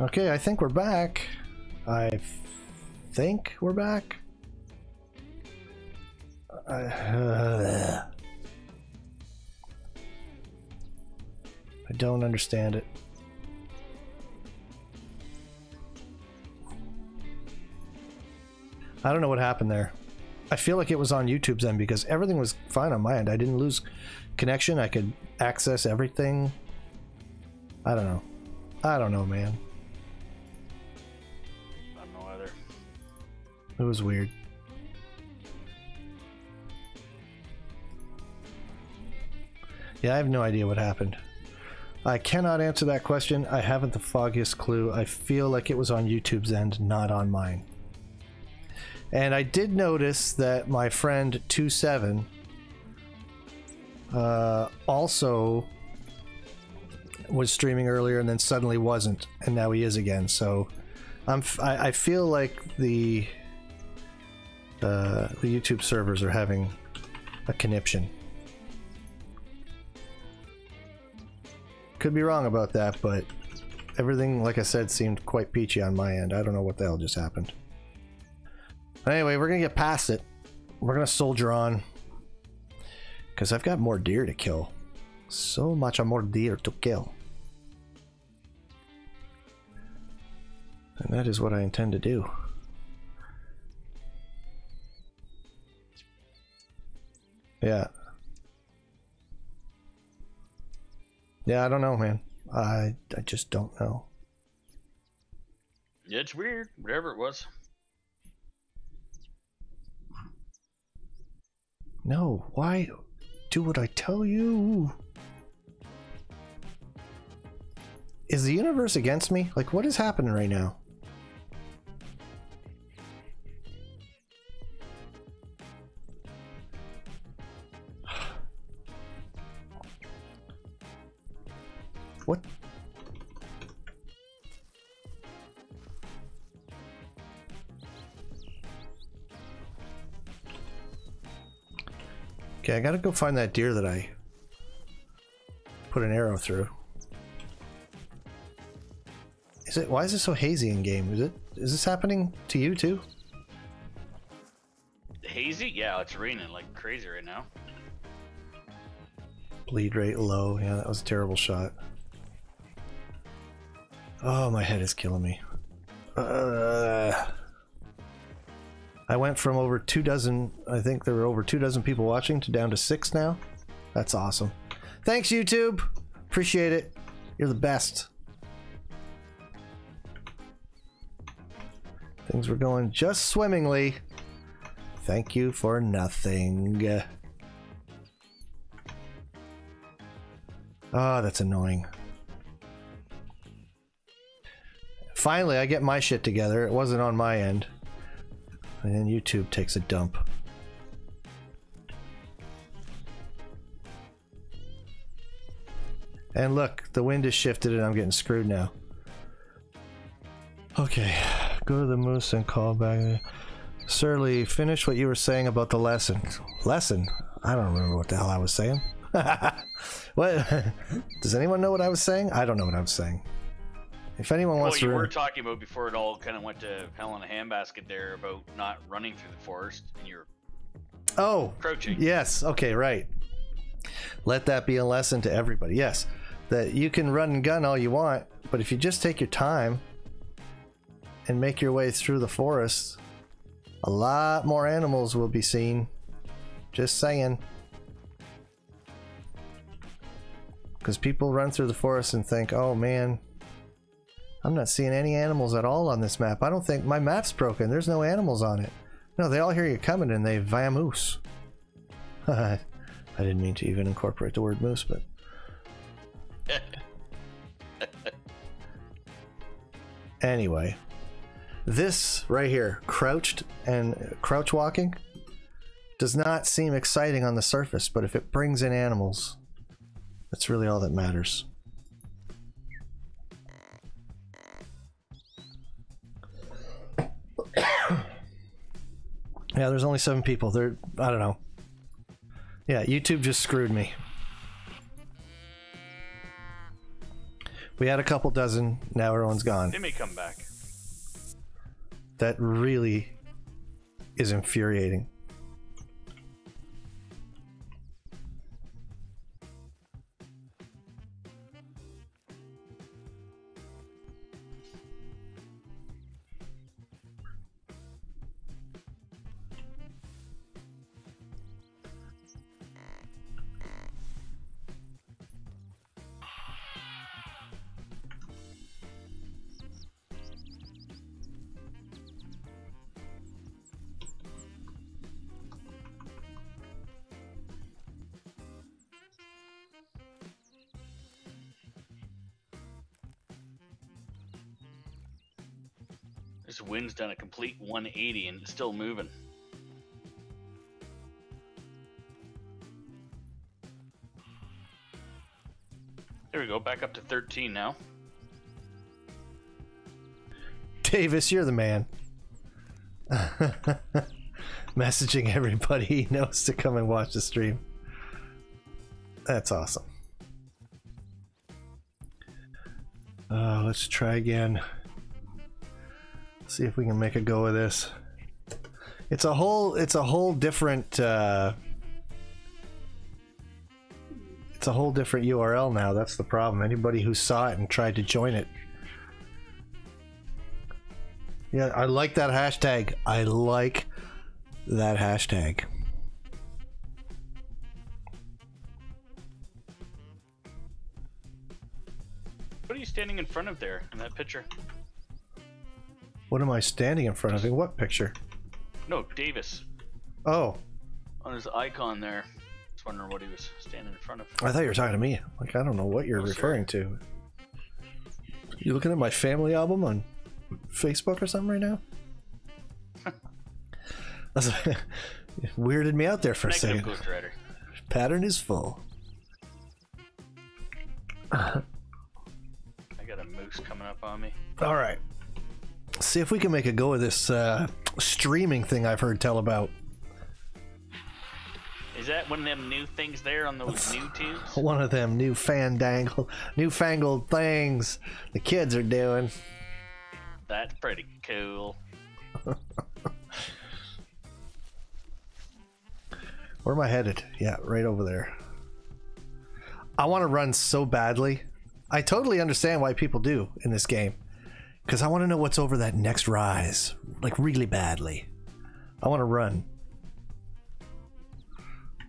Okay, I think we're back. I think we're back. Uh, I don't understand it. I don't know what happened there. I feel like it was on YouTube's end because everything was fine on my end. I didn't lose connection. I could access everything. I don't know. I don't know, man. It was weird. Yeah, I have no idea what happened. I cannot answer that question. I haven't the foggiest clue. I feel like it was on YouTube's end, not on mine. And I did notice that my friend 27 uh, also was streaming earlier and then suddenly wasn't, and now he is again. So I'm f- I, I feel like the uh, the YouTube servers are having a conniption. Could be wrong about that, but everything, like I said, seemed quite peachy on my end. I don't know what the hell just happened. Anyway, we're gonna get past it. We're gonna soldier on. Because I've got more deer to kill. So much more deer to kill. And that is what I intend to do. Yeah. Yeah, I don't know, man. I I just don't know. It's weird. Whatever it was. No, why do what I tell you? Is the universe against me? Like, what is happening right now? Okay, I gotta go find that deer that I put an arrow through. Is it? Why is it so hazy in game? Is it? Is this happening to you too? Hazy? Yeah, it's raining like crazy right now. Bleed rate low. Yeah, that was a terrible shot. Oh, my head is killing me. Uh, I went from over two dozen, I think there were over two dozen people watching to down to six now. That's awesome. Thanks, YouTube. Appreciate it. You're the best. Things were going just swimmingly. Thank you for nothing. Ah, that's annoying. Finally, I get my shit together. It wasn't on my end. And then YouTube takes a dump. And look, the wind has shifted and I'm getting screwed now. Okay, go to the moose and call back. Surly, finish what you were saying about the lesson. Lesson? I don't remember what the hell I was saying. what? Does anyone know what I was saying? I don't know what I was saying. If anyone wants Well, wants you to, were talking about before it all kind of went to hell in a handbasket there about not running through the forest and you're oh, crouching. yes, okay, right. Let that be a lesson to everybody. Yes, that you can run and gun all you want, but if you just take your time and make your way through the forest, a lot more animals will be seen. Just saying. Because people run through the forest and think, oh man, I'm not seeing any animals at all on this map. I don't think my map's broken. There's no animals on it. No, they all hear you coming and they vamoose. I didn't mean to even incorporate the word moose, but. anyway, this right here, crouched and crouch walking, does not seem exciting on the surface, but if it brings in animals, that's really all that matters. Yeah, there's only seven people. They're I don't know. Yeah, YouTube just screwed me. We had a couple dozen, now everyone's gone. They may come back. That really is infuriating. This wind's done a complete 180 and it's still moving. There we go, back up to 13 now. Davis, you're the man. Messaging everybody he knows to come and watch the stream. That's awesome. Uh, let's try again. See if we can make a go of this. It's a whole it's a whole different uh it's a whole different URL now. That's the problem. Anybody who saw it and tried to join it yeah, I like that hashtag. I like that hashtag. What are you standing in front of there in that picture? What am I standing in front of? In what picture? No, Davis. Oh, On his icon there. Just wondering what he was standing in front of. I thought you were talking to me. Like I don't know what you're Oh, referring to. You looking at my family album on Facebook or something right now? That's weirded me out there for a Negative second. Ghost Rider. Pattern is full. I got a moose coming up on me. All right. See if we can make a go of this uh, streaming thing I've heard tell about. Is that one of them new things there on those new tubes? One of them new fandangle, newfangled things the kids are doing. That's pretty cool. Where am I headed? Yeah, right over there. I want to run so badly. I totally understand why people do in this game. Because I want to know what's over that next rise. Like, really badly. I want to run.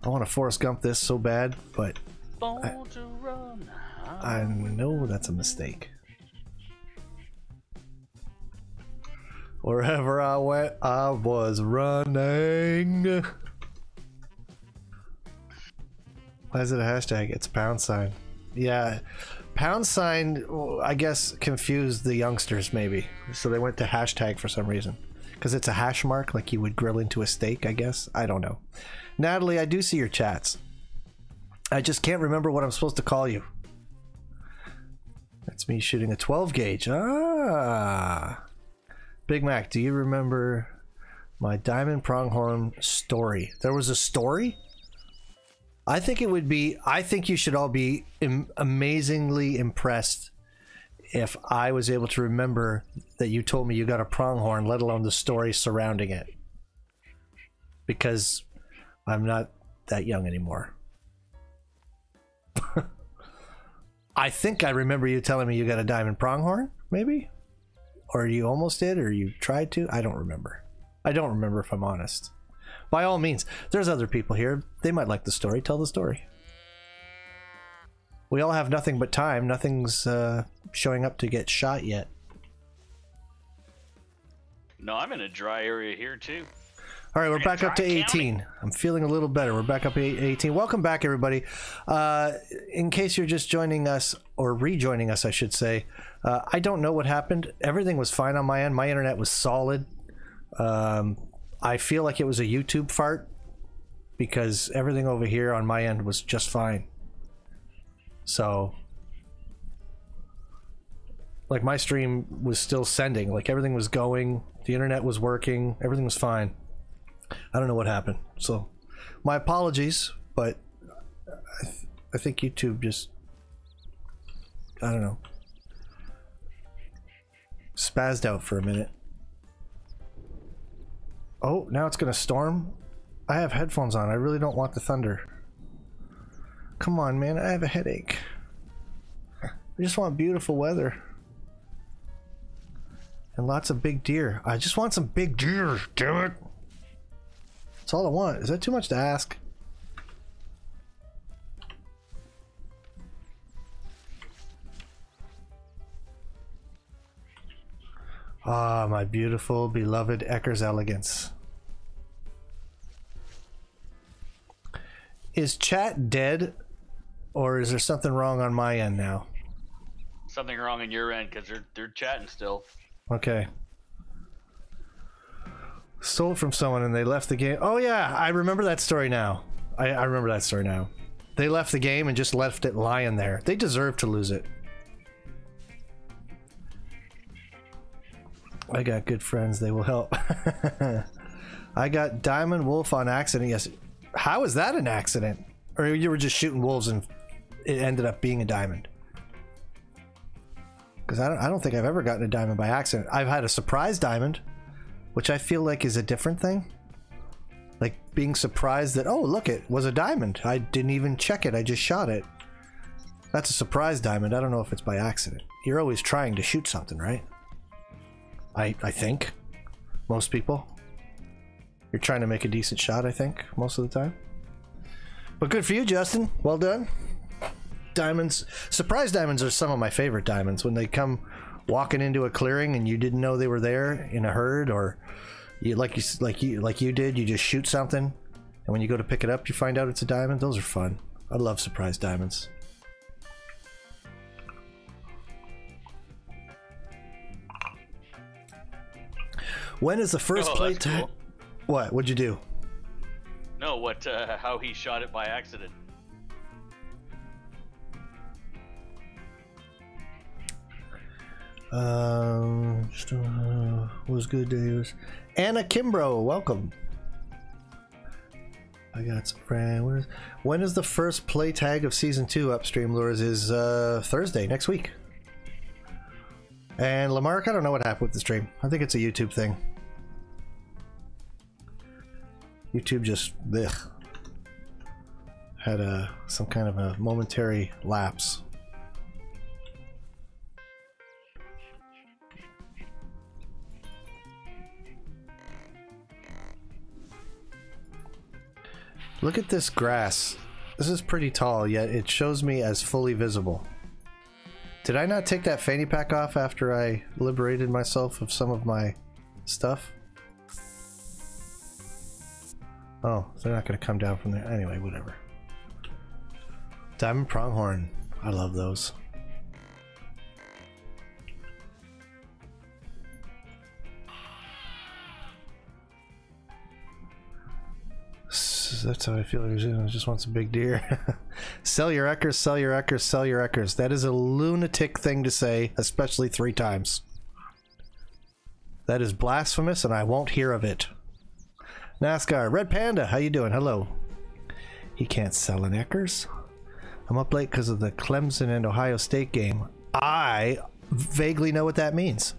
I want to Forrest Gump this so bad, but run. I know that's a mistake. Wherever I went, I was running. Why is it a hashtag? It's a pound sign. Yeah, pound sign, I guess, confused the youngsters maybe. So they went to hashtag for some reason. Because it's a hash mark, like you would grill into a steak, I guess. I don't know. Natalie, I do see your chats. I just can't remember what I'm supposed to call you. That's me shooting a 12 gauge. Ah. Big Mac, do you remember my diamond pronghorn story? There was a story? I think it would be, I think you should all be Im- amazingly impressed if I was able to remember that you told me you got a pronghorn, let alone the story surrounding it. Because I'm not that young anymore. I think I remember you telling me you got a diamond pronghorn, maybe? Or you almost did, or you tried to? I don't remember. I don't remember if I'm honest. By all means, there's other people here. They might like the story. Tell the story. We all have nothing but time. Nothing's uh, showing up to get shot yet. No, I'm in a dry area here too. All right, we're back up to Dry County. 18. I'm feeling a little better. We're back up to 18. Welcome back, everybody. Uh, in case you're just joining us, or rejoining us, I should say, uh, I don't know what happened. Everything was fine on my end. My internet was solid. Um, I feel like it was a YouTube fart because everything over here on my end was just fine. So, like, my stream was still sending. Like, everything was going. The internet was working. Everything was fine. I don't know what happened. So, my apologies, but I, th- I think YouTube just, I don't know, Spazzed out for a minute. Oh, now it's gonna storm? I have headphones on. I really don't want the thunder. Come on, man. I have a headache. I just want beautiful weather. And lots of big deer. I just want some big deer, damn it. That's all I want. Is that too much to ask? Ah, my beautiful, beloved Ecker's elegance. Is chat dead, or is there something wrong on my end now? Something wrong on your end because they're they're chatting still. Okay. Stole from someone and they left the game. Oh yeah, I remember that story now. I, I remember that story now. They left the game and just left it lying there. They deserve to lose it. I got good friends. They will help. I got Diamond Wolf on accident. Yes. How is that an accident? Or you were just shooting wolves and it ended up being a diamond? Because I don't, I don't think I've ever gotten a diamond by accident. I've had a surprise diamond, which I feel like is a different thing. Like being surprised that, oh, look, it was a diamond. I didn't even check it. I just shot it. That's a surprise diamond. I don't know if it's by accident. You're always trying to shoot something, right? I, I think. Most people. You're trying to make a decent shot, I think, most of the time. But good for you, Justin. Well done. Diamonds. Surprise diamonds are some of my favorite diamonds. When they come walking into a clearing and you didn't know they were there in a herd or you like you like you like you did, you just shoot something and when you go to pick it up you find out it's a diamond. Those are fun. I love surprise diamonds. When is the first Oh, play time? cool. What? What'd you do? No, what? Uh, how he shot it by accident? Um, just, uh, was good days. Anna Kimbrough, welcome. I got some friend. When is, when is the first play tag of season two upstream lures? Is uh, Thursday next week. And Lamarck, I don't know what happened with the stream. I think it's a YouTube thing. YouTube just ugh, had a some kind of a momentary lapse. Look at this grass. This is pretty tall, yet it shows me as fully visible. Did I not take that fanny pack off after I liberated myself of some of my stuff? Oh, they're not going to come down from there. Anyway, whatever. Diamond pronghorn. I love those. That's how I feel. I just want some big deer. sell your eckers, sell your eckers, sell your eckers. That is a lunatic thing to say, especially three times. That is blasphemous, and I won't hear of it. NASCAR, Red Panda, how you doing? Hello. He can't sell an Eckers. I'm up late because of the Clemson and Ohio State game. I vaguely know what that means.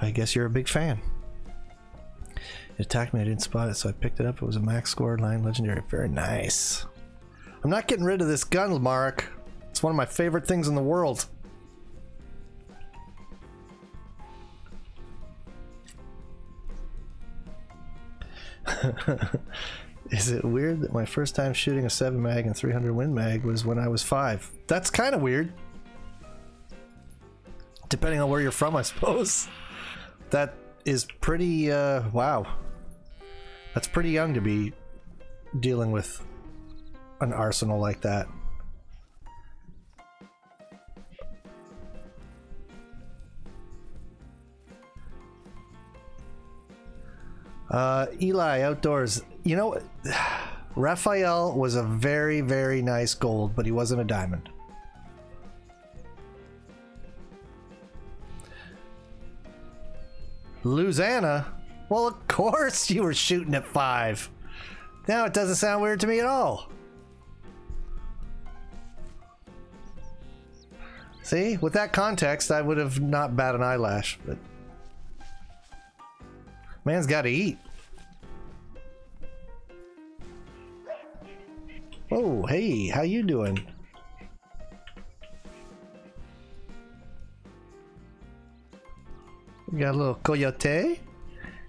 I guess you're a big fan. It attacked me. I didn't spot it, so I picked it up. It was a max score line legendary. Very nice. I'm not getting rid of this gun, Mark. It's one of my favorite things in the world. Is it weird that my first time shooting a 7 mag and 300 win mag was when I was 5? That's kind of weird. Depending on where you're from, I suppose. That is pretty, uh, wow. That's pretty young to be dealing with an arsenal like that. Uh, Eli Outdoors. You know, Raphael was a very, very nice gold, but he wasn't a diamond. Luzana? Well, of course you were shooting at five. Now it doesn't sound weird to me at all. See, with that context, I would have not bat an eyelash, but man's got to eat. Oh, hey, how you doing? We got a little coyote.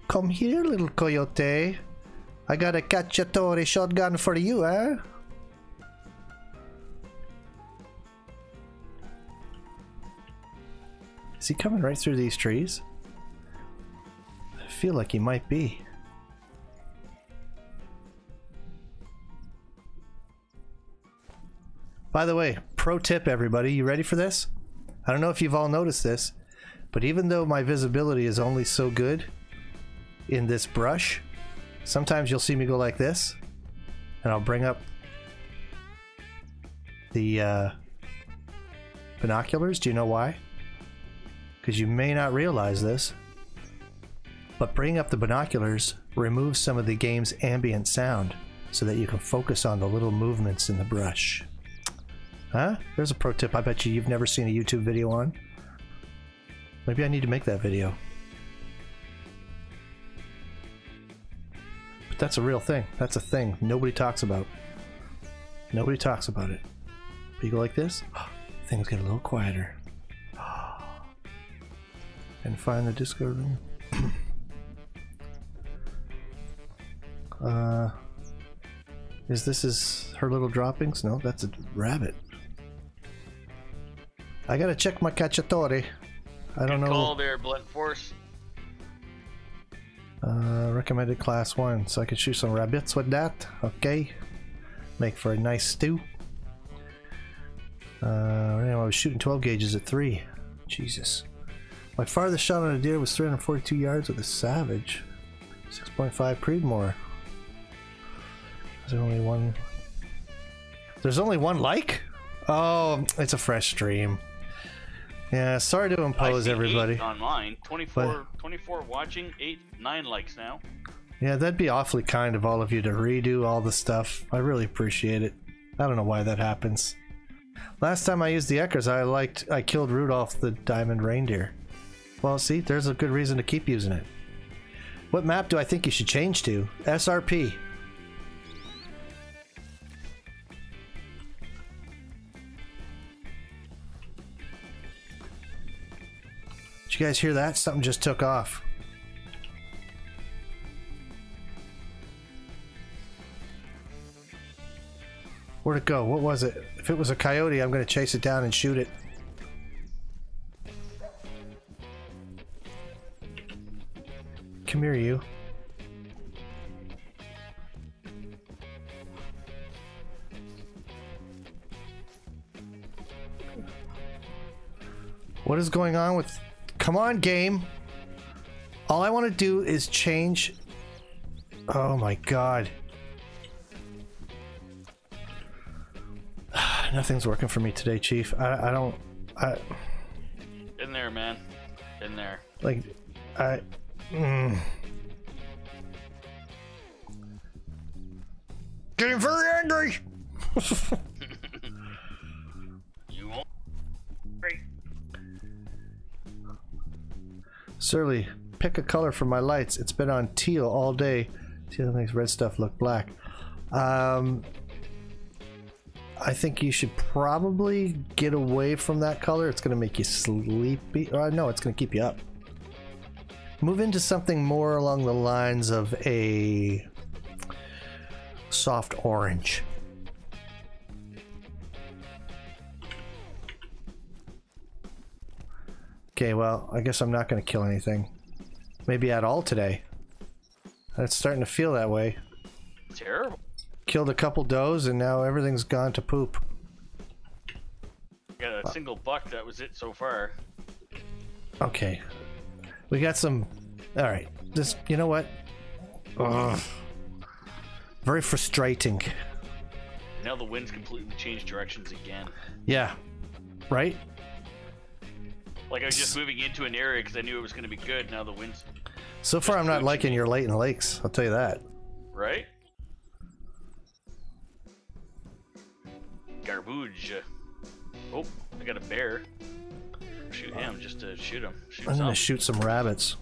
Come here, little coyote. I got a cacciatore shotgun for you, eh? Is he coming right through these trees? Feel like he might be. By the way, pro tip everybody, you ready for this? I don't know if you've all noticed this, but even though my visibility is only so good in this brush, sometimes you'll see me go like this, and I'll bring up the uh, binoculars. Do you know why? Because you may not realize this, but bringing up the binoculars removes some of the game's ambient sound so that you can focus on the little movements in the brush. Huh? There's a pro tip I bet you you've never seen a YouTube video on. Maybe I need to make that video. But that's a real thing. That's a thing nobody talks about. Nobody talks about it. But you go like this, things get a little quieter. And find the Discord room. uh, is this is her little droppings? No, that's a rabbit. I gotta check my cacciatore. I don't Good know. call there, Blunt Force. Uh, recommended class one, so I could shoot some rabbits with that. Okay, make for a nice stew. Uh, anyway, I was shooting 12 gauges at three. Jesus. My farthest shot on a deer was 342 yards with a Savage. 6.5 Creedmoor. Is there only one? There's only one like? Oh, it's a fresh stream. Yeah, sorry to impose everybody. eight online. 24, 24 watching, 8, 9 likes now. Yeah, that'd be awfully kind of all of you to redo all the stuff. I really appreciate it. I don't know why that happens. Last time I used the Eckers, I liked I killed Rudolph the diamond reindeer. Well, see, there's a good reason to keep using it. What map do I think you should change to? SRP. You guys hear that? Something just took off. Where'd it go? What was it? If it was a coyote, I'm gonna chase it down and shoot it. Come here, you. What is going on with... Come on, game! All I want to do is change... Oh my god. Nothing's working for me today, Chief. I, I don't... I... In there, man. In there. Like... I... Mm. Getting very angry! Surly, pick a color for my lights. It's been on teal all day. Teal makes red stuff look black. Um, I think you should probably get away from that color. It's going to make you sleepy. Uh, no, it's going to keep you up. Move into something more along the lines of a soft orange. Okay, well, I guess I'm not going to kill anything. Maybe at all today. It's starting to feel that way. Terrible. Killed a couple does and now everything's gone to poop. Got a single buck. That was it so far. Okay. We got some... Alright. This... You know what? Ugh. Very frustrating. Now the wind's completely changed directions again. Yeah. Right? Like I was just moving into an area because I knew it was going to be good. Now the wind's So far I'm not liking your Layton Lakes. I'll tell you that. right. Garbage. Oh, I got a bear. shoot him just to shoot him. Shoot I'm gonna shoot some rabbits.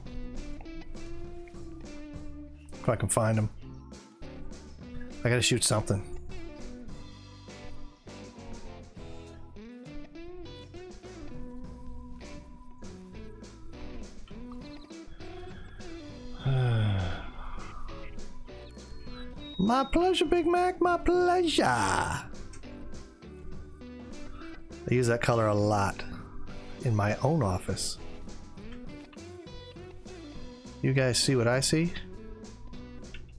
If I can find them. I gotta shoot something. My pleasure, Big Mac, my pleasure. I use that color a lot in my own office. You guys see what I see?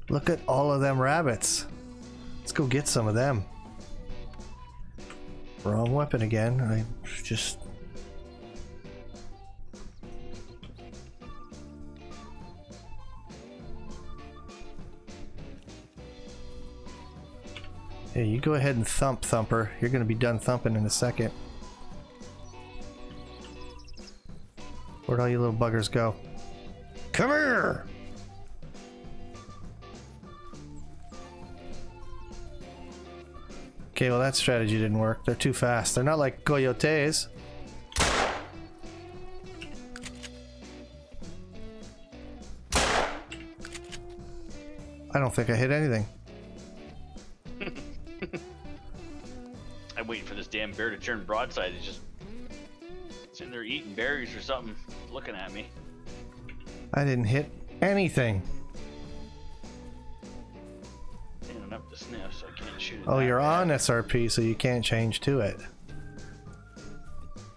Look at all of them rabbits. Let's go get some of them. Wrong weapon again. I just. You go ahead and thump, Thumper. You're gonna be done thumping in a second. Where'd all you little buggers go? Come here! Okay, well that strategy didn't work. They're too fast. They're not like coyotes. I don't think I hit anything. Damn bear to turn broadside. He's just sitting there eating berries or something, looking at me. I didn't hit anything. Standing up to sniff, so I can't shoot. Oh, you're bad. on SRP, so you can't change to it.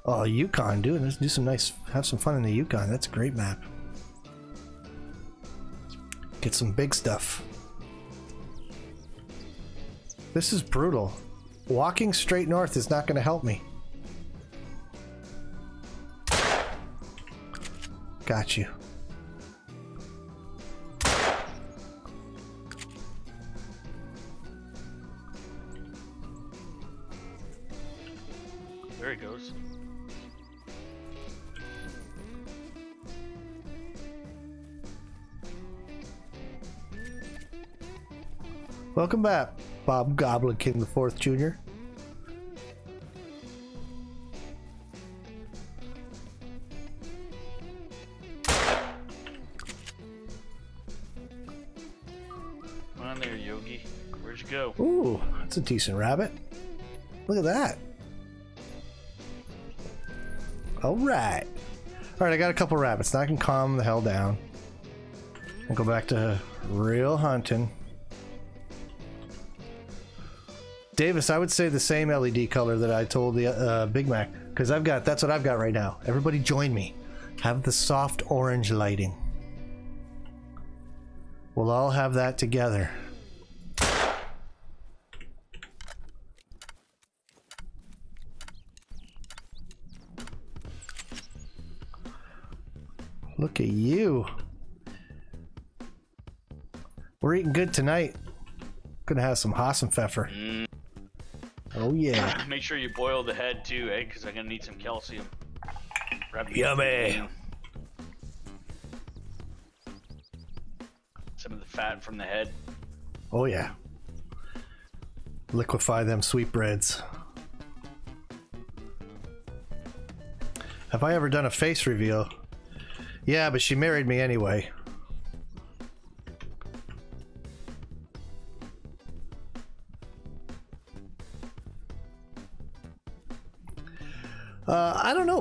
Oh, Yukon, dude. Let's do some nice, have some fun in the Yukon. That's a great map. Get some big stuff. This is brutal. Walking straight north is not going to help me. Got you. There he goes. Welcome back, Bob Goblin King the Fourth Jr. Come on there, Yogi. Where'd you go? Ooh, that's a decent rabbit. Look at that. All right. All right, I got a couple rabbits. Now I can calm the hell down and go back to real hunting. Davis, I would say the same LED color that I told the uh, Big Mac because I've got that's what I've got right now. Everybody join me. Have the soft orange lighting. We'll all have that together. Look at you. We're eating good tonight. Gonna have some Hasenpfeffer. Mm, Oh yeah. make sure you boil the head too, eh? Because I'm gonna need some calcium. Grab Yummy. Some of the fat from the head. Oh yeah. Liquefy them sweetbreads. Have I ever done a face reveal? Yeah, but she married me anyway.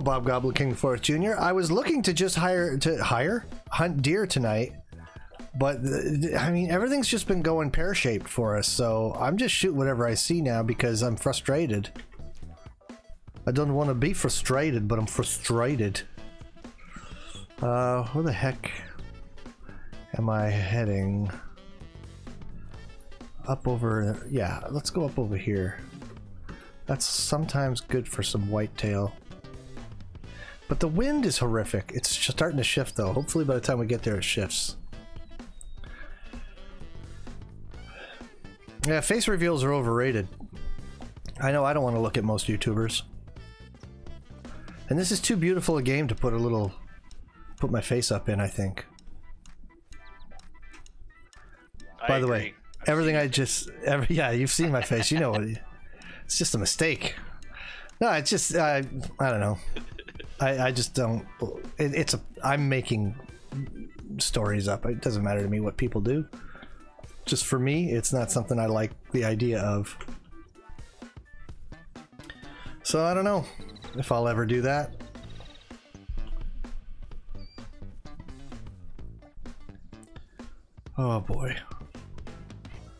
Bob Goblin King Forest Jr. I was looking to just hire to hire hunt deer tonight, but uh, I mean everything's just been going pear shaped for us. So I'm just shooting whatever I see now because I'm frustrated. I don't want to be frustrated, but I'm frustrated. Uh, where the heck am I heading? Up over, yeah, let's go up over here. That's sometimes good for some whitetail. But the wind is horrific. It's starting to shift though. Hopefully by the time we get there it shifts. Yeah, face reveals are overrated. I know I don't want to look at most YouTubers. And this is too beautiful a game to put a little put my face up in, I think. I By the agree. way, everything I just every yeah, you've seen my face. You know what? It's just a mistake. No, it's just I I don't know. I, I just don't. It, it's a. I'm making stories up. It doesn't matter to me what people do. Just for me, it's not something I like the idea of. So I don't know if I'll ever do that. Oh boy.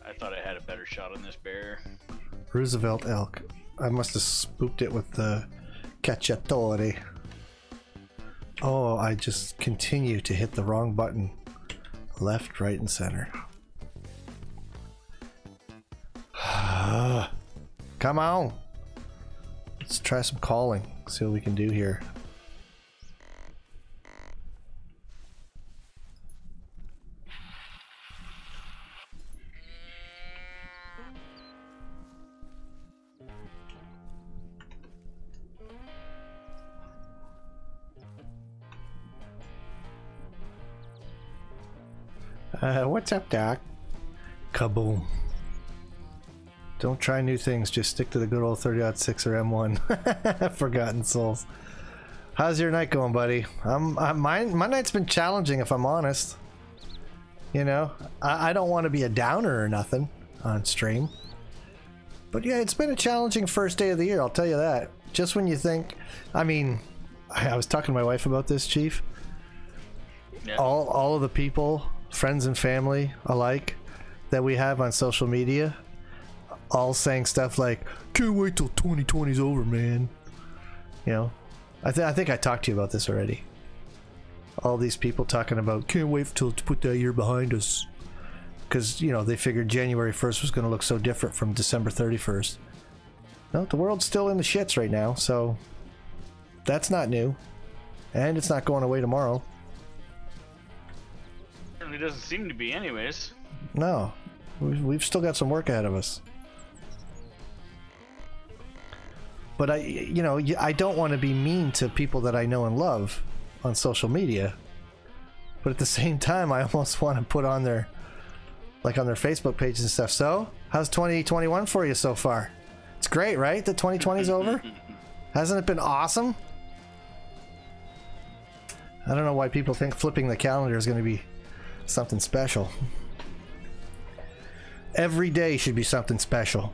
I thought I had a better shot on this bear. Roosevelt elk. I must have spooked it with the cacciatore. Oh, I just continue to hit the wrong button. Left, right, and center. Come on. Let's try some calling. See what we can do here. Uh, what's up, Doc? Kaboom. Don't try new things, just stick to the good old 30-06 or M1. Forgotten Souls. How's your night going, buddy? I'm, I'm, my, my night's been challenging, if I'm honest. You know, I, I don't want to be a downer or nothing on stream. But yeah, it's been a challenging first day of the year, I'll tell you that. Just when you think, I mean, I, I was talking to my wife about this, Chief. Yeah. All, all of the people, friends and family alike, that we have on social media, all saying stuff like, can't wait till 2020's over, man. You know, I, th- I think I talked to you about this already. All these people talking about, can't wait till to put that year behind us. Because, you know, they figured January 1st was going to look so different from December 31st. No, the world's still in the shits right now, so that's not new. And it's not going away tomorrow. Certainly doesn't seem to be, anyways. No, we've, we've still got some work ahead of us. But I, you know, I don't want to be mean to people that I know and love on social media. But at the same time, I almost want to put on their, like on their Facebook page and stuff. So, how's 2021 for you so far? It's great, right? The 2020's over. Hasn't it been awesome? I don't know why people think flipping the calendar is going to be something special. Every day should be something special.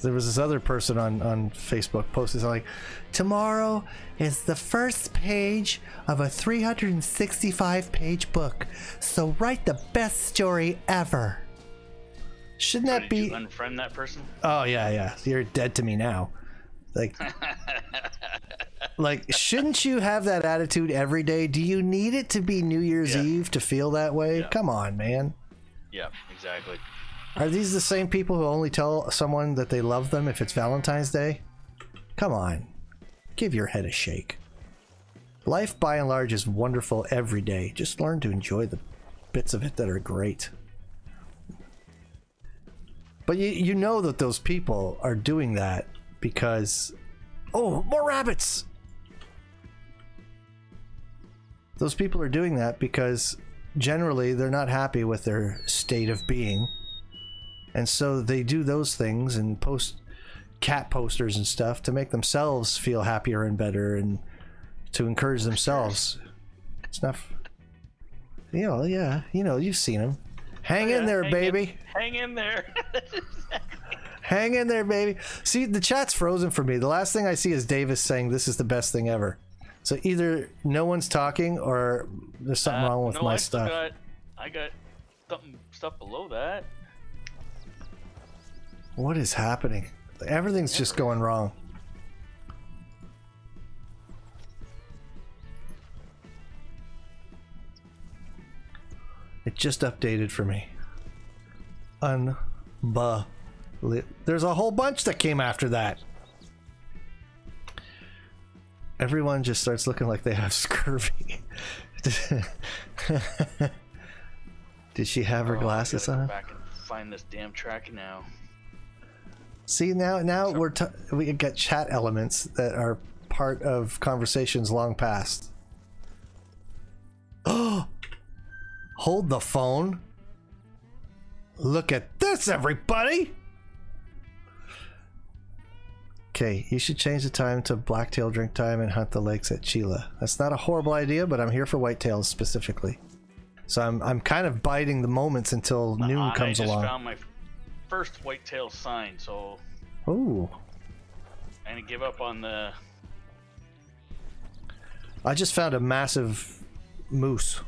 There was this other person on, on Facebook posted something like, Tomorrow is the first page of a 365 page book, so write the best story ever. Shouldn't So that be. unfriend that person? Oh yeah, yeah. You're dead to me now. Like Like shouldn't you have that attitude every day? Do you need it to be New Year's Yeah. Eve to feel that way? Yeah. Come on, man. Yeah, exactly. Are these the same people who only tell someone that they love them if it's Valentine's Day? Come on. Give your head a shake. Life by and large is wonderful every day. Just learn to enjoy the bits of it that are great. But you, you know that those people are doing that because. Oh, more rabbits! Those people are doing that because generally they're not happy with their state of being. And so they do those things and post cat posters and stuff to make themselves feel happier and better and to encourage themselves. It's not. You know, yeah, you know, you've seen them. Hang oh, in Yeah, there, hang baby. Hang in there. Hang in there, baby. See, the chat's frozen for me. The last thing I see is Davis saying this is the best thing ever. So either no one's talking or there's something Uh, wrong with no, my I stuff. Got, I got something stuff below that. What is happening? Everything's just going wrong. It just updated for me. Unba. There's a whole bunch that came after that. Everyone just starts looking like they have scurvy. Did she have her Oh, glasses on? Back and find this damn track now. See now, now we're t- we get chat elements that are part of conversations long past. Oh, hold the phone. Look at this, everybody. Okay, you should change the time to blacktail drink time and hunt the lakes at Chila. That's not a horrible idea, but I'm here for whitetails specifically. So I'm I'm kind of biding the moments until noon comes along. I just along. found my first whitetail sign, so Ooh. I'm gonna give up on the. I just found a massive moose.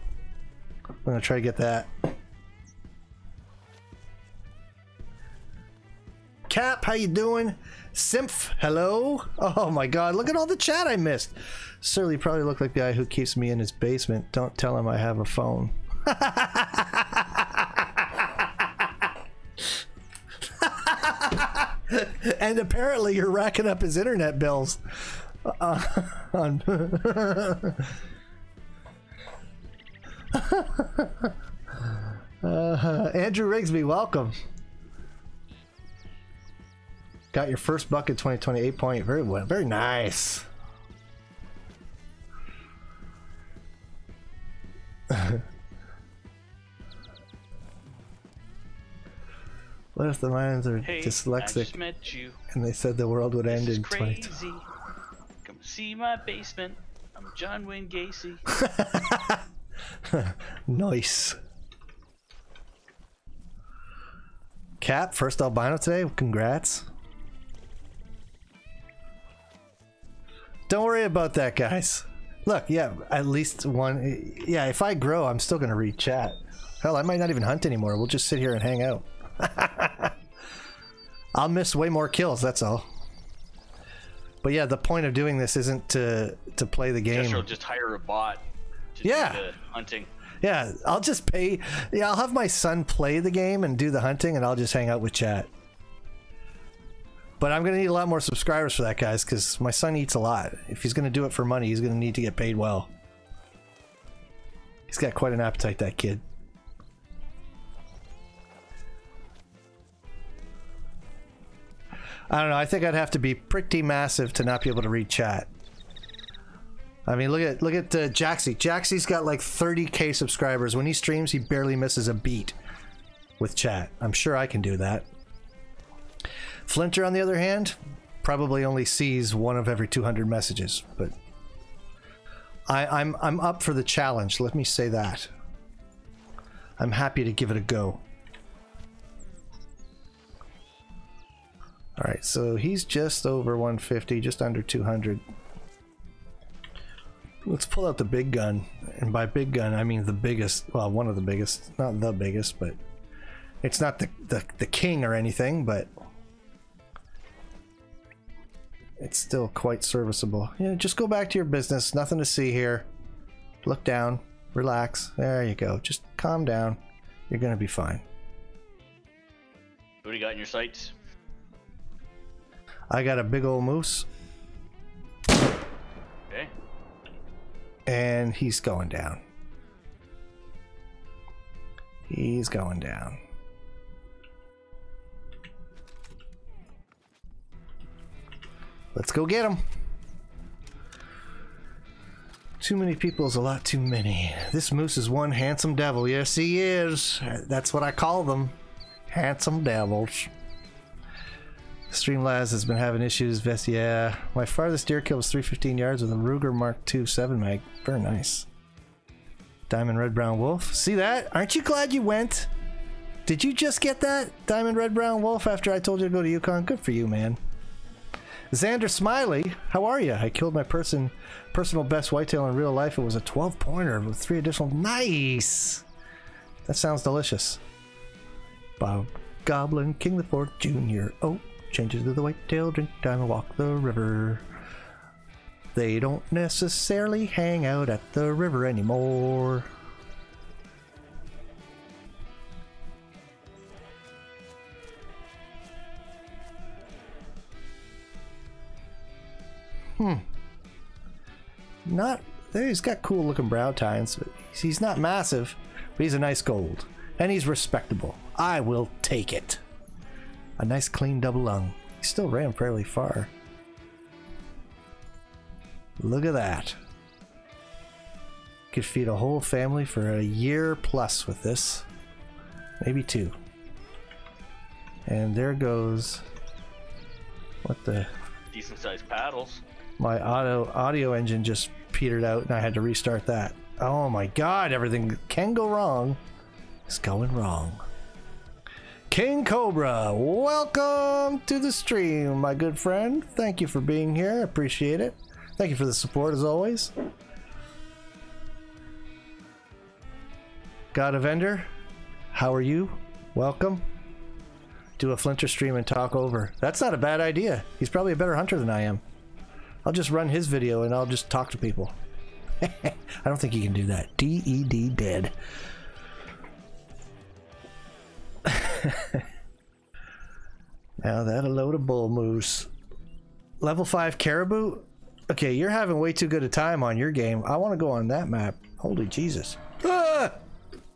I'm gonna try to get that. Cap, how you doing? Symph, hello? Oh my god, look at all the chat I missed. Surly probably looked like the guy who keeps me in his basement. Don't tell him I have a phone. and apparently you're racking up his internet bills. Uh, uh, Andrew Rigsby, welcome. Got your first bucket 2028 point. Very well. Very nice. what if the Mayans are Hey, I dyslexic just met you. and they said the world would end This is in 2020? crazy. Come see my basement. I'm John Wayne Gacy. Nice. Cap, first albino today. Congrats. Don't worry about that, guys. Look, yeah, at least one. Yeah, if I grow, I'm still gonna read chat. Hell, I might not even hunt anymore. We'll just sit here and hang out. I'll miss way more kills. That's all. But yeah, the point of doing this isn't to to play the game. Jester will just hire a bot. To Yeah. Do the hunting. Yeah, I'll just pay. Yeah, I'll have my son play the game and do the hunting, and I'll just hang out with chat. But I'm gonna need a lot more subscribers for that, guys, because my son eats a lot. If he's gonna do it for money, he's gonna need to get paid well. He's got quite an appetite, that kid. I don't know. I think I'd have to be pretty massive to not be able to read chat. I mean, look at look at uh, Jaxie. Jaxie's got like 30k subscribers. When he streams, he barely misses a beat with chat. I'm sure I can do that. Flinter, on the other hand, probably only sees one of every 200 messages. But I, I'm I'm up for the challenge. Let me say that. I'm happy to give it a go. All right, so he's just over 150, just under 200. Let's pull out the big gun. And by big gun, I mean the biggest, well, one of the biggest. Not the biggest, but it's not the, the, the king or anything, but it's still quite serviceable. Yeah, just go back to your business. Nothing to see here. Look down. Relax. There you go. Just calm down. You're going to be fine. What do you got in your sights? I got a big old moose, Okay. and he's going down. He's going down. Let's go get him. Too many people is a lot too many. This moose is one handsome devil. Yes, he is. That's what I call them. Handsome devils. Streamlabs has been having issues. Vest, yeah. My farthest deer kill was 315 yards with a Ruger Mark II 7 mag. Very nice. Diamond Red Brown Wolf. See that? Aren't you glad you went? Did you just get that? Diamond Red Brown Wolf after I told you to go to Yukon? Good for you, man. Xander Smiley, how are you? I killed my person personal best whitetail in real life. It was a 12 pointer with three additional. Nice! That sounds delicious. Bob Goblin, King the Fourth Jr. Oh, changes to the whitetail, drink time, walk the river. They don't necessarily hang out at the river anymore. Hmm. Not there. He's got cool looking brow tines, but he's not massive. But he's a nice gold, and he's respectable. I will take it. A nice clean double lung. He still ran fairly far. Look at that. Could feed a whole family for a year plus with this. Maybe two. And there goes. What the? decent sized paddles. My auto audio engine just petered out and I had to restart that. Oh my god, everything can go wrong is going wrong. King Cobra, welcome to the stream, my good friend. Thank you for being here. I appreciate it. Thank you for the support as always. Got a vendor? How are you? Welcome. Do a Flinter stream and talk over. That's not a bad idea. He's probably a better hunter than I am. I'll just run his video and I'll just talk to people. I don't think you can do that. DED dead. now that a load of bull moose. Level 5 caribou? Okay, you're having way too good a time on your game. I want to go on that map. Holy Jesus. Ah!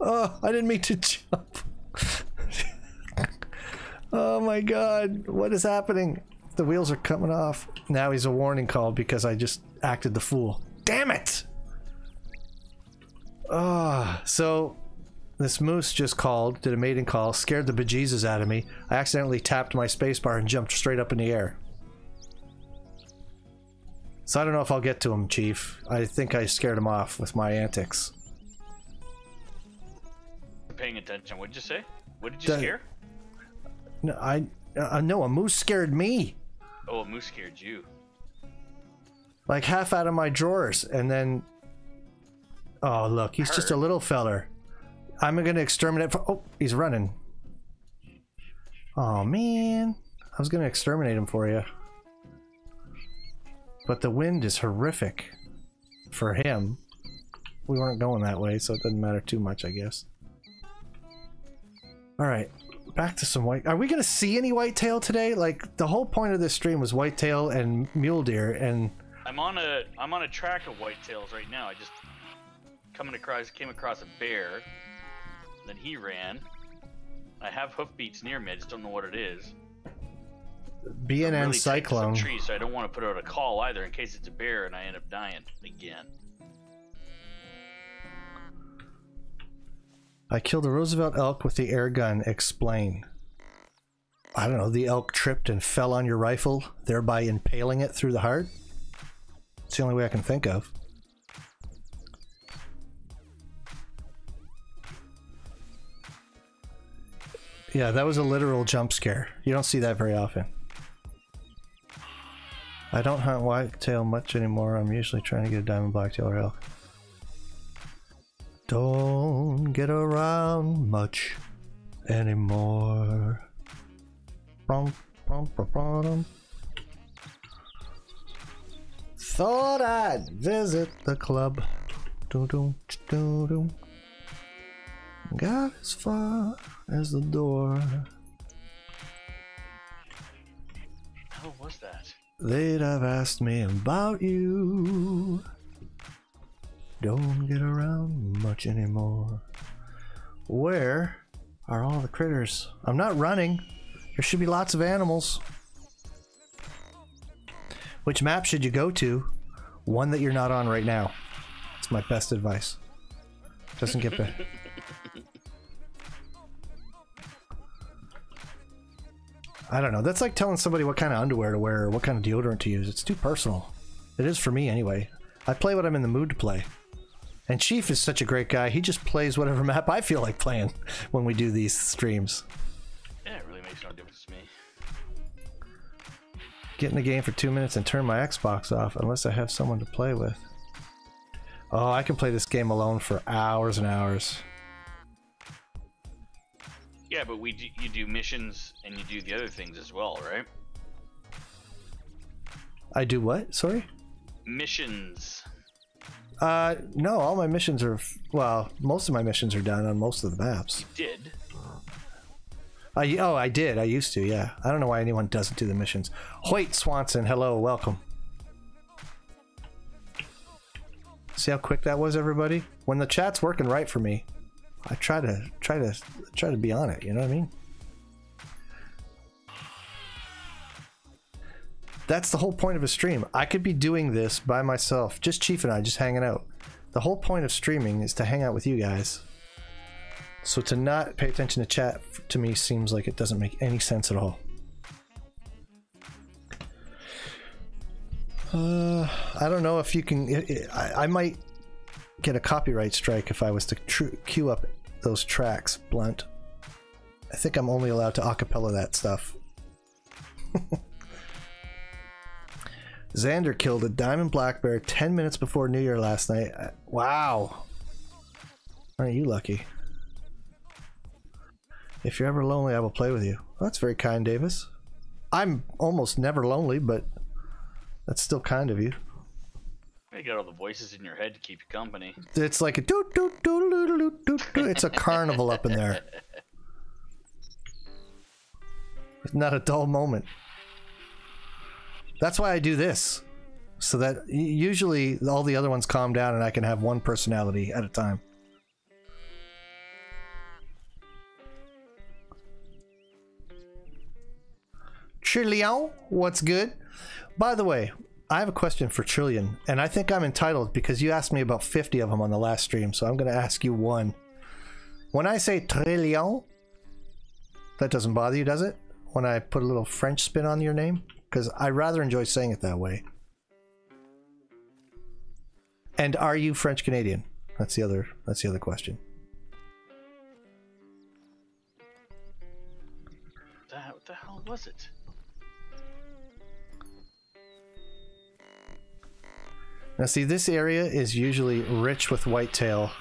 Oh, I didn't mean to jump. oh my god, what is happening? The wheels are coming off. Now he's a warning call because I just acted the fool. Damn it! Ah, so this moose just called, did a mating call, scared the bejesus out of me. I accidentally tapped my spacebar and jumped straight up in the air. So I don't know if I'll get to him, Chief. I think I scared him off with my antics. Paying attention. What did you say? What did you The- scare? No, I uh, no, a moose scared me. Oh, a moose scared you. Like half out of my drawers, and then. Oh look, he's just a little feller. I'm gonna exterminate. For, oh, he's running. Oh man, I was gonna exterminate him for you, but the wind is horrific for him. We weren't going that way, so it doesn't matter too much, I guess. All right, back to some white. Are we gonna see any whitetail today? Like the whole point of this stream was whitetail and mule deer, and I'm on a I'm on a track of whitetails right now. I just coming across came across a bear. Then he ran. I have hoofbeats near me. I just don't know what it is. BNN really Cyclone. trees, so I don't want to put out a call either in case it's a bear and I end up dying again. I killed a Roosevelt elk with the air gun. Explain. I don't know. The elk tripped and fell on your rifle, thereby impaling it through the heart. It's the only way I can think of. Yeah, that was a literal jump scare. You don't see that very often. I don't hunt whitetail much anymore. I'm usually trying to get a diamond blacktail or elk. Don't get around much anymore. Thought I'd visit the club. Got as far as the door. How was that? They'd have asked me about you. Don't get around much anymore. Where are all the critters? I'm not running. There should be lots of animals. Which map should you go to? One that you're not on right now. It's my best advice. Doesn't get better. I don't know. That's like telling somebody what kind of underwear to wear or what kind of deodorant to use. It's too personal. It is for me anyway. I play what I'm in the mood to play. And Chief is such a great guy. He just plays whatever map I feel like playing when we do these streams. Yeah, it really makes no difference to me. Get in the game for two minutes and turn my Xbox off unless I have someone to play with. Oh, I can play this game alone for hours and hours. Yeah, but we do, you do missions and you do the other things as well, right? I do what? Sorry? Missions. Uh, no, all my missions are, well, most of my missions are done on most of the maps. Did. I, oh, I did. I used to, yeah. I don't know why anyone doesn't do the missions. Hoyt Swanson, hello, welcome. See how quick that was, everybody? When the chat's working right for me, I try to try to try to be on it. You know what I mean? That's the whole point of a stream. I could be doing this by myself, just Chief and I, just hanging out. The whole point of streaming is to hang out with you guys. So to not pay attention to chat to me seems like it doesn't make any sense at all. Uh, I don't know if you can. I, I- I might get a copyright strike if I was to queue up those tracks, Blunt. I think I'm only allowed to acapella that stuff. Xander killed a diamond black bear 10 minutes before New Year last night. Uh, Wow. Aren't you lucky? If you're ever lonely, I will play with you. Well, that's very kind, Davis. I'm almost never lonely, but that's still kind of you. You got all the voices in your head to keep you company. It's like a doot doot doot doot doot doot. doot. It's a carnival up in there. It's not a dull moment. That's why I do this, so that usually all the other ones calm down and I can have one personality at a time. Trillion, what's good? By the way, I have a question for Trillion, and I think I'm entitled because you asked me about 50 of them on the last stream, so I'm going to ask you one. When I say Trillion, that doesn't bother you, does it? When I put a little French spin on your name? Because I rather enjoy saying it that way. And are you French Canadian? That's the other. That's the other question. That, what the hell was it? Now, see, this area is usually rich with whitetail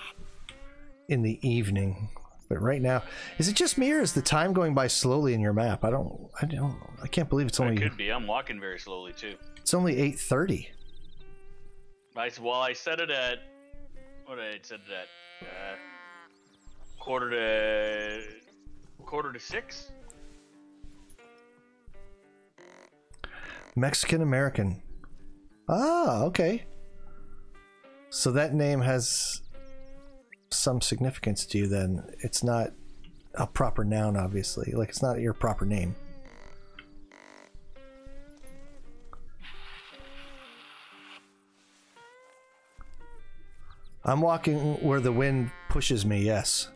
in the evening, but right now, is it just me or is the time going by slowly in your map? I don't, I don't, I can't believe it's It only could be. I'm walking very slowly too. it's only eight thirty. I well, I set it at what I set it at? Uh, quarter to quarter to six. Mexican American. Ah, okay. So that name has some significance to you then. It's not a proper noun, obviously. Like, it's not your proper name. I'm walking where the wind pushes me, yes.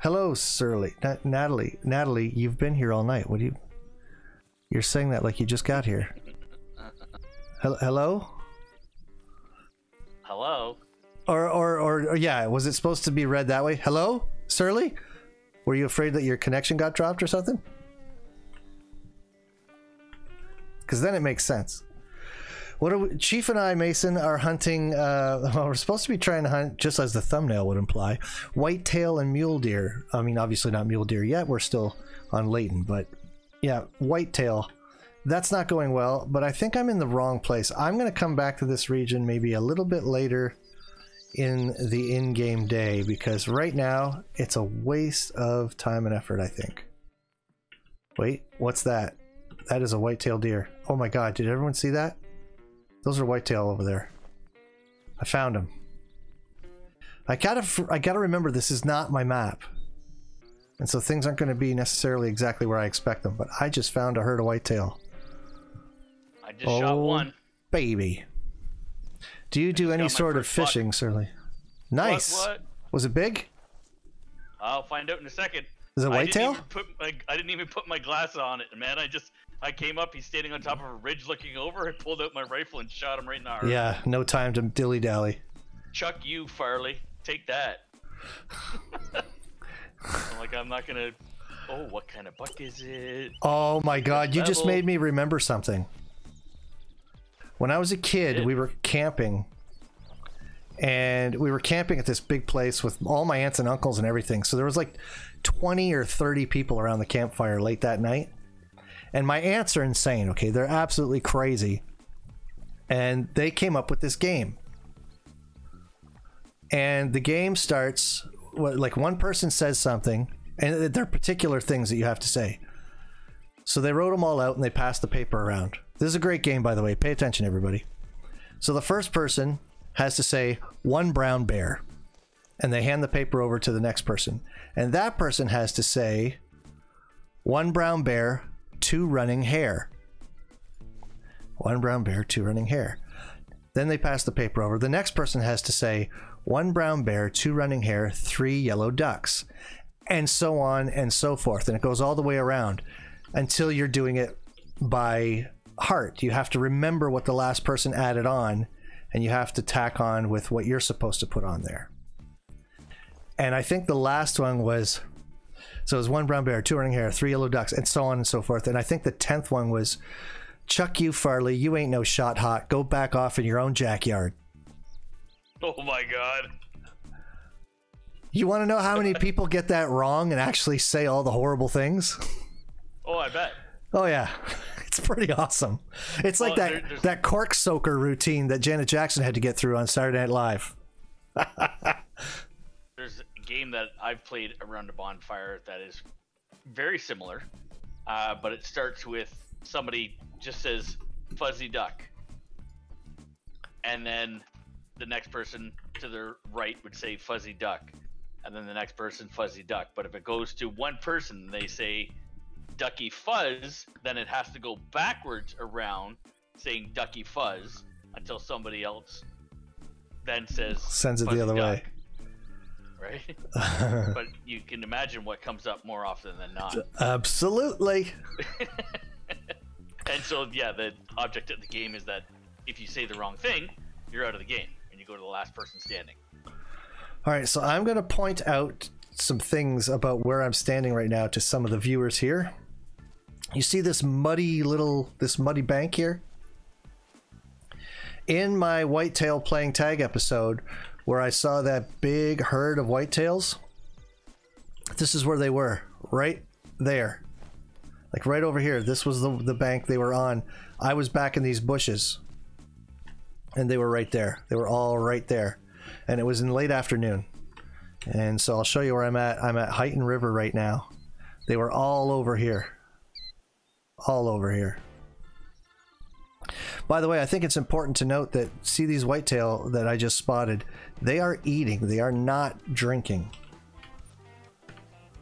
Hello, Surly. Na- Natalie. Natalie, you've been here all night. What do you. You're saying that like you just got here. Hel- Hello? Hello. Or, or, or, or, yeah, was it supposed to be read that way? Hello, Surly? Were you afraid that your connection got dropped or something? Because then it makes sense. What are we, Chief and I, Mason, are hunting. Uh, well, we're supposed to be trying to hunt, just as the thumbnail would imply, whitetail and mule deer. I mean, obviously not mule deer yet. We're still on Layton, but yeah, whitetail. That's not going well, but I think I'm in the wrong place. I'm going to come back to this region maybe a little bit later in the in-game day because right now it's a waste of time and effort. I think. Wait, what's that? That is a whitetail deer. Oh my god! Did everyone see that? Those are whitetail over there. I found them. I gotta, I gotta remember this is not my map, and so things aren't going to be necessarily exactly where I expect them. But I just found a herd of whitetail, I just shot Oh. one. baby. Do you do any sort of buck. fishing, Surly? Nice. What? what? Was it big? I'll find out in a second. Is it I whitetail? didn't, even put my, I didn't even put my glass on it, man. I just I came up. He's standing on top of a ridge, looking over. I pulled out my rifle and shot him right in the heart. Yeah, no time to dilly dally. Chuck you, Farley. Take that. I'm like, I'm not gonna. Oh, what kind of buck is it? Oh my god, you just made me remember something. When I was a kid, we were camping. And we were camping at this big place with all my aunts and uncles and everything. So there was like 20 or 30 people around the campfire late that night. And my aunts are insane, okay? They're absolutely crazy. And they came up with this game. And the game starts like one person says something, and they're particular things that you have to say. So they wrote them all out and they passed the paper around. This is a great game, by the way. Pay attention, everybody. So the first person has to say one brown bear, and they hand the paper over to the next person, and that person has to say one brown bear, two running hare. One brown bear, two running hare. Then they pass the paper over. The next person has to say one brown bear, two running hare, three yellow ducks, and so on and so forth. And it goes all the way around. until you're doing it by heart. You have to remember what the last person added on, and you have to tack on with what you're supposed to put on there. And I think the last one was so it was one brown bear, two running hare, three yellow ducks, and so on and so forth. And I think the tenth one was Chuck you, Farley. You ain't no shot hot. Go back off in your own jackyard. Oh my god. You want to know how many people get that wrong and actually say all the horrible things? Oh, I bet. Oh yeah, it's pretty awesome. It's like that there- that cork soaker routine that Janet Jackson had to get through on Saturday Night Live. There's a game that I've played around a bonfire that is very similar, uh, but it starts with somebody just says fuzzy duck, and then the next person to their right would say fuzzy duck, and then the next person fuzzy duck. But if it goes to one person, they say ducky fuzz, then it has to go backwards around saying ducky fuzz until somebody else then says Sends it the other way. right? but you can imagine what comes up more often than not. Absolutely. And so, yeah, the object of the game is that if you say the wrong thing, you're out of the game, and you go to the last person standing. All right, so I'm going to point out some things about where I'm standing right now to some of the viewers here. You see this muddy little this muddy bank here? In my whitetail playing tag episode where I saw that big herd of whitetails, this is where they were, right there. Like right over here. This was the the bank they were on. I was back in these bushes. And they were right there. They were all right there and it was in late afternoon. And so I'll show you where I'm at. I'm at Heighton River right now. They were all over here. All over here. By the way, I think it's important to note that see these whitetail that I just spotted, they are eating. They are not drinking.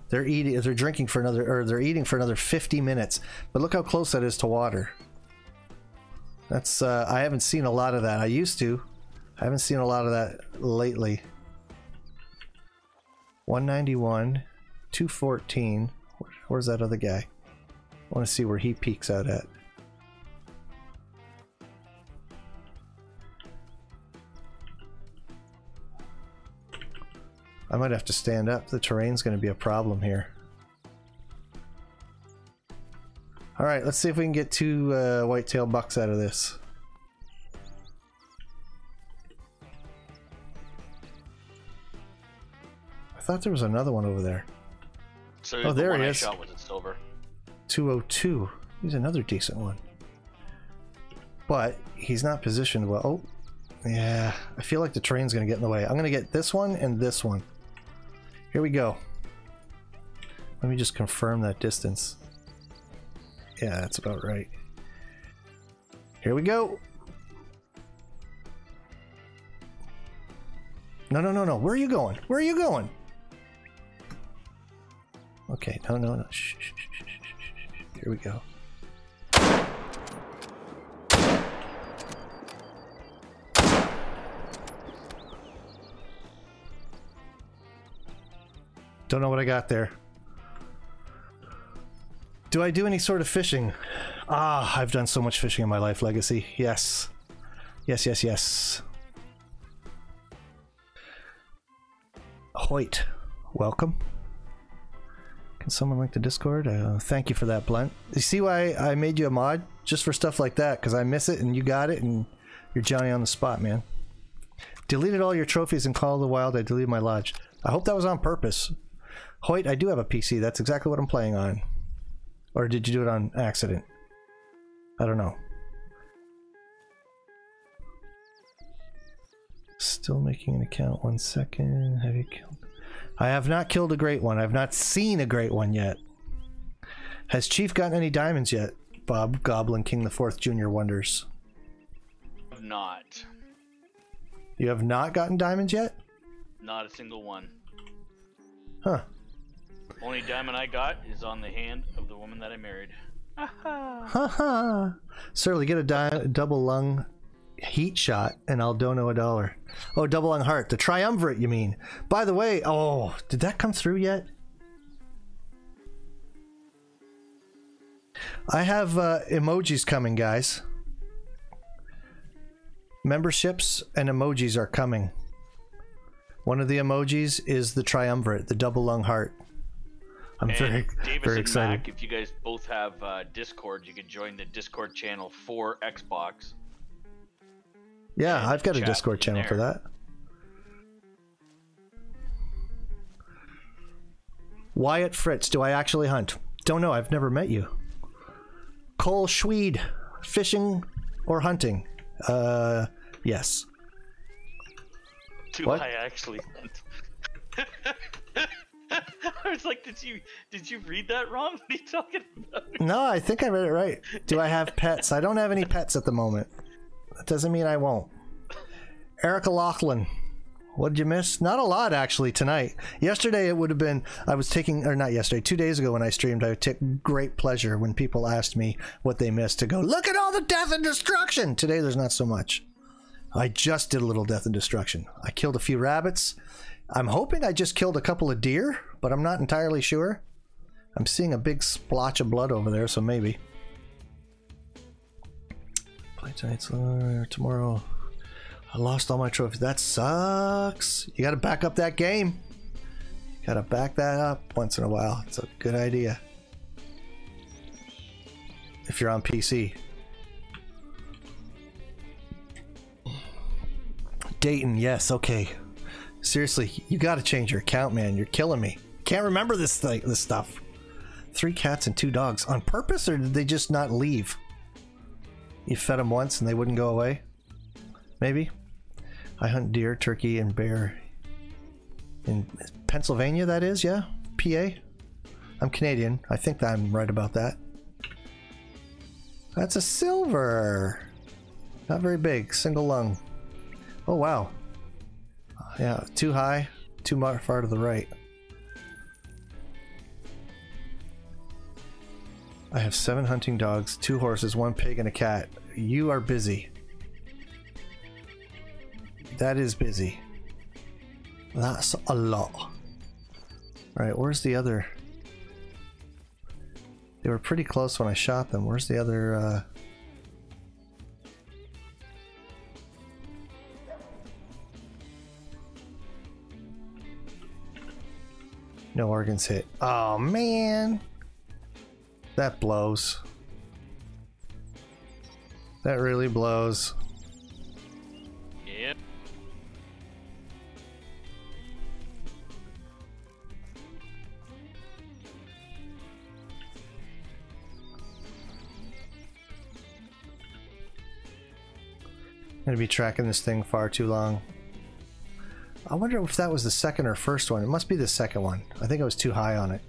They're eating they're drinking for another or they're eating for another 50 minutes. But look how close that is to water. That's uh, I haven't seen a lot of that. I used to. I haven't seen a lot of that lately. 191, 214. Where's that other guy? I want to see where he peaks out at. I might have to stand up. The terrain's going to be a problem here. All right, let's see if we can get two uh, whitetail bucks out of this. I thought there was another one over there. So Oh, the there one he I is. shot was a silver. 202. He's another decent one. But he's not positioned well. Oh, yeah. I feel like the train's going to get in the way. I'm going to get this one and this one. Here we go. Let me just confirm that distance. Yeah, that's about right. Here we go. No, no, no, no. Where are you going? Where are you going? Okay, no, no, no. Shh, shh, shh, shh. Here we go. Don't know what I got there. Do I do any sort of fishing? Ah, I've done so much fishing in my life, Legacy. Yes. Yes, yes, yes. Hoyt, welcome. Someone link the Discord? Uh, thank you for that, Blunt. You see why I made you a mod? Just for stuff like that, because I miss it and you got it and you're Johnny on the spot, man. Deleted all your trophies in Call of the Wild. I deleted my lodge. I hope that was on purpose. Hoyt, I do have a PC. That's exactly what I'm playing on. Or did you do it on accident? I don't know. Still making an account. One second. Have you killed? I have not killed a great one. I've not seen a great one yet. Has Chief gotten any diamonds yet? Bob Goblin King the Fourth Junior wonders. Not. You have not gotten diamonds yet? Not a single one. Huh. Only diamond I got is on the hand of the woman that I married. Haha. Surly, get a di- double lung heat shot and I'll dono a dollar. Oh, double lung heart. The triumvirate, you mean? By the way, oh, did that come through yet? I have uh, emojis coming, guys. Memberships and emojis are coming. One of the emojis is the triumvirate, the double lung heart. I'm And very, Davis very and excited. Mac, if you guys both have uh, Discord, you can join the Discord channel for Xbox. Yeah, I've got a Discord in channel for that. Wyatt Fritz, do I actually hunt? Don't know, I've never met you. Cole Schweed, fishing or hunting? Uh, yes. Do What? I actually hunt? I was like, did you did you read that wrong? What are you talking about? No, I think I read it right. Do I have pets? I don't have any pets at the moment. That doesn't mean I won't. Erica Laughlin. What did you miss? Not a lot actually tonight. Yesterday it would have been I was taking or not yesterday, 2 days ago when I streamed, I took great pleasure when people asked me what they missed to go, "Look at all the death and destruction." Today there's not so much. I just did a little death and destruction. I killed a few rabbits. I'm hoping I just killed a couple of deer, but I'm not entirely sure. I'm seeing a big splotch of blood over there, so maybe. Play tonight's uh, tomorrow. I lost all my trophies. That sucks. You got to back up that game. Got to back that up once in a while. It's a good idea. If you're on PC. Dayton, yes, okay. Seriously, you got to change your account, man. You're killing me. Can't remember this thing, this stuff. Three cats and two dogs on purpose, or did they just not leave? You fed them once and they wouldn't go away. Maybe. I hunt deer, turkey, and bear in Pennsylvania. That is, yeah. PA. I'm Canadian. I think I'm right about that. That's a silver. Not very big. Single lung. Oh wow. Yeah, too high, too far to the right. I have seven hunting dogs, two horses, one pig, and a cat. You are busy. That is busy. That's a lot. Alright, where's the other? They were pretty close when I shot them. Where's the other, uh... No organs hit. Oh man. That blows. That really blows. Yep. gonna be tracking this thing far too long. I wonder if that was the second or first one. It must be the second one. I think I was too high on it.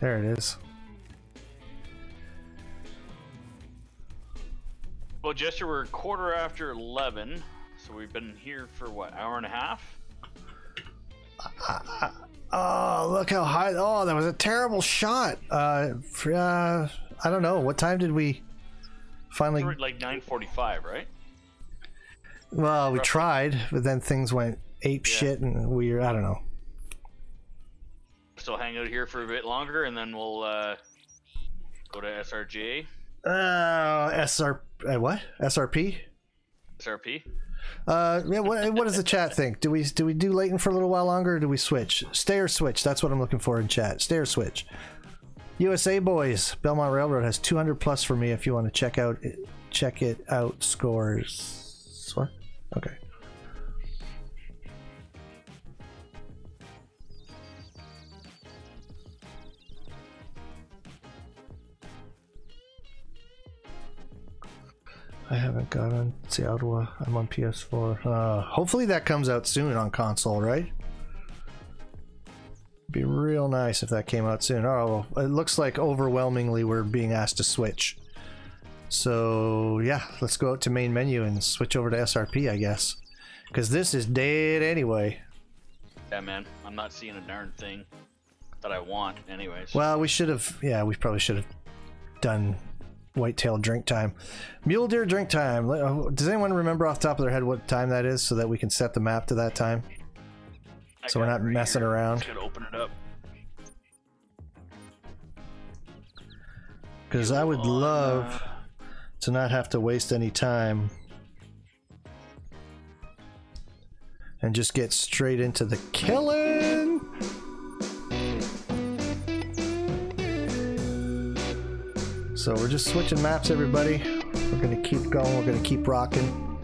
There it is. Well, Jester, we're quarter after eleven, so we've been here for what hour and a half. Oh, look how high! Oh, that was a terrible shot. Uh, for, uh I don't know. What time did we finally? We're at like nine forty-five, right? Well, we roughly. tried, but then things went ape Yeah. shit, and we I don't know. Still hang out here for a bit longer, and then we'll uh, go to SRJ, Uh, SR uh, what? SRP? SRP. Uh, yeah, what, what does the chat think? Do we do we do Layton for a little while longer, or do we switch? Stay or switch? That's what I'm looking for in chat. Stay or switch. USA boys, Belmont Railroad has 200 plus for me. If you want to check out it, check it out. Scores. What? Okay. I haven't got on Ottawa. I'm on PS4. Uh, hopefully that comes out soon on console, right? Be real nice if that came out soon. Oh, well, it looks like overwhelmingly we're being asked to switch. So yeah, let's go out to main menu and switch over to SRP, I guess, because this is dead anyway. Yeah, man. I'm not seeing a darn thing that I want, anyways. Well, we should have. Yeah, we probably should have done whitetail drink time. Mule deer drink time. Uh, Does anyone remember off the top of their head what time that is so that we can set the map to that time? I so we're not right messing here. around. Just open it up. Because I would On, love uh, to not have to waste any time and just get straight into the killing. So we're just switching maps, everybody. We're gonna keep going. We're gonna keep rocking.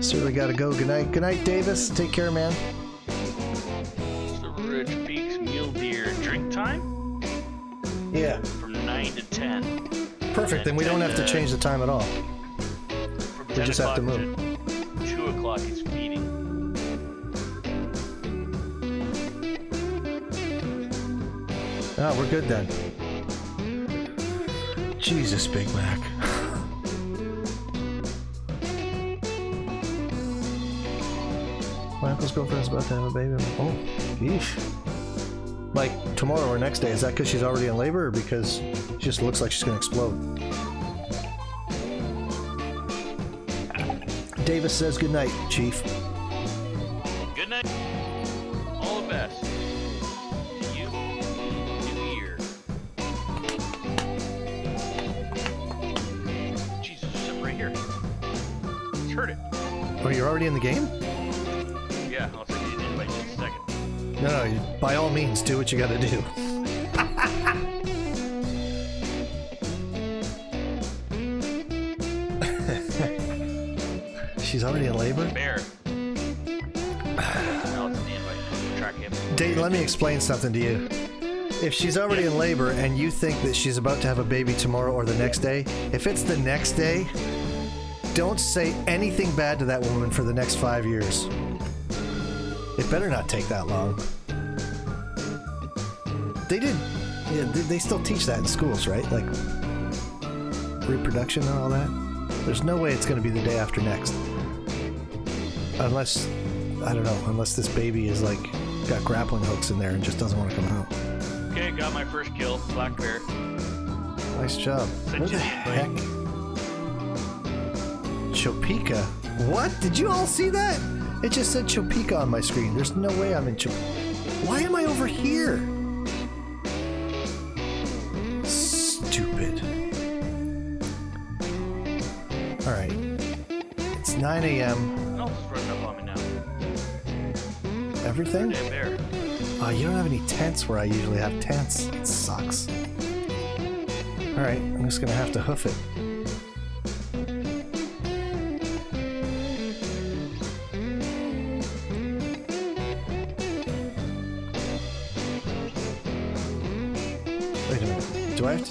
Certainly gotta go. Good night. Good night, Davis. Take care, man. The Ridge Peaks Mule Deer drink time Yeah. from 9 to 10. Perfect. Then we don't have to change the time at all. We just have to move. 2 o'clock is feeding. Ah, we're good then. Jesus, Big Mac. My uncle's girlfriend's about to have a baby. Oh, yeesh. Like tomorrow or next day. Is that because she's already in labor or because she just looks like she's going to explode? Davis says good night, Chief. Already in the game? Yeah, I'll send you in just a second. No, no. you- By all means, do what you got to do. She's already in labor. Bear. I'll send the invite. Track him. Dave, let me explain something to you. If she's already in labor and you think that she's about to have a baby tomorrow or the next day, if it's the next day, don't say anything bad to that woman for the next five years. It better not take that long. They did. Yeah, they- they still teach that in schools, right? Like reproduction and all that. There's no way it's going to be the day after next. Unless, I don't know, unless this baby is like got grappling hooks in there and just doesn't want to come out. Okay, got my first kill. Black bear. Nice job. What the heck? Chopika. What? Did you all see that? It just said Chopika on my screen. There's no way I'm in Chop. Why am I over here? Stupid. All right. It's 9 a.m. No, running up on me now. Everything? Damn bear. Oh, you don't have any tents where I usually have tents. It sucks. All right, I'm just gonna have to hoof it.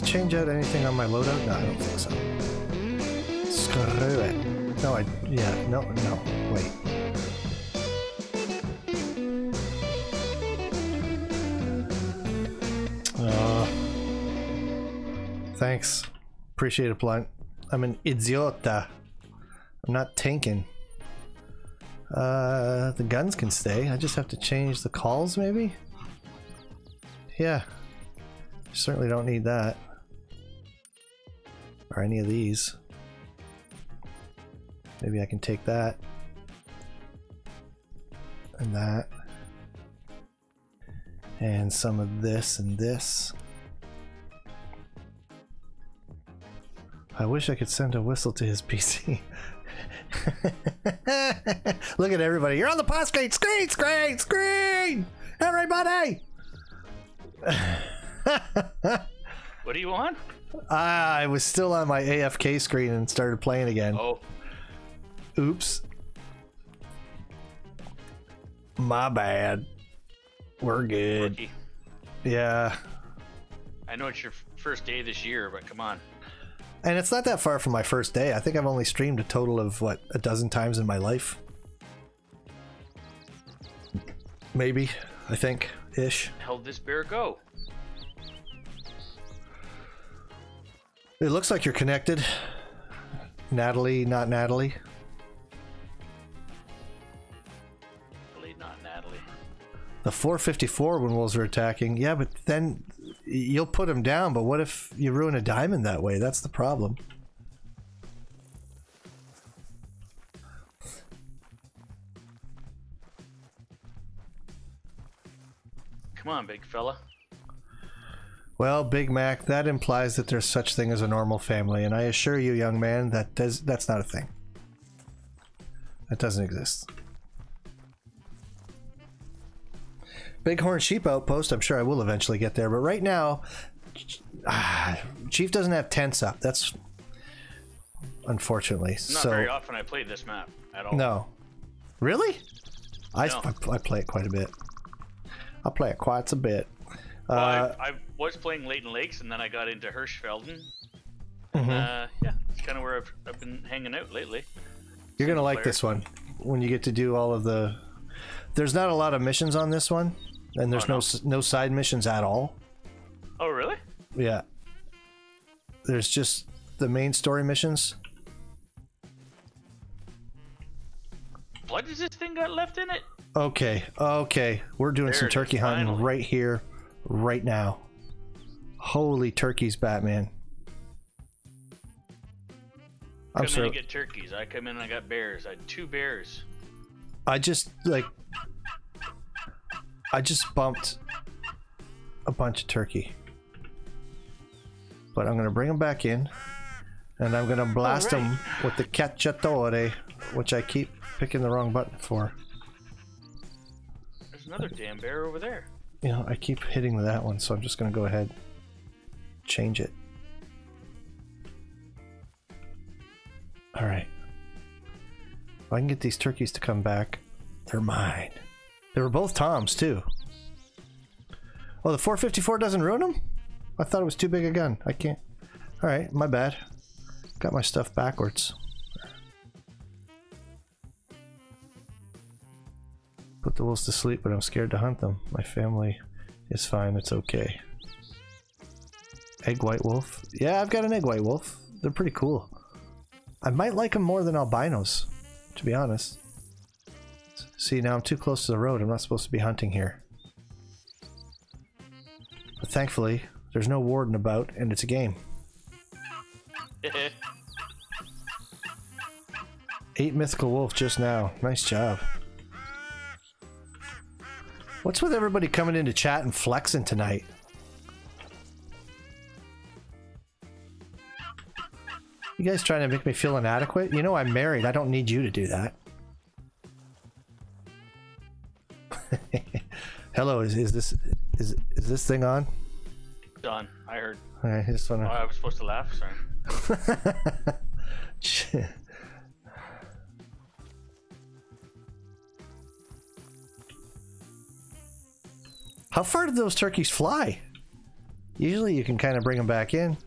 Change out anything on my loadout? No, I don't think so. Screw it. No, I. Yeah, no, no. Wait. Uh, thanks. Appreciate it, Blunt. I'm an idiota. I'm not tanking. Uh, the guns can stay. I just have to change the calls, maybe? Yeah. Certainly don't need that. Or any of these. Maybe I can take that. And that and some of this and this. I wish I could send a whistle to his PC. Look at everybody. You're on the pause screen. Screen, screen, screen. Everybody. What do you want? Ah, I was still on my AFK screen and started playing again. Oh, Oops. My bad. We're good. rookie. Yeah. I know it's your first day this year, but come on. And it's not that far from my first day. I think I've only streamed a total of what a dozen times in my life. Maybe, I think, ish. How'd this bear go? It looks like you're connected. Natalie, not Natalie. Really not Natalie. The 454 when wolves are attacking. Yeah, but then you'll put them down. But what if you ruin a diamond that way? That's the problem. Come on, big fella. Well, Big Mac, that implies that there's such thing as a normal family, and I assure you, young man, that does that's not a thing. That doesn't exist. Bighorn Sheep Outpost, I'm sure I will eventually get there, but right now, ah, Chief doesn't have tents up. That's unfortunately. Not so very often I play this map at all. no, really, No. I, I play it quite a bit. I play it quite a bit. Well, Uh, I, I was playing Layton Lakes, and then I got into Hirschfelden. mhm. Uh, yeah, it's kind of where I've, I've been hanging out lately. You're gonna like player. this one when you get to do all of the. There's not a lot of missions on this one, and there's Oh, no no? no side missions at all. Oh, really? Yeah. There's just the main story missions. What does this thing got left in it? Okay, okay, we're doing There some turkey hunting finally. right here, right now. Holy turkeys, Batman! I'm come in sorry. and get turkeys. I come in and I got bears. I had two bears. I just like I just bumped a bunch of turkey. But I'm gonna bring them back in and I'm gonna blast them with the cacciatore, which I keep picking the wrong button for. There's another damn bear over there. You know, I keep hitting that one, so I'm just gonna go ahead change it. Alright. If I can get these turkeys to come back, they're mine. They were both Toms, too. Oh, the 454 doesn't ruin them? I thought it was too big a gun. I can't. Alright, my bad. Got my stuff backwards. Put the wolves to sleep, but I'm scared to hunt them. My family is fine. It's okay. Egg white wolf? Yeah, I've got an egg white wolf. They're pretty cool. I might like them more than albinos, to be honest. See, now I'm too close to the road. I'm not supposed to be hunting here. But thankfully, there's no warden about, and it's a game. Eight mythical wolf just now. Nice job. What's with everybody coming into chat and flexing tonight? You guys trying to make me feel inadequate? You know I'm married. I don't need you to do that. Hello, is, is this is is this thing on? Done. I heard. I just Oh, wanna. I was supposed to laugh. Sorry. How far did those turkeys fly? Usually you can kind of bring them back in.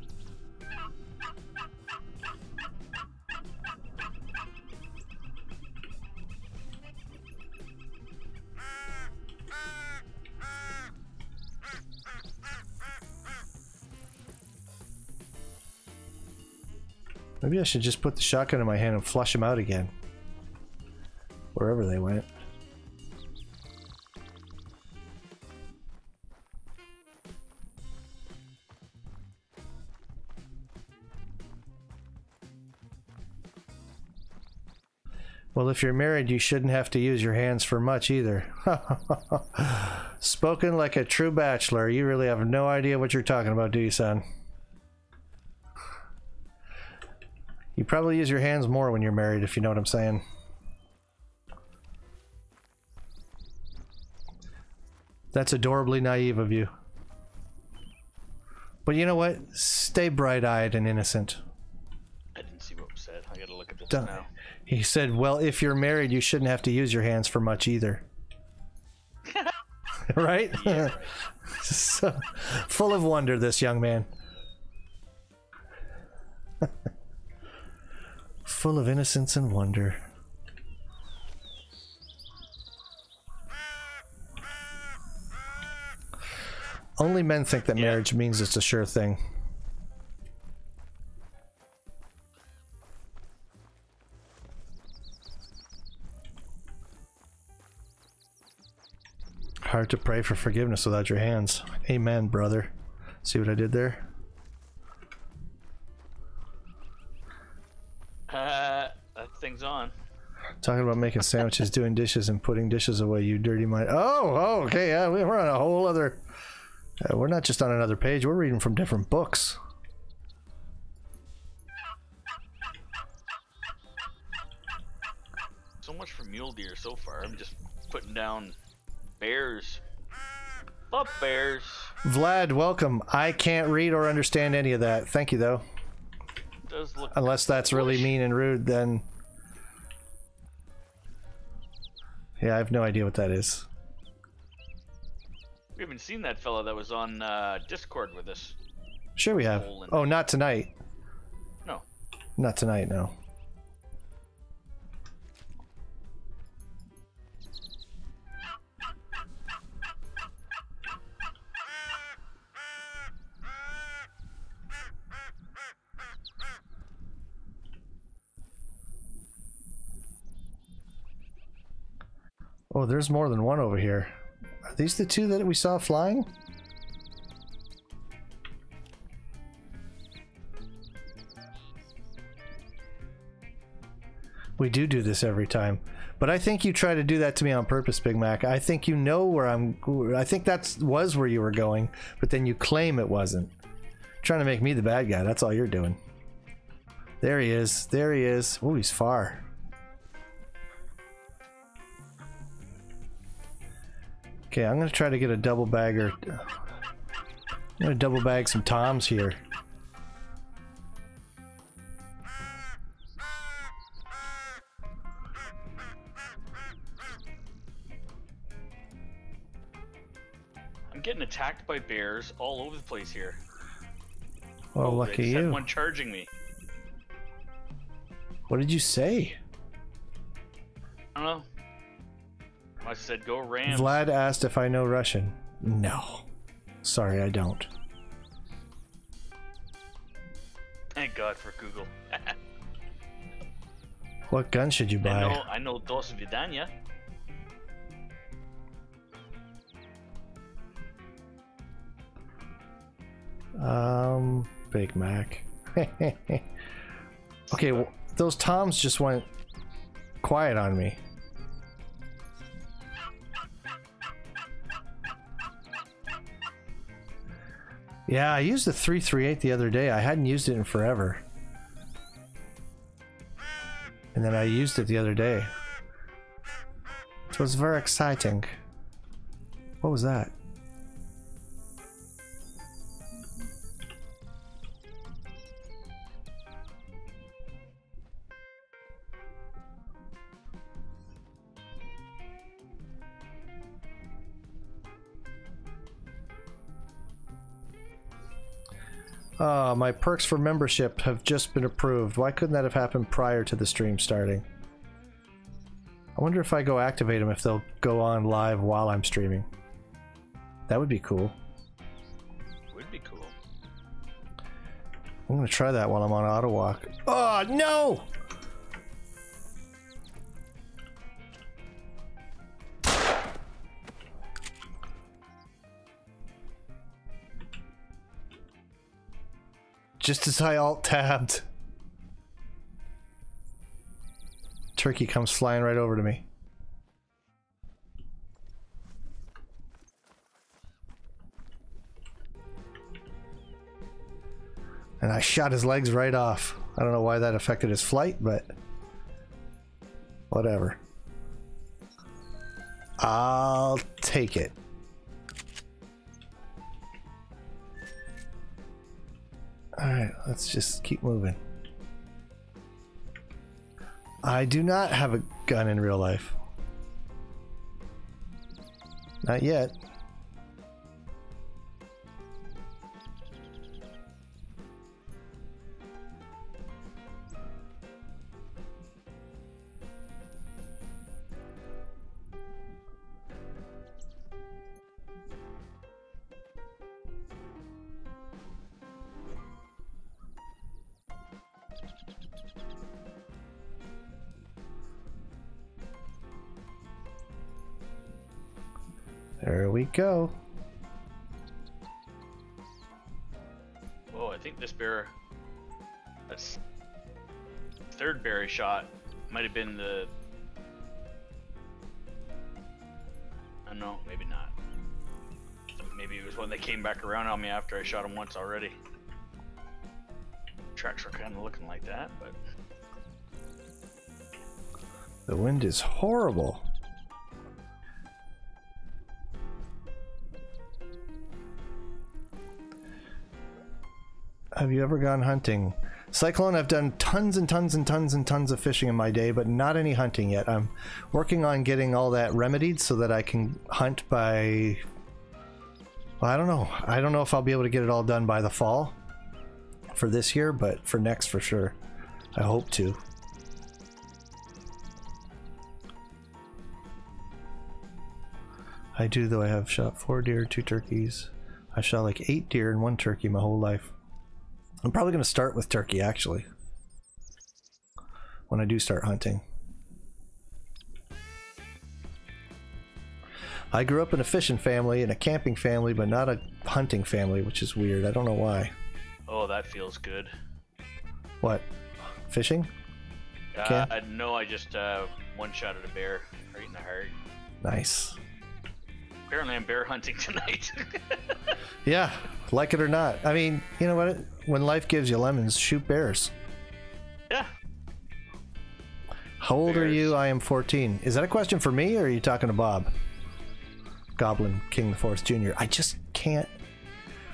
Maybe I should just put the shotgun in my hand and flush them out again. Wherever they went. Well, if you're married, you shouldn't have to use your hands for much either. Spoken like a true bachelor. You really have no idea what you're talking about, do you, son? You probably use your hands more when you're married, if you know what I'm saying. That's adorably naive of you. But you know what? Stay bright eyed and innocent. I didn't see what was said. I gotta look at this Don't- now. He said, Well, if you're married, you shouldn't have to use your hands for much either. right? so, full of wonder, this young man. full of innocence and wonder. Only men think that Yeah. marriage means it's a sure thing. Hard to pray for forgiveness without your hands. Amen, brother. See what I did there? Uh, that thing's on. Talking about making sandwiches, doing dishes, and putting dishes away, you dirty mind. Oh, oh, okay, yeah, we- we're on a whole other. Uh, we're not just on another page, we're reading from different books. So much for mule deer so far. I'm just putting down bears. Love bears. Vlad, welcome. I can't read or understand any of that. Thank you, though. Does look Unless that's really mean and rude, then. Yeah, I have no idea what that is. We haven't seen that fella that was on uh, Discord with us. Sure, we have. Oh, not tonight. No. Not tonight, no. Oh, there's more than one over here. Are these the two that we saw flying? We do do this every time. But I think you try to do that to me on purpose, Big Mac. I think you know where I'm. I think that was where you were going, but then you claim it wasn't. Trying to make me the bad guy. That's all you're doing. There he is. There he is. Oh, he's far. Okay, I'm gonna try to get a double bagger. I'm gonna double bag some toms here. I'm getting attacked by bears all over the place here. Well, Oh, lucky you. One charging me. What did you say? I don't know. I said go Rams. Vlad asked if I know Russian. No. Sorry, I don't. Thank God for Google. What gun should you buy? I know. I know Dos Vidania. Um, Big Mac. okay, well, those toms just went quiet on me. Yeah, I used the 338 the other day. I hadn't used it in forever. And then I used it the other day. It was very exciting. What was that? Ah, my perks for membership have just been approved. Why couldn't that have happened prior to the stream starting? I wonder if I go activate them if they'll go on live while I'm streaming. That would be cool. Would be cool. I'm gonna try that while I'm on auto walk. Oh no! Just as I alt tabbed. Turkey comes flying right over to me. And I shot his legs right off. I don't know why that affected his flight, but whatever. I'll take it. Alright, let's just keep moving. I do not have a gun in real life. Not yet. Go. Oh, I think this bear. That's third bear I shot. Might have been the. Oh, I don't know, maybe not. Maybe it was one that came back around on me after I shot him once already. Tracks were kind of looking like that, but The wind is horrible. Have you ever gone hunting? Cyclone, I've done tons and tons and tons and tons of fishing in my day, but not any hunting yet. I'm working on getting all that remedied so that I can hunt by. Well, I don't know. I don't know if I'll be able to get it all done by the fall for this year, but for next for sure. I hope to. I do, though I have shot four deer, two turkeys. I shot like eight deer and one turkey my whole life. I'm probably going to start with turkey, actually. When I do start hunting. I grew up in a fishing family and a camping family, but not a hunting family, which is weird. I don't know why. oh, that feels good. What? Fishing? Uh, know I just uh, one shot at a bear right in the heart. Nice. Apparently, I'm bear hunting tonight. Yeah, like it or not. I mean, you know what? When life gives you lemons, shoot bears. yeah, How old are you? I am 14. Is that a question for me or are you talking to Bob? Goblin King the Forest Jr. I just can't.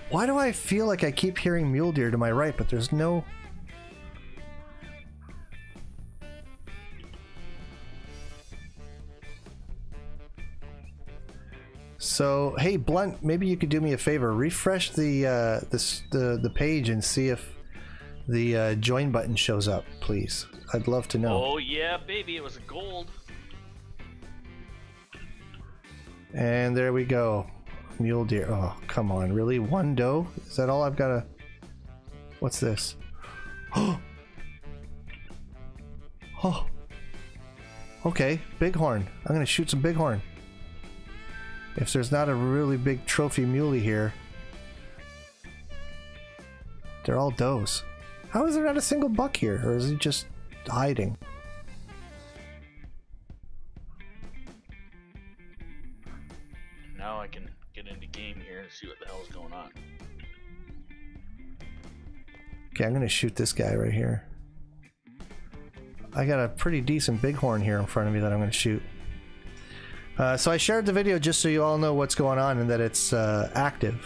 Why do I feel like I keep hearing mule deer to my right, but there's no. So hey Blunt, maybe you could do me a favor. Refresh the uh, this the the page and see if the uh, join button shows up, please. I'd love to know. Oh yeah, baby, it was a gold. And there we go. Mule deer. Oh, come on. Really? One doe? Is that all I've got to. What's this? Oh! Oh! Okay, bighorn. I'm going to shoot some bighorn. If there's not a really big trophy muley here, they're all does. How is there not a single buck here? Or is he just hiding? Now I can get into game here and see what the hell's going on. Okay, I'm gonna shoot this guy right here. I got a pretty decent bighorn here in front of me that I'm gonna shoot. Uh, so I shared the video just so you all know what's going on and that it's uh, active.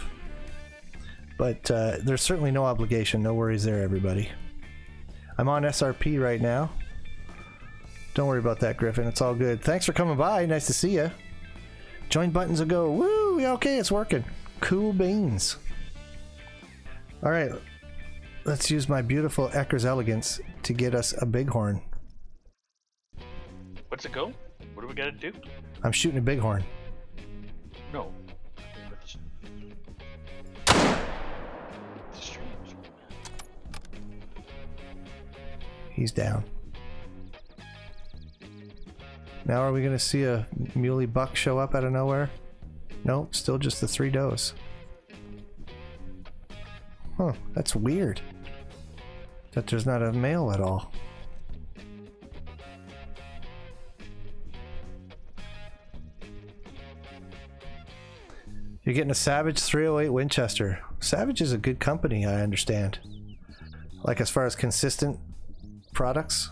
But uh, there's certainly no obligation. No worries there, everybody. I'm on SRP right now. Don't worry about that, Griffin. It's all good. Thanks for coming by. Nice to see you. Join buttons a go. Woo! Okay, it's working. Cool beans. All right, Let's use my beautiful Ecker's Elegance to get us a bighorn. What's it go? What do we gotta do? I'm shooting a bighorn. No. He's down. Now are we going to see a muley buck show up out of nowhere? Nope, still just the three does. Huh, that's weird. That there's not a male at all. You're getting a Savage 308 Winchester. Savage is a good company, I understand. Like as far as consistent products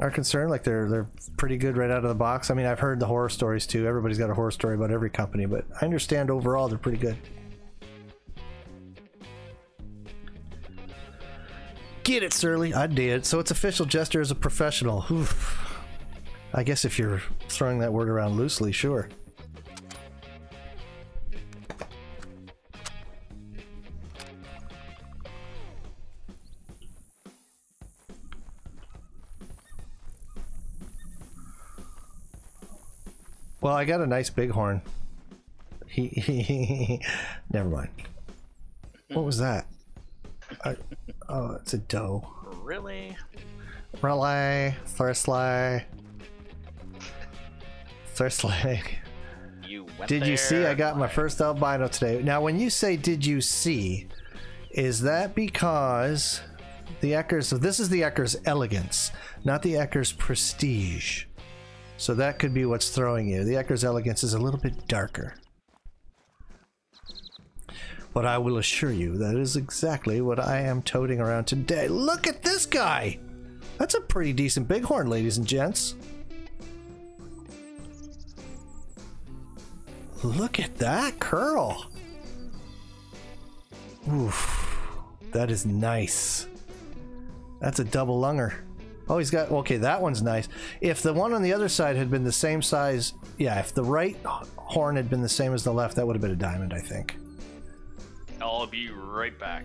are concerned, like they're they're pretty good right out of the box. I mean, I've heard the horror stories too. Everybody's got a horror story about every company, but I understand overall they're pretty good. Get it, Surly. I did. So it's official. Jester is a professional. Oof. I guess if you're throwing that word around loosely, sure. Well, I got a nice bighorn. He, never mind. What was that? I, oh, it's a doe. Really? Relay, Thirsley, Thirsley. Went Did you see? I got my first albino today. Now, when you say "Did you see," is that because the Eckers? So this is the Eckers Elegance, not the Eckers Prestige. So that could be what's throwing you. The Eckers Elegance is a little bit darker. But I will assure you that is exactly what I am toting around today. Look at this guy! That's a pretty decent bighorn, ladies and gents. Look at that curl. Oof. That is nice. That's a double lunger. Oh, he's got. Okay, that one's nice. If the one on the other side had been the same size, yeah, if the right horn had been the same as the left, that would have been a diamond, I think. I'll be right back.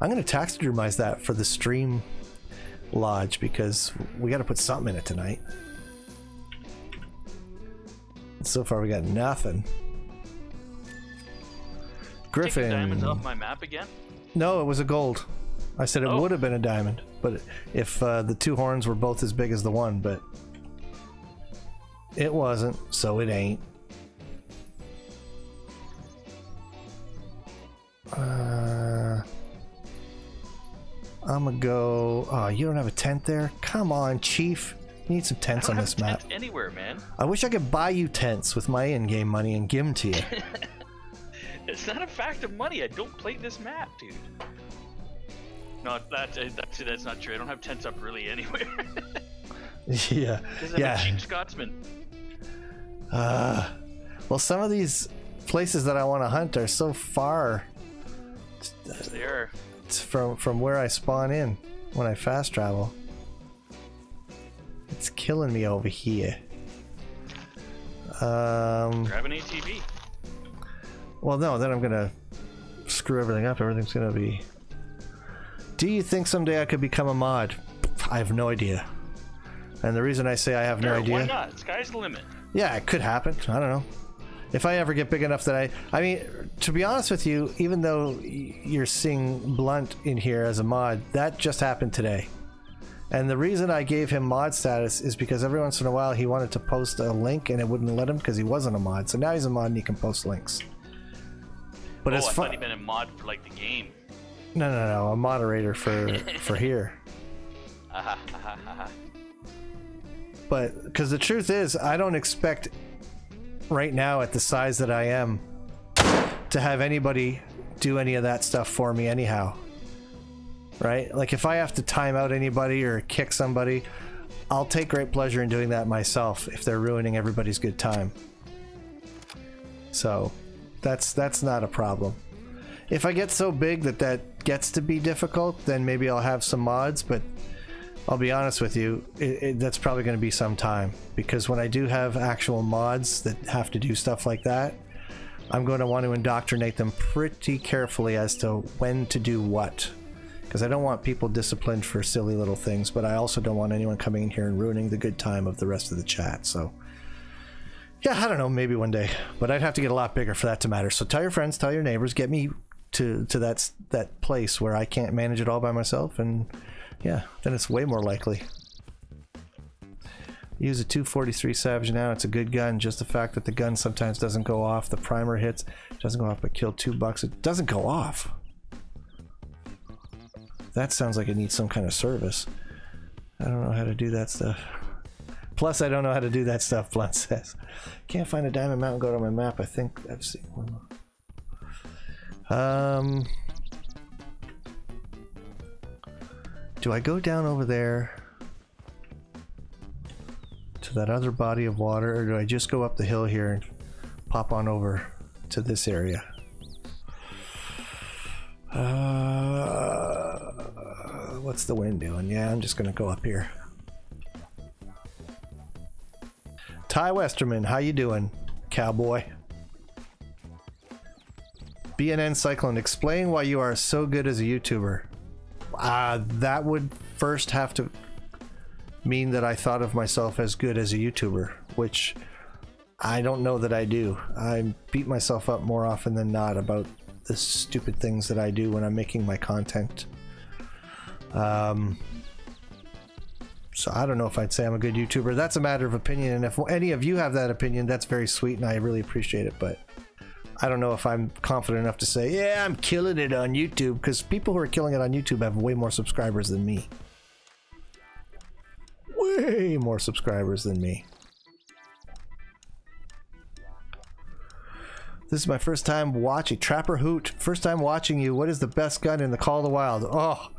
I'm going to taxidermize that for the stream lodge because we got to put something in it tonight. So far, we got nothing. Griffin. Diamonds off my map again? No, it was a gold. I said it Oh. would have been a diamond, but if uh, the two horns were both as big as the one, but it wasn't, so it ain't. Uh, I'm gonna go. Oh, you don't have a tent there? Come on, Chief. You need some tents on this map. anywhere, man. I wish I could buy you tents with my in-game money and give them to you. It's not a fact of money. I don't play this map, dude. No, that, that's that's not true. I don't have tents up really anywhere. yeah, I'm yeah. a cheap Scotsman. Uh, well, some of these places that I want to hunt are so far Yes, they are. from from where I spawn in when I fast travel. It's killing me over here. Um, Grab an ATV. well, no, then I'm gonna screw everything up. Everything's gonna be. Do you think someday I could become a mod? I have no idea. And the reason I say I have no Sure, idea. Why not? Sky's the limit. Yeah, it could happen. I don't know. If I ever get big enough that I, I mean, to be honest with you, even though you're seeing Blunt in here as a mod, that just happened today. And the reason I gave him mod status is because every once in a while he wanted to post a link and it wouldn't let him because he wasn't a mod. So now he's a mod and he can post links. But oh, it's fun. he'd been a mod for like the game. No, no, no, a moderator for for here. But because the truth is, I don't expect right now at the size that I am to have anybody do any of that stuff for me anyhow. Right? Like if I have to time out anybody or kick somebody, I'll take great pleasure in doing that myself if they're ruining everybody's good time. So, that's that's not a problem. If I get so big that that gets to be difficult, then maybe I'll have some mods, but I'll be honest with you, it, it, that's probably going to be some time because when I do have actual mods that have to do stuff like that, I'm going to want to indoctrinate them pretty carefully as to when to do what. Because I don't want people disciplined for silly little things, but I also don't want anyone coming in here and ruining the good time of the rest of the chat. So, yeah, I don't know, maybe one day, but I'd have to get a lot bigger for that to matter. So tell your friends, tell your neighbors, get me to to that that place where I can't manage it all by myself, and yeah, then it's way more likely. Use a 243 Savage now. It's a good gun. Just the fact that the gun sometimes doesn't go off. The primer hits, doesn't go off, but kill two bucks. It doesn't go off. That sounds like it needs some kind of service. I don't know how to do that stuff. Plus, I don't know how to do that stuff, Blunt says. Can't find a Diamond Mountain goat on my map. I think I've seen one. Um, do I go down over there to that other body of water, or do I just go up the hill here and pop on over to this area? Uh, what's the wind doing? Yeah, I'm just gonna go up here. Ty Westerman, how you doing, cowboy? BNN Cyclone, explain why you are so good as a YouTuber. Uh, that would first have to mean that I thought of myself as good as a YouTuber, which I don't know that I do. I beat myself up more often than not about the stupid things that I do when I'm making my content. Um, So I don't know if I'd say I'm a good YouTuber. That's a matter of opinion, and if any of you have that opinion, that's very sweet, and I really appreciate it. But I don't know if I'm confident enough to say, yeah, I'm killing it on YouTube, because people who are killing it on YouTube have way more subscribers than me. Way more subscribers than me. This is my first time watching Trapper Hoot. First time watching you. What is the best gun in the Call of the Wild? Oh,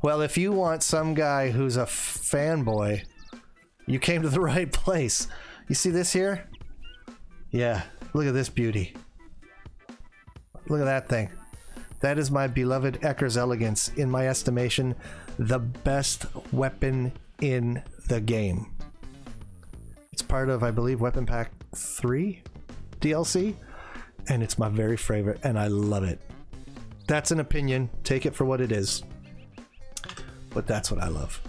well, if you want some guy who's a fanboy, you came to the right place. You see this here? Yeah, look at this beauty. Look at that thing. That is my beloved Ecker's Elegance. In my estimation, the best weapon in the game. It's part of, I believe, Weapon Pack 3 DLC and it's my very favorite, and I love it. That's an opinion. Take it for what it is. But that's what I love.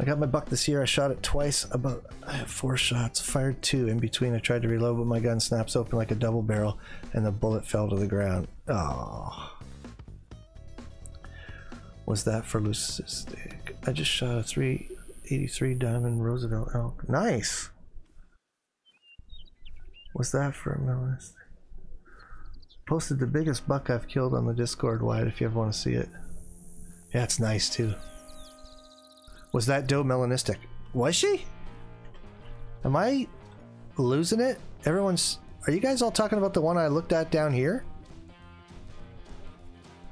I got my buck this year. I shot it twice. About I have four shots. Fired two in between. I tried to reload, but my gun snaps open like a double barrel, and the bullet fell to the ground. Oh. Was that for leucistic? I just shot a 383 Diamond Roosevelt elk. Nice. Was that for a? Posted the biggest buck I've killed on the Discord wide if you ever want to see it. Yeah, it's nice too. Was that doe melanistic? Was she? Am I losing it? Everyone's. Are you guys all talking about the one I looked at down here?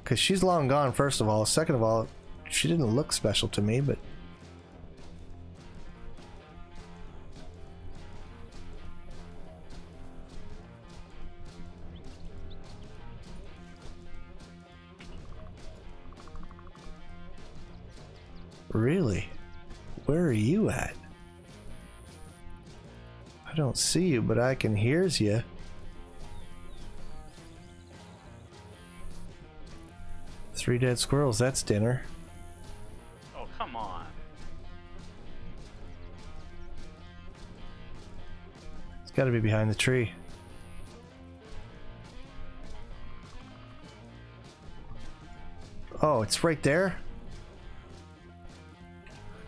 Because she's long gone, first of all. Second of all, she didn't look special to me, but Really? Where are you at? I don't see you, but I can hears you. Three dead squirrels, that's dinner. Oh, come on. It's gotta be behind the tree. Oh, it's right there?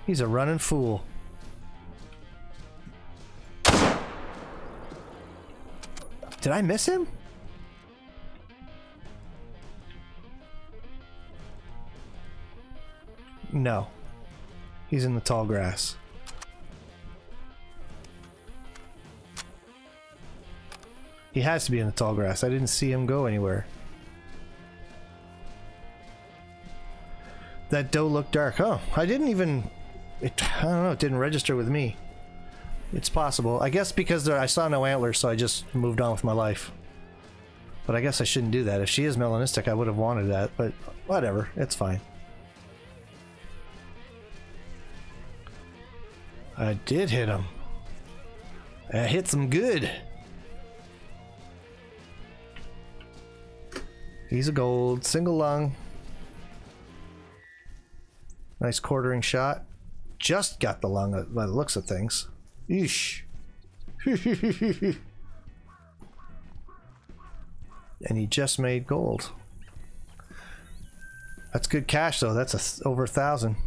He's a running fool. Did I miss him? No. He's in the tall grass. He has to be in the tall grass. I didn't see him go anywhere. That doe looked dark. Oh, I didn't even it, I don't know, it didn't register with me. It's possible. I guess because there, I saw no antlers, so I just moved on with my life. But I guess I shouldn't do that. If she is melanistic, I would have wanted that, but whatever. It's fine. I did hit him. I hit some good. He's a gold, single lung. Nice quartering shot just got the lung by the looks of things. Eesh. and he just made gold. That's good cash though. That's a th over a thousand.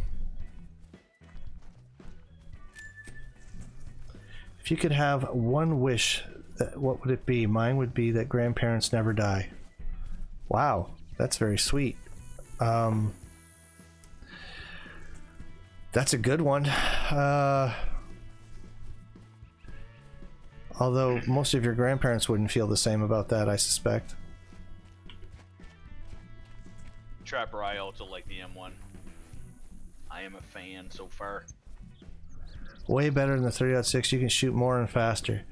If you could have one wish, what would it be? Mine would be that grandparents never die. Wow, that's very sweet. Um, that's a good one. Uh, although most of your grandparents wouldn't feel the same about that, I suspect. Trapper, I also like the M1. I am a fan so far. Way better than the 3.6. You can shoot more and faster.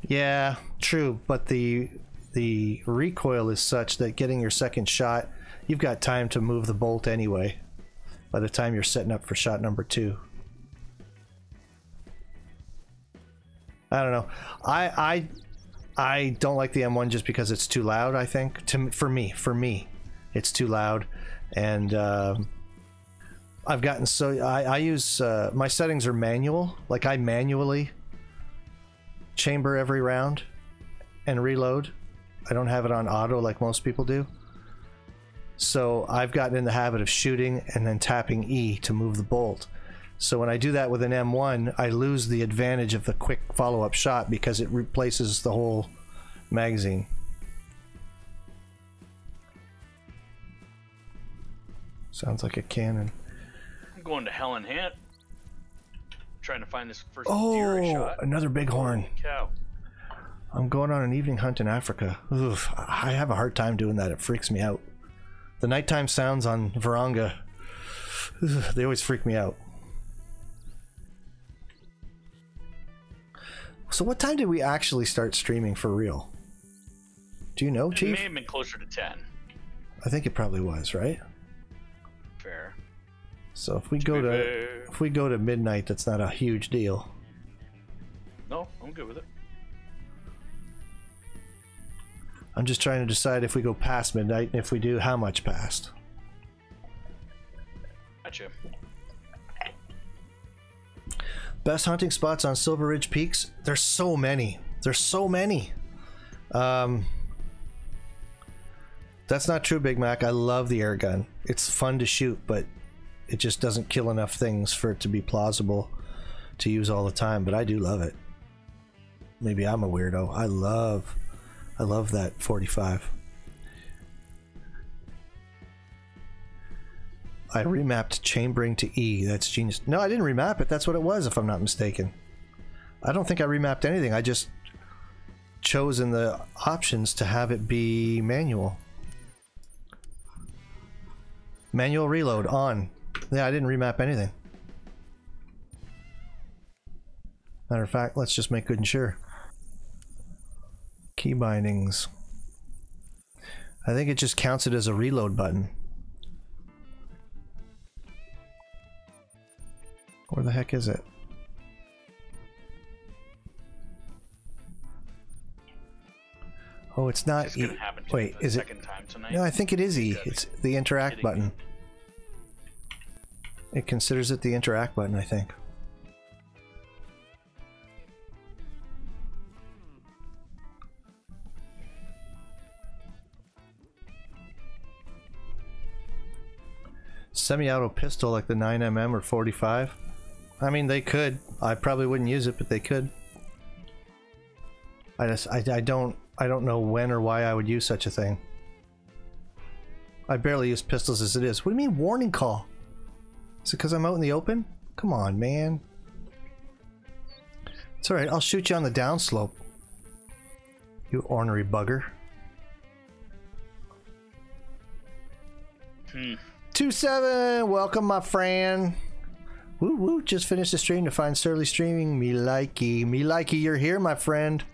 Yeah, true, but the the recoil is such that getting your second shot, you've got time to move the bolt anyway by the time you're setting up for shot number two. I don't know. I I I don't like the M1 just because it's too loud. I think to for me, for me, it's too loud, and uh, I've gotten so I I use uh, my settings are manual. Like I manually chamber every round and reload. I don't have it on auto like most people do. So I've gotten in the habit of shooting and then tapping E to move the bolt. So when I do that with an M1, I lose the advantage of the quick follow-up shot because it replaces the whole magazine. Sounds like a cannon. I'm going to hell Helen Hant. Trying to find this first deer I Oh, shot. another bighorn. Cow. I'm going on an evening hunt in Africa. Oof, I have a hard time doing that. It freaks me out. The nighttime sounds on Vurhonga—they always freak me out. So, what time did we actually start streaming for real? Do you know, It Chief? may have been closer to 10. I think it probably was, right? Fair. So if we go to fair. if we go to midnight, that's not a huge deal. No, I'm good with it. I'm just trying to decide if we go past midnight, and if we do, how much past. Gotcha. Best hunting spots on Silver Ridge Peaks? There's so many. There's so many. Um, that's not true, Big Mac. I love the air gun. It's fun to shoot, but it just doesn't kill enough things for it to be plausible to use all the time. But I do love it. Maybe I'm a weirdo. I love, I love that 45. I remapped chambering to E. That's genius. No, I didn't remap it. That's what it was, if I'm not mistaken. I don't think I remapped anything. I just chose in the options to have it be manual. Manual reload on. Yeah, I didn't remap anything. Matter of fact, let's just make good and sure. Key bindings. I think it just counts it as a reload button. Where the heck is it? Oh, it's not It's E. gonna happen to Wait, the is it? time tonight. No, I think it is E. It's the interact button. It considers it the interact button, I think. Semi-auto pistol like the 9mm or 45. I mean, they could. I probably wouldn't use it, but they could. I just, I, I don't, I don't know when or why I would use such a thing. I barely use pistols as it is. What do you mean warning call? Is it because I'm out in the open? Come on, man. It's alright, I'll shoot you on the downslope. You ornery bugger. Hmm. 2-7, welcome my friend. Woo woo, just finished the stream to find Surly streaming. Me likey, me likey, you're here, my friend.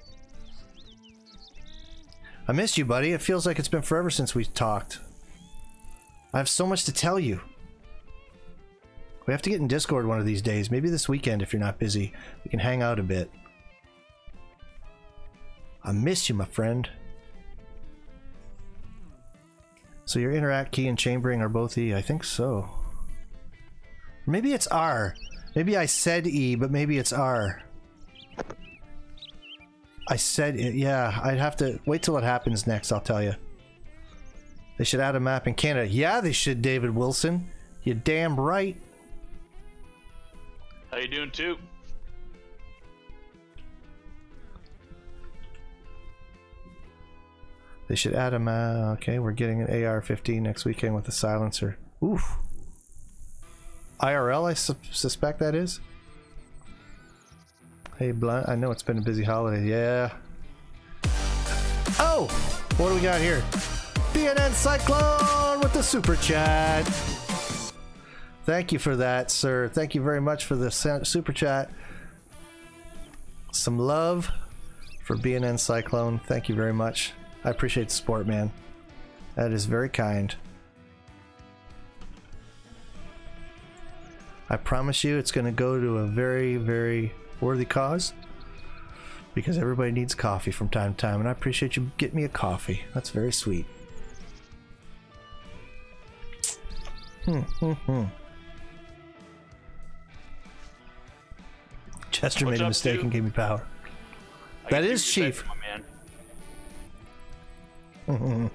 I miss you, buddy. It feels like it's been forever since we talked. I have so much to tell you. We have to get in Discord one of these days. Maybe this weekend if you're not busy. We can hang out a bit. I miss you, my friend. So your interact key and chambering are both E? I think so. Maybe it's R. Maybe I said E, but maybe it's R. I said it. Yeah, I'd have to wait till it happens next. I'll tell you. They should add a map in Canada. Yeah, they should, David Wilson. You damn right. How you doing, too? They should add a map. Uh, okay, we're getting an AR-15 next weekend with a silencer. Oof. IRL, I su- suspect that is. Hey, Blunt, I know it's been a busy holiday. Yeah. Oh! What do we got here? BNN Cyclone with the super chat. Thank you for that, sir. Thank you very much for the super chat. Some love for BNN Cyclone. Thank you very much. I appreciate the support, man. That is very kind. I promise you it's going to go to a very, very worthy cause because everybody needs coffee from time to time, and I appreciate you getting me a coffee. That's very sweet. Hmm, hmm, hmm. Chester What's made a mistake and gave me power. I That is Chief. Man.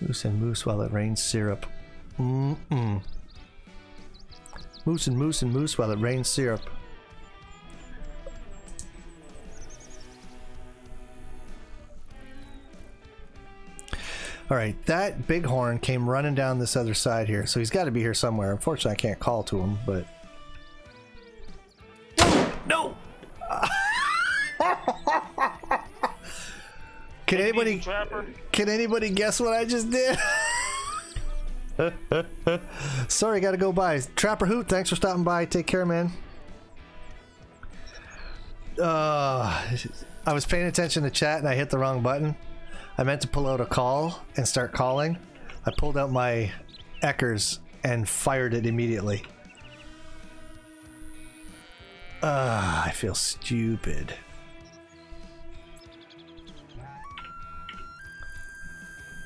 Moose and moose while it rains syrup. Mm-mm. Moose and moose and moose while it rains syrup. All right, that bighorn came running down this other side here, so he's got to be here somewhere. Unfortunately, I can't call to him, but can anybody can anybody guess what I just did? Sorry, gotta go by. Trapper Hoot, thanks for stopping by. Take care, man. Uh, I was paying attention to chat and I hit the wrong button. I meant to pull out a call and start calling. I pulled out my Eckers and fired it immediately. Ah, I feel stupid.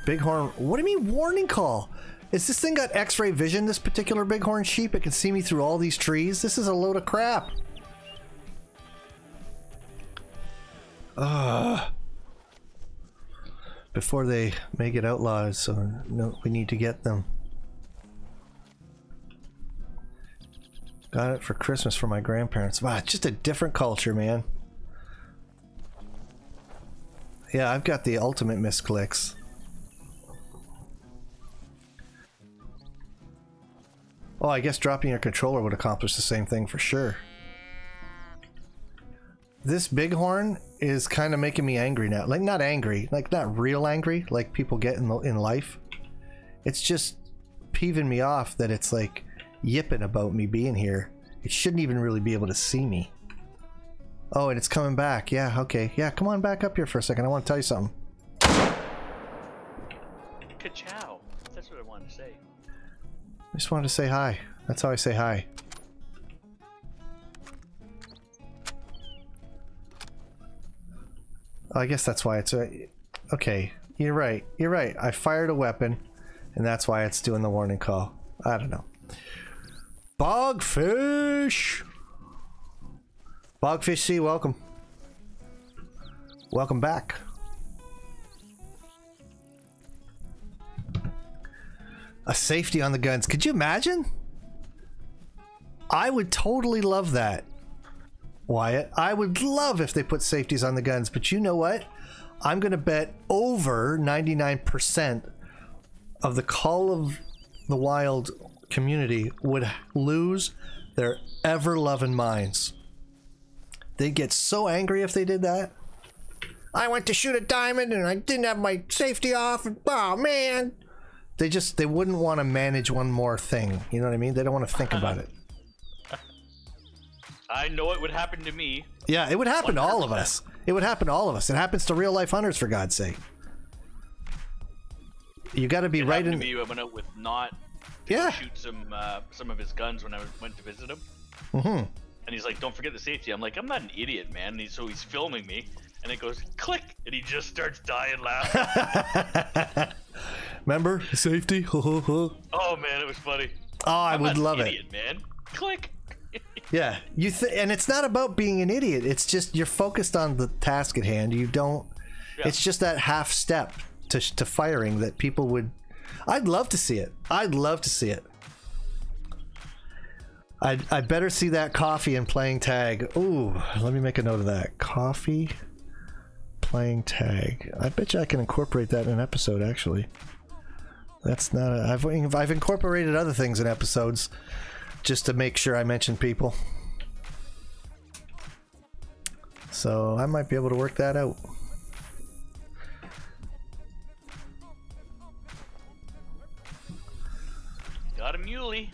Bighorn, what do you mean warning call? Is this thing got x-ray vision, this particular bighorn sheep? It can see me through all these trees? This is a load of crap. Ugh. Before they make it outlaws, so no, we need to get them. Got it for Christmas for my grandparents. Wow, just a different culture, man. Yeah, I've got the ultimate misclicks. Oh, I guess dropping your controller would accomplish the same thing for sure. This bighorn is kind of making me angry now. Like, not angry, like, not real angry, like people get in, in life. It's just peeving me off that it's like yipping about me being here. It shouldn't even really be able to see me. Oh, and it's coming back. Yeah, okay. Yeah, come on back up here for a second. I want to tell you something. Ka-chow. That's I just wanted to say hi. That's how I say hi. I guess that's why it's a... Okay, you're right. You're right. I fired a weapon, and that's why it's doing the warning call. I don't know. Bogfish! Bogfish C, welcome. Welcome back. A safety on the guns. Could you imagine? I would totally love that. Wyatt, I would love if they put safeties on the guns, but you know what? I'm going to bet over 99% of the Call of the Wild community would lose their ever loving minds. They'd get so angry if they did that. I went to shoot a diamond and I didn't have my safety off. Oh man, they just they wouldn't want to manage one more thing. You know what I mean? They don't want to think about it. I know it would happen to me. Yeah, it would happen to all of us. It would happen to all of us. It happens to real life hunters, for God's sake. You got to be It right in. to me. I went out with not Yeah. shoot some uh, some of his guns when I went to visit him. hmm And he's like, "Don't forget the safety." I'm like, "I'm not an idiot, man." And he, so he's filming me, and it goes click, and he just starts dying laughing. Remember safety? oh, oh man, it was funny. Oh, I I'm would love it. man. Click. Yeah, you th- and it's not about being an idiot. It's just you're focused on the task at hand. You don't. Yeah. It's just that half step to to firing that people would. I'd love to see it. I'd love to see it. I I better see that coffee and playing tag. Ooh, let me make a note of that. Coffee, playing tag. I bet you I can incorporate that in an episode. Actually, that's not. A, I've I've incorporated other things in episodes just to make sure I mention people. So I might be able to work that out. Got a muley.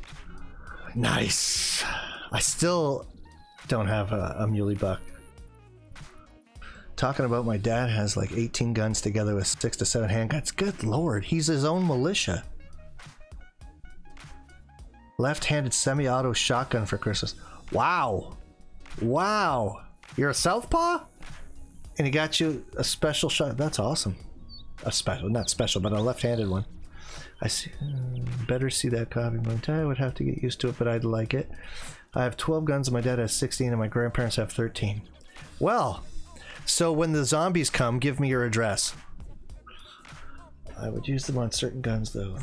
Nice. I still don't have a, a muley buck. Talking about my dad has like 18 guns together with six to seven handguns. Good lord, he's his own militia. Left-handed semi-auto shotgun for Christmas. Wow, wow. You're a southpaw, and he got you a special shot. That's awesome. A special, not special, but a left-handed one. I see. uh, better see that copy. I would have to get used to it, but I'd like it. I have 12 guns, and my dad has 16, and my grandparents have 13. Well, so when the zombies come, give me your address. I would use them on certain guns, though.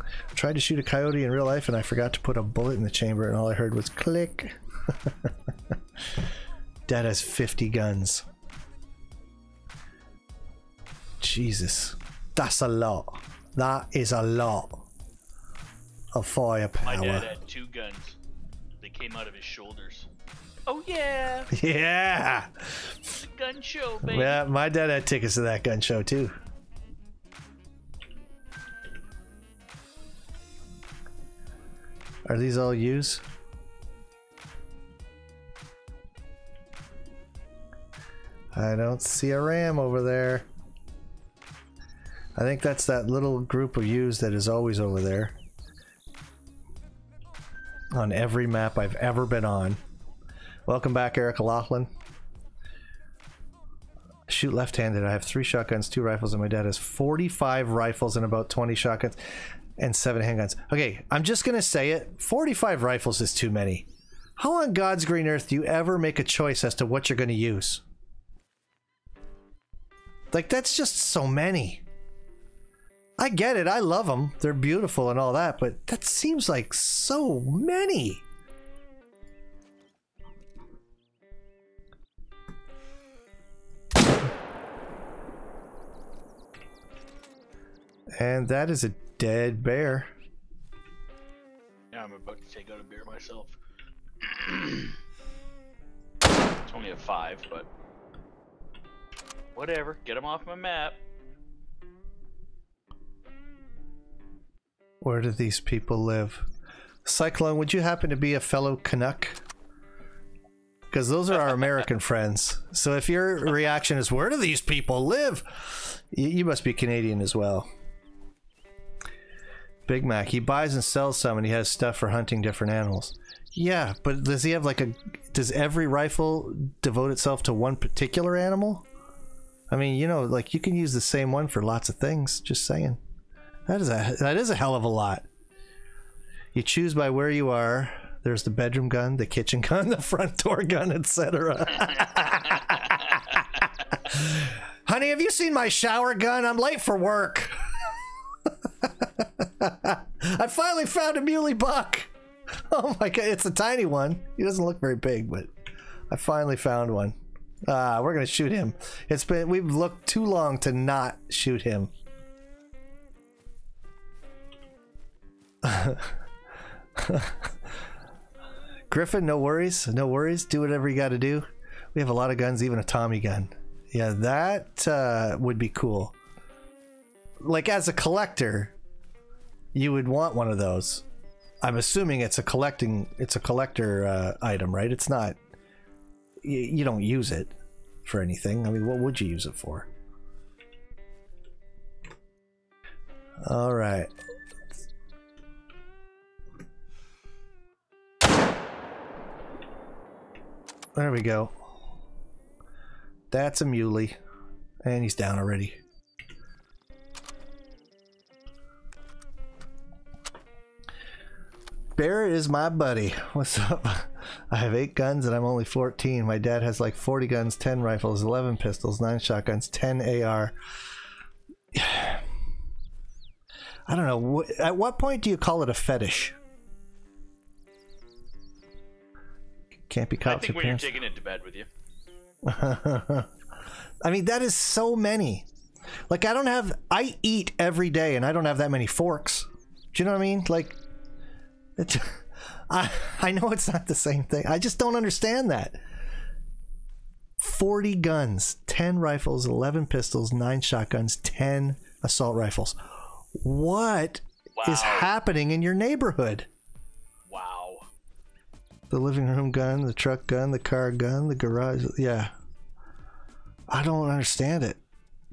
I Tried to shoot a coyote in real life and I forgot to put a bullet in the chamber and all I heard was click. Dad has 50 guns. Jesus. That's a lot. That is a lot of My dad firepower. had two guns. They came out of his shoulders. Oh yeah, Yeah. the gun show, baby. Yeah, my dad had tickets to that gun show too. Are these all used? I don't see a ram over there. I think that's that little group of ewes that is always over there. On every map I've ever been on. Welcome back, Eric Laughlin. Shoot left-handed. I have three shotguns, two rifles, and my dad has 45 rifles and about 20 shotguns and seven handguns. Okay, I'm just gonna say it. 45 rifles is too many. How on God's green earth do you ever make a choice as to what you're gonna use? Like that's just so many. I get it. I love them. They're beautiful and all that, but that seems like so many. And that is a dead bear. Yeah, I'm about to take out a bear myself. it's only a five, but whatever. Get him off my map. Where do these people live? Cyclone, would you happen to be a fellow Canuck? Because those are our American friends. So if your reaction is, where do these people live? You, you must be Canadian as well. Big Mac, he buys and sells some and he has stuff for hunting different animals. Yeah, but does he have like a. Does every rifle devote itself to one particular animal? I mean, you know, like you can use the same one for lots of things. Just saying. That is a that is a hell of a lot. You choose by where you are. There's the bedroom gun, the kitchen gun, the front door gun, etc. Honey, have you seen my shower gun? I'm late for work. I finally found a muley buck. Oh my god, it's a tiny one. He doesn't look very big, but I finally found one. Ah, we're gonna shoot him. It's been we've looked too long to not shoot him. Griffin, no worries, no worries. Do whatever you got to do. We have a lot of guns, even a Tommy gun. Yeah, that uh, would be cool. Like as a collector, you would want one of those. I'm assuming it's a collecting, it's a collector uh, item, right? It's not. You, you don't use it for anything. I mean, what would you use it for? All right. There we go. That's a muley. And he's down already. Bear is my buddy. What's up? I have eight guns and I'm only 14. My dad has like 40 guns, 10 rifles, 11 pistols, 9 shotguns, 10 AR. I don't know. At what point do you call it a fetish? Can't be I cops think when you're taking it to bed with you. I mean, that is so many. Like, I don't have. I eat every day, and I don't have that many forks. Do you know what I mean? Like, I I know it's not the same thing. I just don't understand that. Forty guns, ten rifles, eleven pistols, nine shotguns, ten assault rifles. What is Wow. happening in your neighborhood? Wow. The living room gun, the truck gun, the car gun, the garage. Yeah. I don't understand it.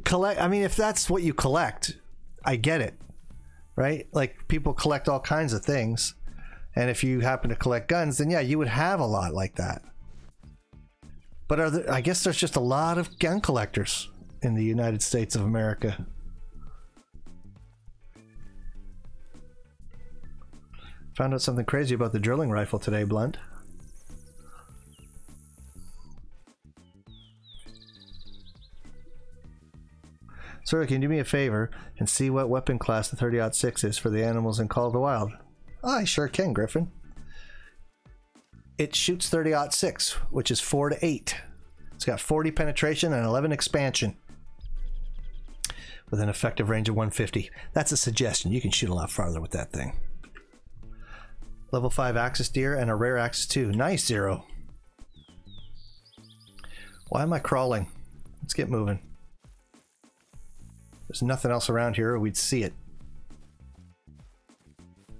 Collect. I mean, if that's what you collect, I get it. Right? Like people collect all kinds of things. And if you happen to collect guns, then yeah, you would have a lot like that. But are there, I guess there's just a lot of gun collectors in the United States of America. Found out something crazy about the drilling rifle today, Blunt. Sir, can you do me a favor and see what weapon class the 30-06 is for the animals in Call of the Wild? Oh, I sure can, Griffin. It shoots 30-06, which is 4 to 8. It's got 40 penetration and 11 expansion. With an effective range of 150. That's a suggestion. You can shoot a lot farther with that thing. Level 5 Axis Deer and a rare Axis 2. Nice, Zero. Why am I crawling? Let's get moving. There's nothing else around here, or we'd see it.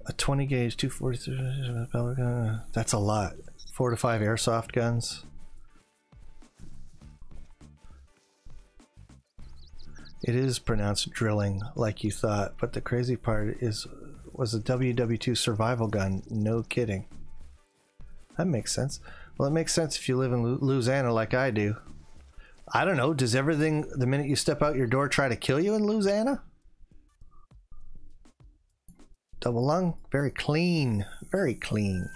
A 20 gauge, 243. That's a lot. Four to five airsoft guns. It is pronounced drilling, like you thought, but the crazy part is was a WW2 survival gun. No kidding. That makes sense. Well, it makes sense if you live in Louisiana like I do. I don't know. Does everything, the minute you step out your door, try to kill you in Louisiana? Double lung. Very clean. Very clean.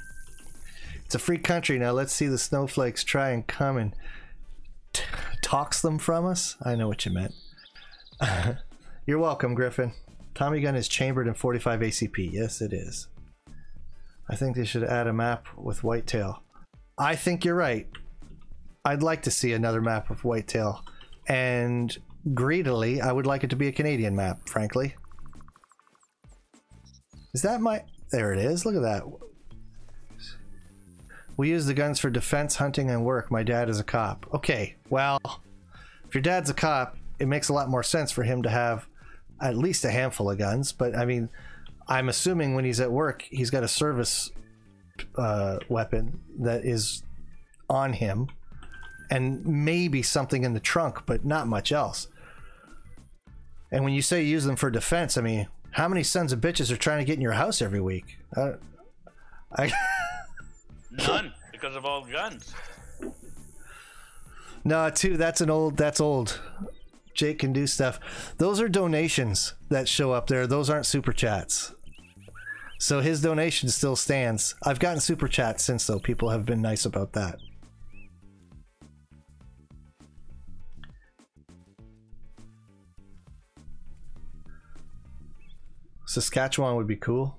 It's a free country now. Let's see the snowflakes try and come and talks them from us. I know what you meant. You're welcome, Griffin. Tommy gun is chambered in 45 ACP. Yes, it is. I think they should add a map with whitetail. I think you're right. I'd like to see another map of whitetail. And greedily, I would like it to be a Canadian map, frankly. Is that my... There it is. Look at that. We use the guns for defense, hunting, and work. My dad is a cop. Okay, well, if your dad's a cop, it makes a lot more sense for him to have at least a handful of guns. But I mean, I'm assuming when he's at work, he's got a service uh, weapon that is on him, and maybe something in the trunk, but not much else. And when you say use them for defense, I mean, how many sons of bitches are trying to get in your house every week? Uh, I. None, because of all guns. No, too. That's an old. That's old. Jake can do stuff. Those are donations that show up there. Those aren't super chats. So his donation still stands. I've gotten super chats since though. People have been nice about that. Saskatchewan would be cool.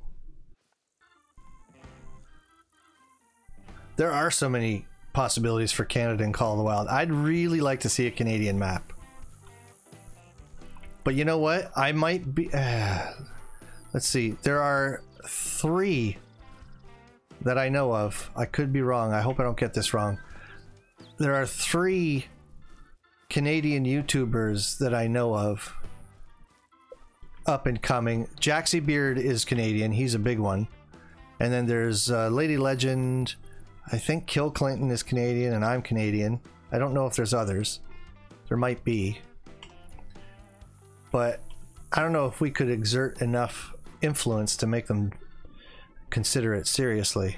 There are so many possibilities for Canada and Call of the Wild. I'd really like to see a Canadian map. But you know what? I might be. Uh, let's see. There are three that I know of. I could be wrong. I hope I don't get this wrong. There are three Canadian YouTubers that I know of up and coming. Jaxie Beard is Canadian. He's a big one. And then there's uh, Lady Legend. I think Kill Clinton is Canadian and I'm Canadian. I don't know if there's others. There might be. But I don't know if we could exert enough influence to make them consider it seriously.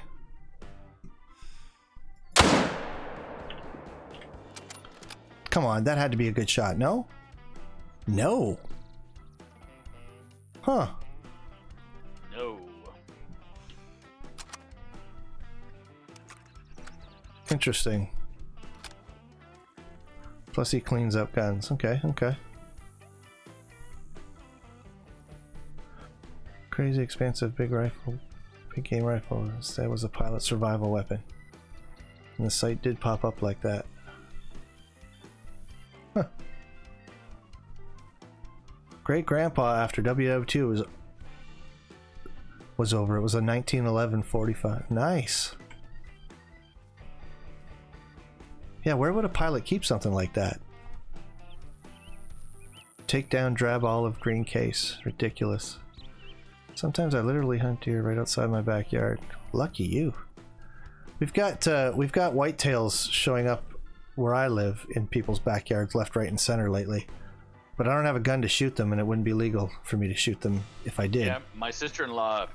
Come on, that had to be a good shot, no? No. Huh. No. Interesting. Plus he cleans up guns. Okay, okay. Crazy expansive big rifle. Big game rifle. That was a pilot survival weapon. And the site did pop up like that. Huh. Great grandpa after WW2 was was over. It was a 1911 45. Nice. Yeah, where would a pilot keep something like that? Take down drab olive green case. Ridiculous. Sometimes I literally hunt deer right outside my backyard. Lucky you. We've got uh, we've got whitetails showing up where I live in people's backyards, left, right, and center lately. But I don't have a gun to shoot them, and it wouldn't be legal for me to shoot them if I did. Yeah, my sister-in-law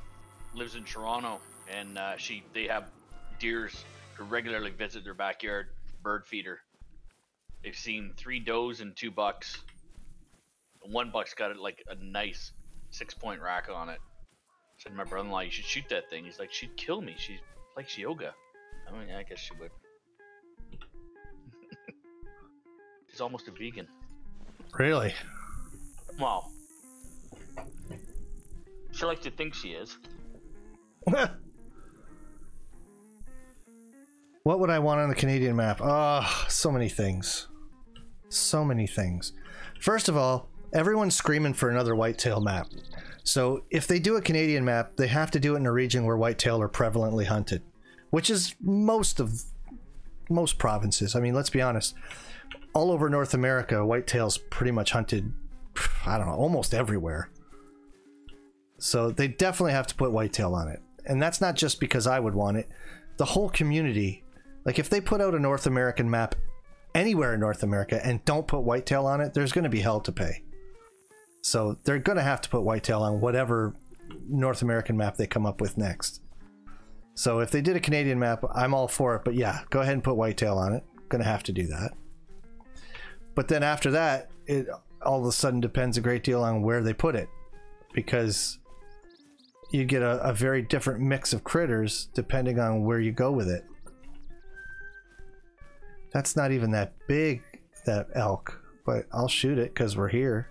lives in Toronto, and uh, she they have deers who regularly visit their backyard bird feeder. They've seen three does and two bucks. One buck's got like a nice six-point rack on it. I said my brother-in-law, "You should shoot that thing." He's like, "She'd kill me. She likes yoga." I mean, I guess she would. She's almost a vegan. Really? Well, she likes to think she is. what would I want on the Canadian map? Oh, so many things. So many things. First of all, everyone's screaming for another whitetail map. So if they do a Canadian map, they have to do it in a region where whitetail are prevalently hunted, which is most of most provinces. I mean, let's be honest. All over North America, whitetails pretty much hunted I don't know, almost everywhere. So they definitely have to put whitetail on it. And that's not just because I would want it. The whole community, like if they put out a North American map anywhere in North America and don't put whitetail on it, there's going to be hell to pay. So they're going to have to put whitetail on whatever North American map they come up with next. So if they did a Canadian map, I'm all for it. But yeah, go ahead and put whitetail on it. Going to have to do that. But then after that, it all of a sudden depends a great deal on where they put it, because you get a, a very different mix of critters depending on where you go with it. That's not even that big, that elk, but I'll shoot it because we're here.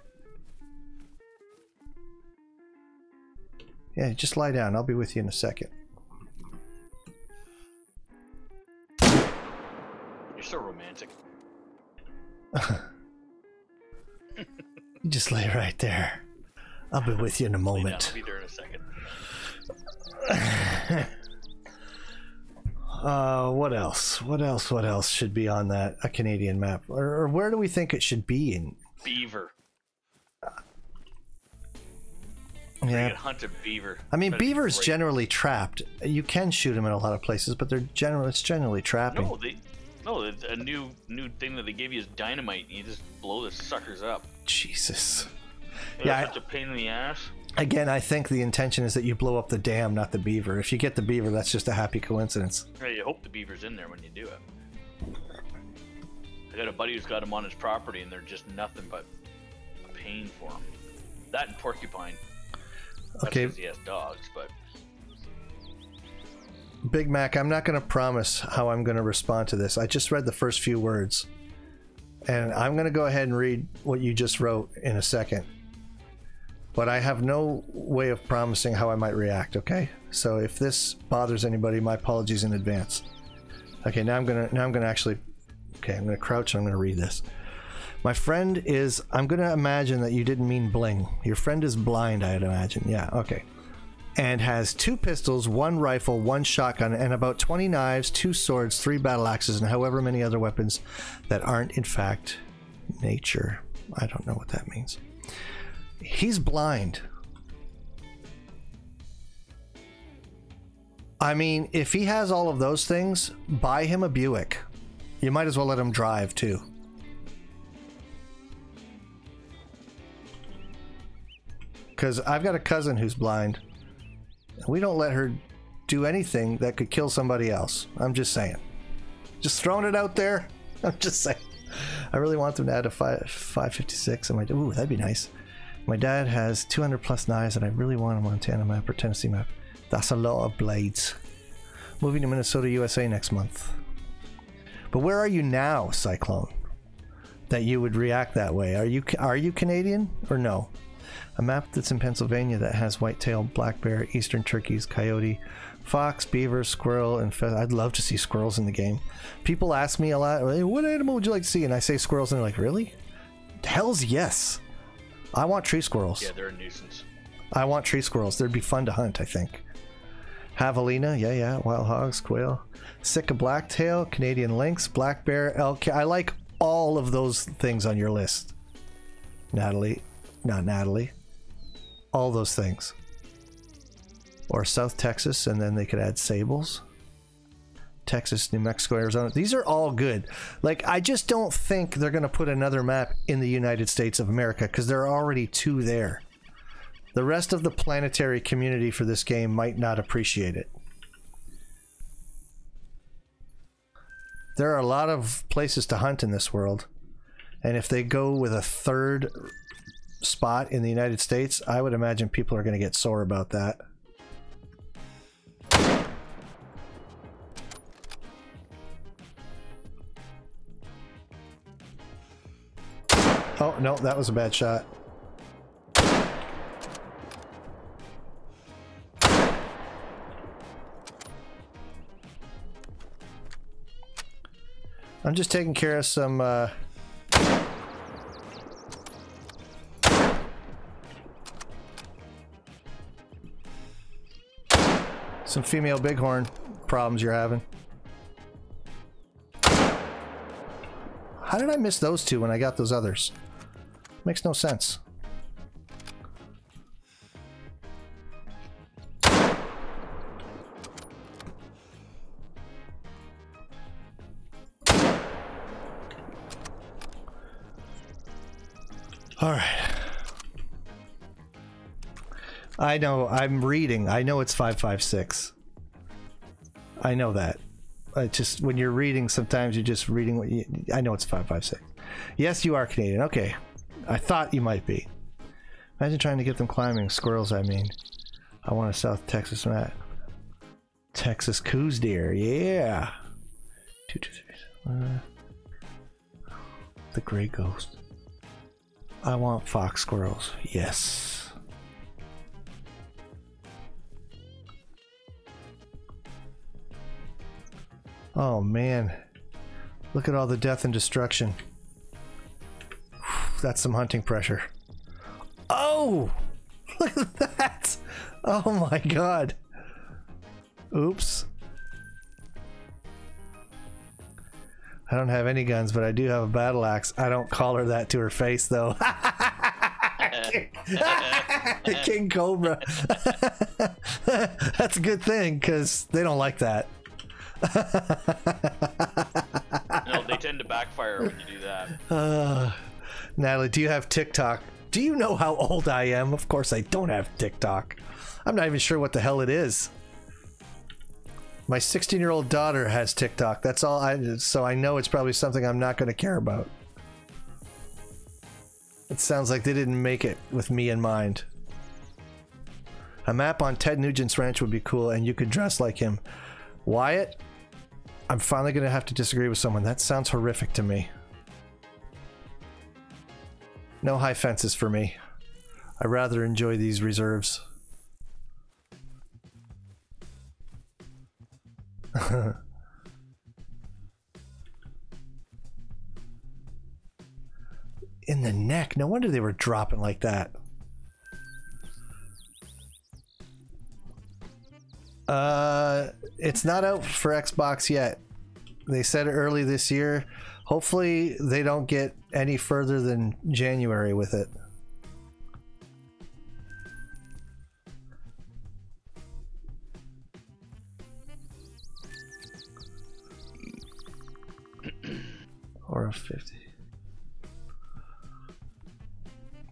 Yeah, just lie down. I'll be with you in a second. You're so romantic. You just lay right there. I'll be with you in a moment. I'll be there in a second. uh, what else? What else? What else should be on that a Canadian map, or, or where do we think it should be in? Beaver. Yeah. hunt a beaver. I mean, beaver's great. generally trapped. You can shoot them in a lot of places, but they're generally it's generally trapping. No, they no. A new new thing that they give you is dynamite. And you just blow the suckers up. Jesus. yeah, such a pain in the ass. Again, I think the intention is that you blow up the dam, not the beaver. If you get the beaver, that's just a happy coincidence. Yeah, you hope the beaver's in there when you do it. I got a buddy who's got them on his property, and they're just nothing but a pain for him. That and porcupine. That's okay. he has dogs, but. Big Mac, I'm not going to promise how I'm going to respond to this. I just read the first few words. And I'm going to go ahead and read what you just wrote in a second but I have no way of promising how I might react, okay? So if this bothers anybody, my apologies in advance. Okay, now I'm gonna now I'm gonna actually okay, I'm gonna crouch and I'm gonna read this. My friend is I'm gonna imagine that you didn't mean bling. Your friend is blind, I'd imagine. Yeah, okay. And has two pistols, one rifle, one shotgun, and about 20 knives, two swords, three battle axes, and however many other weapons that aren't in fact nature. I don't know what that means. He's blind. I mean, if he has all of those things, buy him a Buick. You might as well let him drive too. Because I've got a cousin who's blind. And we don't let her do anything that could kill somebody else. I'm just saying. Just throwing it out there. I'm just saying. I really want them to add a 5, 556. I might, ooh, that'd be nice. My dad has 200 plus knives and I really want a Montana map or Tennessee map. That's a lot of blades. Moving to Minnesota, USA next month. But where are you now, Cyclone? That you would react that way? Are you are you Canadian or no? A map that's in Pennsylvania that has whitetail, black bear, eastern turkeys, coyote, fox, beaver, squirrel, and fe- I'd love to see squirrels in the game. People ask me a lot, "What animal would you like to see?" And I say squirrels, and they're like, "Really?" Hell's yes. I want tree squirrels. Yeah, they're a nuisance. I want tree squirrels. They'd be fun to hunt, I think. Javelina, yeah, yeah. Wild hogs, quail. Sitka blacktail, Canadian lynx, black bear, elk. I like all of those things on your list. Natalie, not Natalie. All those things. Or South Texas, and then they could add sables. Texas, New Mexico, Arizona. These are all good. Like, I just don't think they're going to put another map in the United States of America because there are already two there. The rest of the planetary community for this game might not appreciate it. There are a lot of places to hunt in this world. And if they go with a third spot in the United States, I would imagine people are going to get sore about that. Oh, no, that was a bad shot. I'm just taking care of some uh, Some female bighorn problems you're having. How did I miss those two when I got those others? Makes no sense. All right. I know. I'm reading. I know it's 556. I know that. I just when you're reading, sometimes you're just reading what you. I know it's 556. Yes, you are Canadian. Okay. I thought you might be. Imagine trying to get them climbing. Squirrels, I mean. I want a South Texas mat. Texas Coues deer. Yeah. Two, two, three. Uh, the gray ghost. I want fox squirrels. Yes. Oh man. Look at all the death and destruction. That's some hunting pressure. Oh! Look at that! Oh my god. Oops. I don't have any guns, but I do have a battle axe. I don't call her that to her face, though. King Cobra. That's a good thing, because they don't like that. No, they tend to backfire when you do that. Uh, Natalie, do you have TikTok? Do you know how old I am? Of course, I don't have TikTok. I'm not even sure what the hell it is. My 16 year old daughter has TikTok. That's all I. So I know it's probably something I'm not going to care about. It sounds like they didn't make it with me in mind. A map on Ted Nugent's ranch would be cool, and you could dress like him. Wyatt, I'm finally going to have to disagree with someone. That sounds horrific to me. No high fences for me. I rather enjoy these reserves. In the neck. No wonder they were dropping like that. Uh, it's not out for Xbox yet. They said early this year. Hopefully, they don't get any further than January with it. or a 50.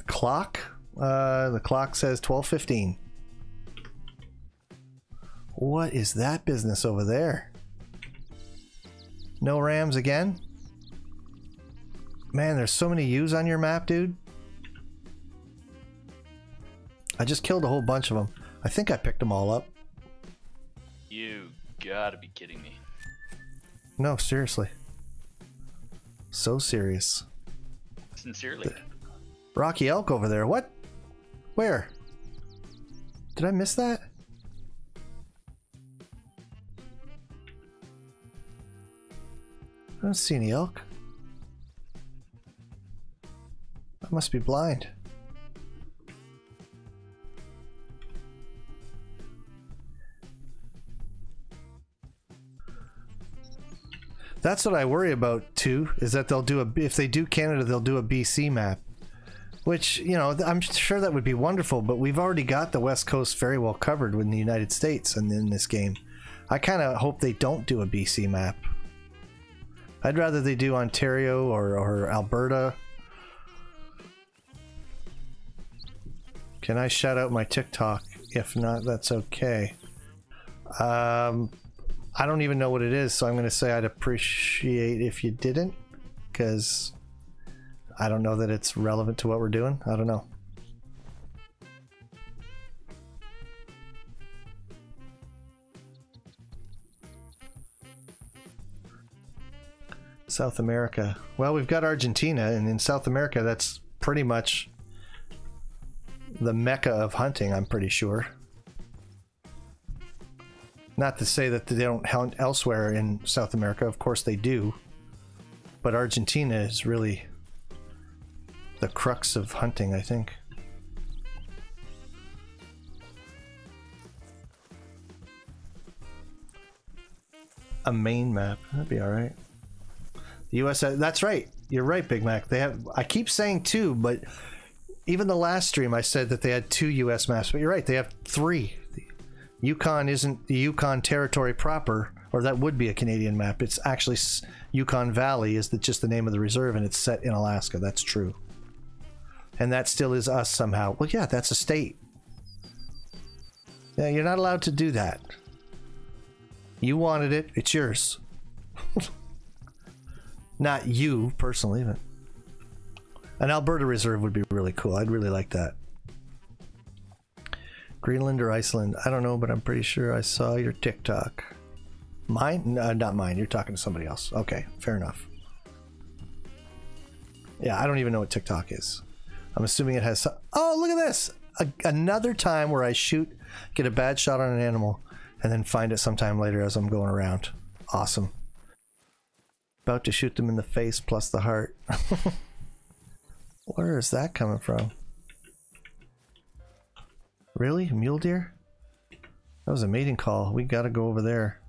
Clock? Uh, the clock says 1215. What is that business over there? No rams again? Man, there's so many ewes on your map, dude. I just killed a whole bunch of them. I think I picked them all up. You gotta be kidding me. No, seriously. So serious. Sincerely. Rocky Elk over there. What? Where? Did I miss that? I don't see any elk. I must be blind. That's what I worry about too. Is that they'll do a if they do Canada, they'll do a BC map, which you know I'm sure that would be wonderful. But we've already got the West Coast very well covered in the United States and in this game. I kind of hope they don't do a BC map. I'd rather they do Ontario or, or Alberta. Can I shout out my TikTok? If not, that's okay. Um, I don't even know what it is, so I'm going to say I'd appreciate if you didn't, because I don't know that it's relevant to what we're doing. I don't know. South America. Well, we've got Argentina, and in South America, that's pretty much the mecca of hunting, I'm pretty sure. Not to say that they don't hunt elsewhere in South America, of course they do. But Argentina is really the crux of hunting, I think. A main map. That'd be alright. US that's right. You're right, Big Mac. They have I keep saying two, but even the last stream I said that they had two US maps, but you're right, they have three. Yukon isn't the Yukon territory proper, or that would be a Canadian map. It's actually Yukon Valley is the, just the name of the reserve and it's set in Alaska. That's true. And that still is us somehow. Well, yeah, that's a state. Yeah, you're not allowed to do that. You wanted it, it's yours. Not you personally, but an Alberta reserve would be really cool. I'd really like that. Greenland or Iceland? I don't know, but I'm pretty sure I saw your TikTok. Mine? No, not mine. You're talking to somebody else. Okay, fair enough. Yeah, I don't even know what TikTok is. I'm assuming it has. Oh, look at this! A, another time where I shoot, get a bad shot on an animal, and then find it sometime later as I'm going around. Awesome. About to shoot them in the face plus the heart. Where is that coming from? Really? Mule deer? That was a mating call. We gotta go over there.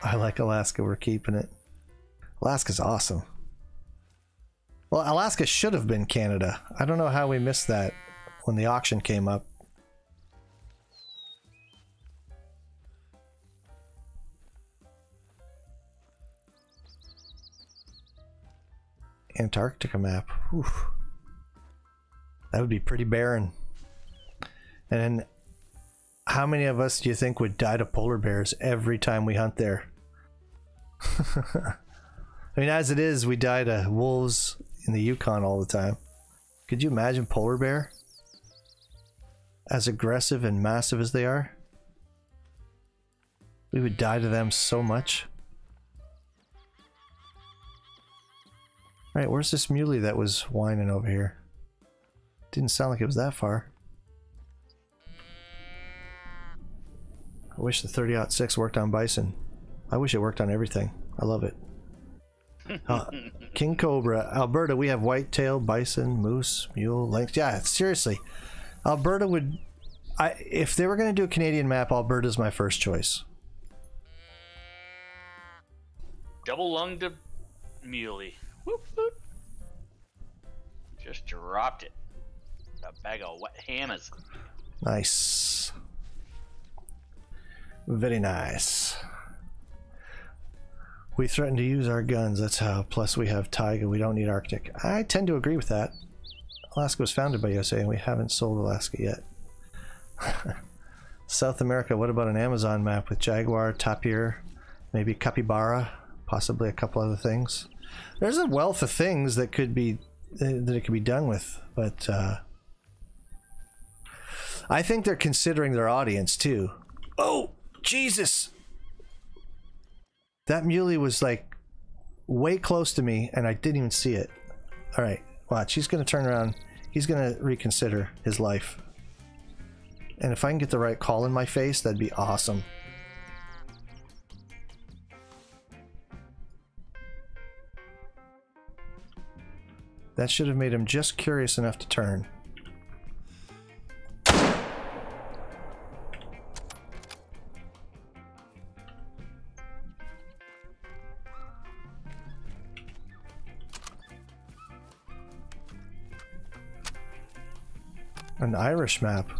I like Alaska. We're keeping it. Alaska's awesome. Well, Alaska should have been Canada. I don't know how we missed that when the auction came up. Antarctica map. Oof. That would be pretty barren. And how many of us do you think would die to polar bears every time we hunt there? I mean, as it is, we die to wolves in the Yukon all the time. Could you imagine polar bear? As aggressive and massive as they are? We would die to them so much. Alright, where's this muley that was whining over here? Didn't sound like it was that far. I wish the 30-06 worked on bison. I wish it worked on everything. I love it. Uh, King Cobra, Alberta, we have whitetail, bison, moose, mule, lynx. Yeah, seriously. Alberta would... I If they were going to do a Canadian map, Alberta's my first choice. Double lunged muley. Just dropped it. A bag of wet hammers. Nice. Very nice. We threaten to use our guns, that's how. Plus we have Taiga, we don't need Arctic. I tend to agree with that. Alaska was founded by USA and we haven't sold Alaska yet. South America, what about an Amazon map with jaguar, tapir, maybe capybara, possibly a couple other things? there's a wealth of things that could be that it could be done with, but uh, I think they're considering their audience too. Oh, Jesus! That muley was like way close to me, and I didn't even see it. All right, watch. He's gonna turn around. He's gonna reconsider his life. And if I can get the right call in my face, that'd be awesome. That should have made him just curious enough to turn. An Irish map.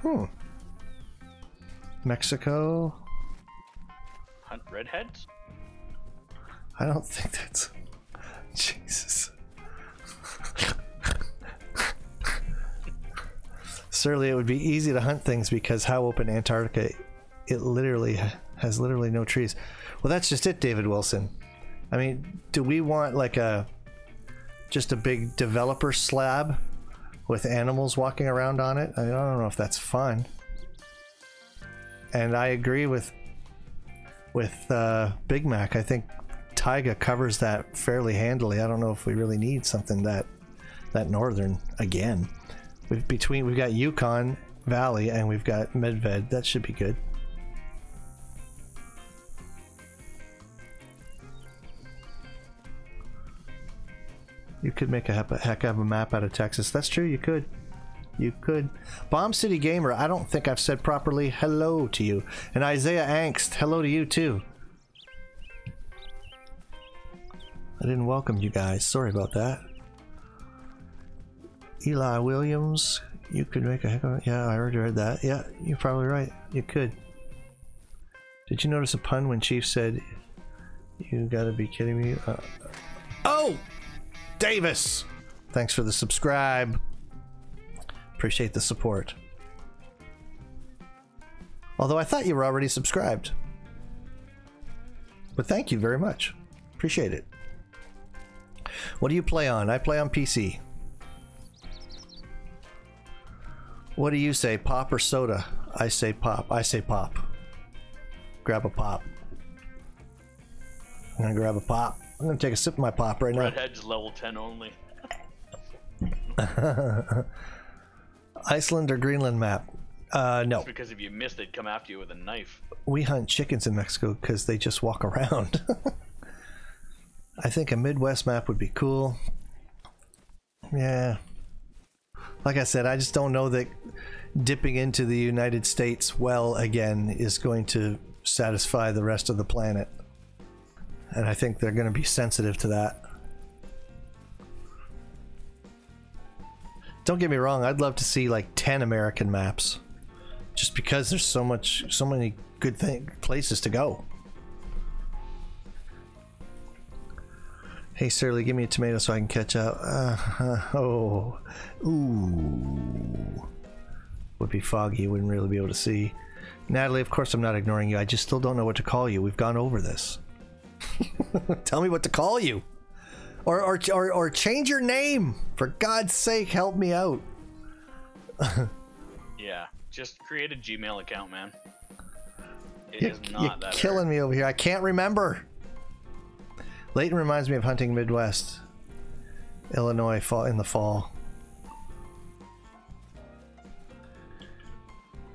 Hmm. Mexico. Hunt redheads? I don't think that's. Jesus. Certainly, it would be easy to hunt things because how open Antarctica, it literally has literally no trees. Well, that's just it, David Wilson. I mean, do we want like a just a big developer slab with animals walking around on it? I, I don't know if that's fun. And I agree with with uh, Big Mac. I think Taiga covers that fairly handily. I don't know if we really need something that that northern again. We've between we've got Yukon Valley and we've got Medved. That should be good. You could make a heck of a map out of Texas. That's true, you could. You could. Bomb City Gamer, I don't think I've said properly hello to you. And Isaiah Angst, hello to you too. I didn't welcome you guys. Sorry about that. Eli Williams, you could make a heck of a. Yeah, I already read that. Yeah, you're probably right. You could. Did you notice a pun when Chief said, You gotta be kidding me? Uh, oh! Davis! Thanks for the subscribe. Appreciate the support. Although I thought you were already subscribed. But thank you very much. Appreciate it. What do you play on? I play on PC. What do you say, pop or soda? I say pop. I say pop. Grab a pop. I'm gonna grab a pop. I'm gonna take a sip of my pop right now. Redhead's level 10 only. Iceland or Greenland map? Uh, no. Because if you missed, they'd come after you with a knife. We hunt chickens in Mexico because they just walk around. I think a Midwest map would be cool. Yeah. Like I said, I just don't know that dipping into the United States well again is going to satisfy the rest of the planet. And I think they're going to be sensitive to that. Don't get me wrong, I'd love to see like 10 American maps. Just because there's so much so many good thing, places to go. Hey Surly, give me a tomato so I can catch up. Uh, oh, ooh, would be foggy. You wouldn't really be able to see. Natalie, of course I'm not ignoring you. I just still don't know what to call you. We've gone over this. Tell me what to call you, or or or, or change your name. For God's sake, help me out. Yeah, just create a Gmail account, man. It is You're, not you're that killing hard. me over here. I can't remember. Layton reminds me of hunting Midwest, Illinois, fall in the fall.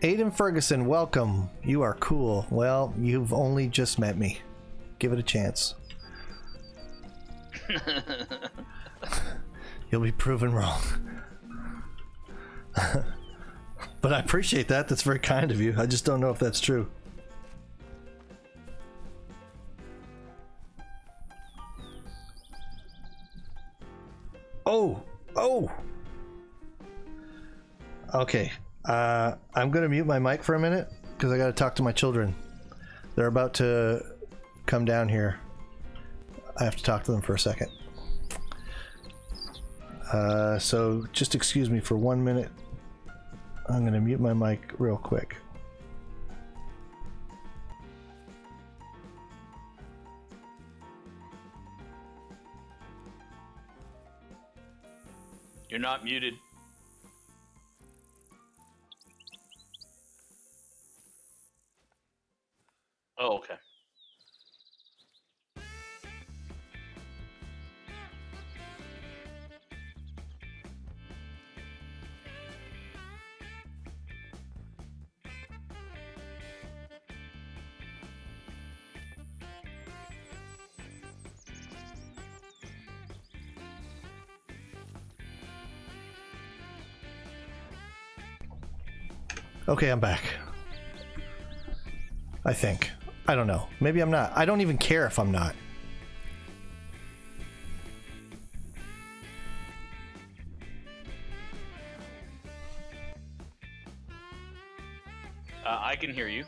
Aiden Ferguson, welcome. You are cool. Well, you've only just met me. Give it a chance. You'll be proven wrong. but I appreciate that. That's very kind of you. I just don't know if that's true. Oh, oh. Okay. Uh, I'm gonna mute my mic for a minute because I gotta talk to my children. They're about to come down here. I have to talk to them for a second. Uh, so just excuse me for one minute. I'm gonna mute my mic real quick. You're not muted. Oh, okay. Okay, I'm back. I think. I don't know. Maybe I'm not. I don't even care if I'm not. Uh, I can hear you.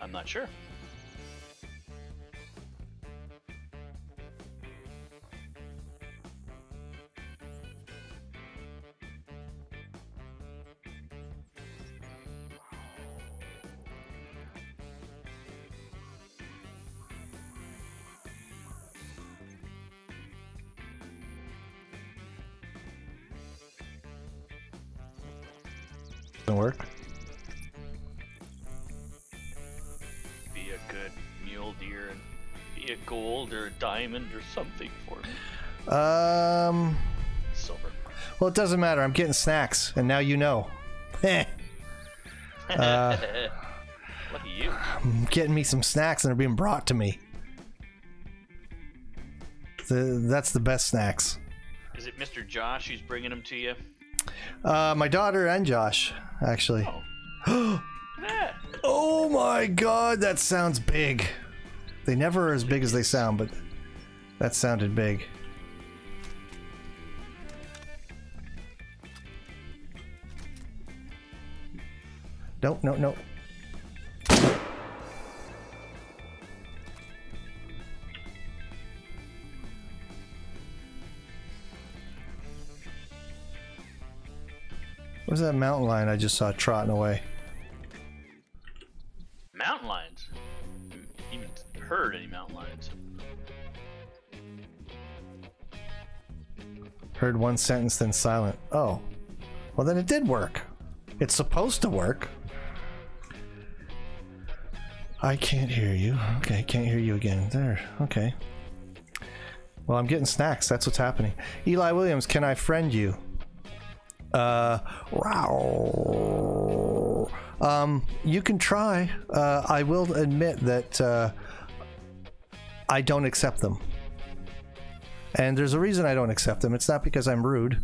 I'm not sure. Diamond or something for me. Um. Silver. Well, it doesn't matter. I'm getting snacks, and now you know. Uh, at you. I'm getting me some snacks, and they're being brought to me. The, that's the best snacks. Is it Mr. Josh who's bringing them to you? Uh, my daughter and Josh, actually. Oh. Yeah. Oh my god, that sounds big. They never are as big as they sound, but that sounded big. No, no, no. Where's that mountain lion I just saw trotting away? Mountain lions. Haven't Even heard any mountain lions. Heard one sentence, then silent. Oh. Well, then it did work. It's supposed to work. I can't hear you. Okay, can't hear you again. There. Okay. Well, I'm getting snacks. That's what's happening. Eli Williams, can I friend you? Uh, wow. Um, you can try. Uh, I will admit that uh, I don't accept them. And there's a reason I don't accept them. It's not because I'm rude.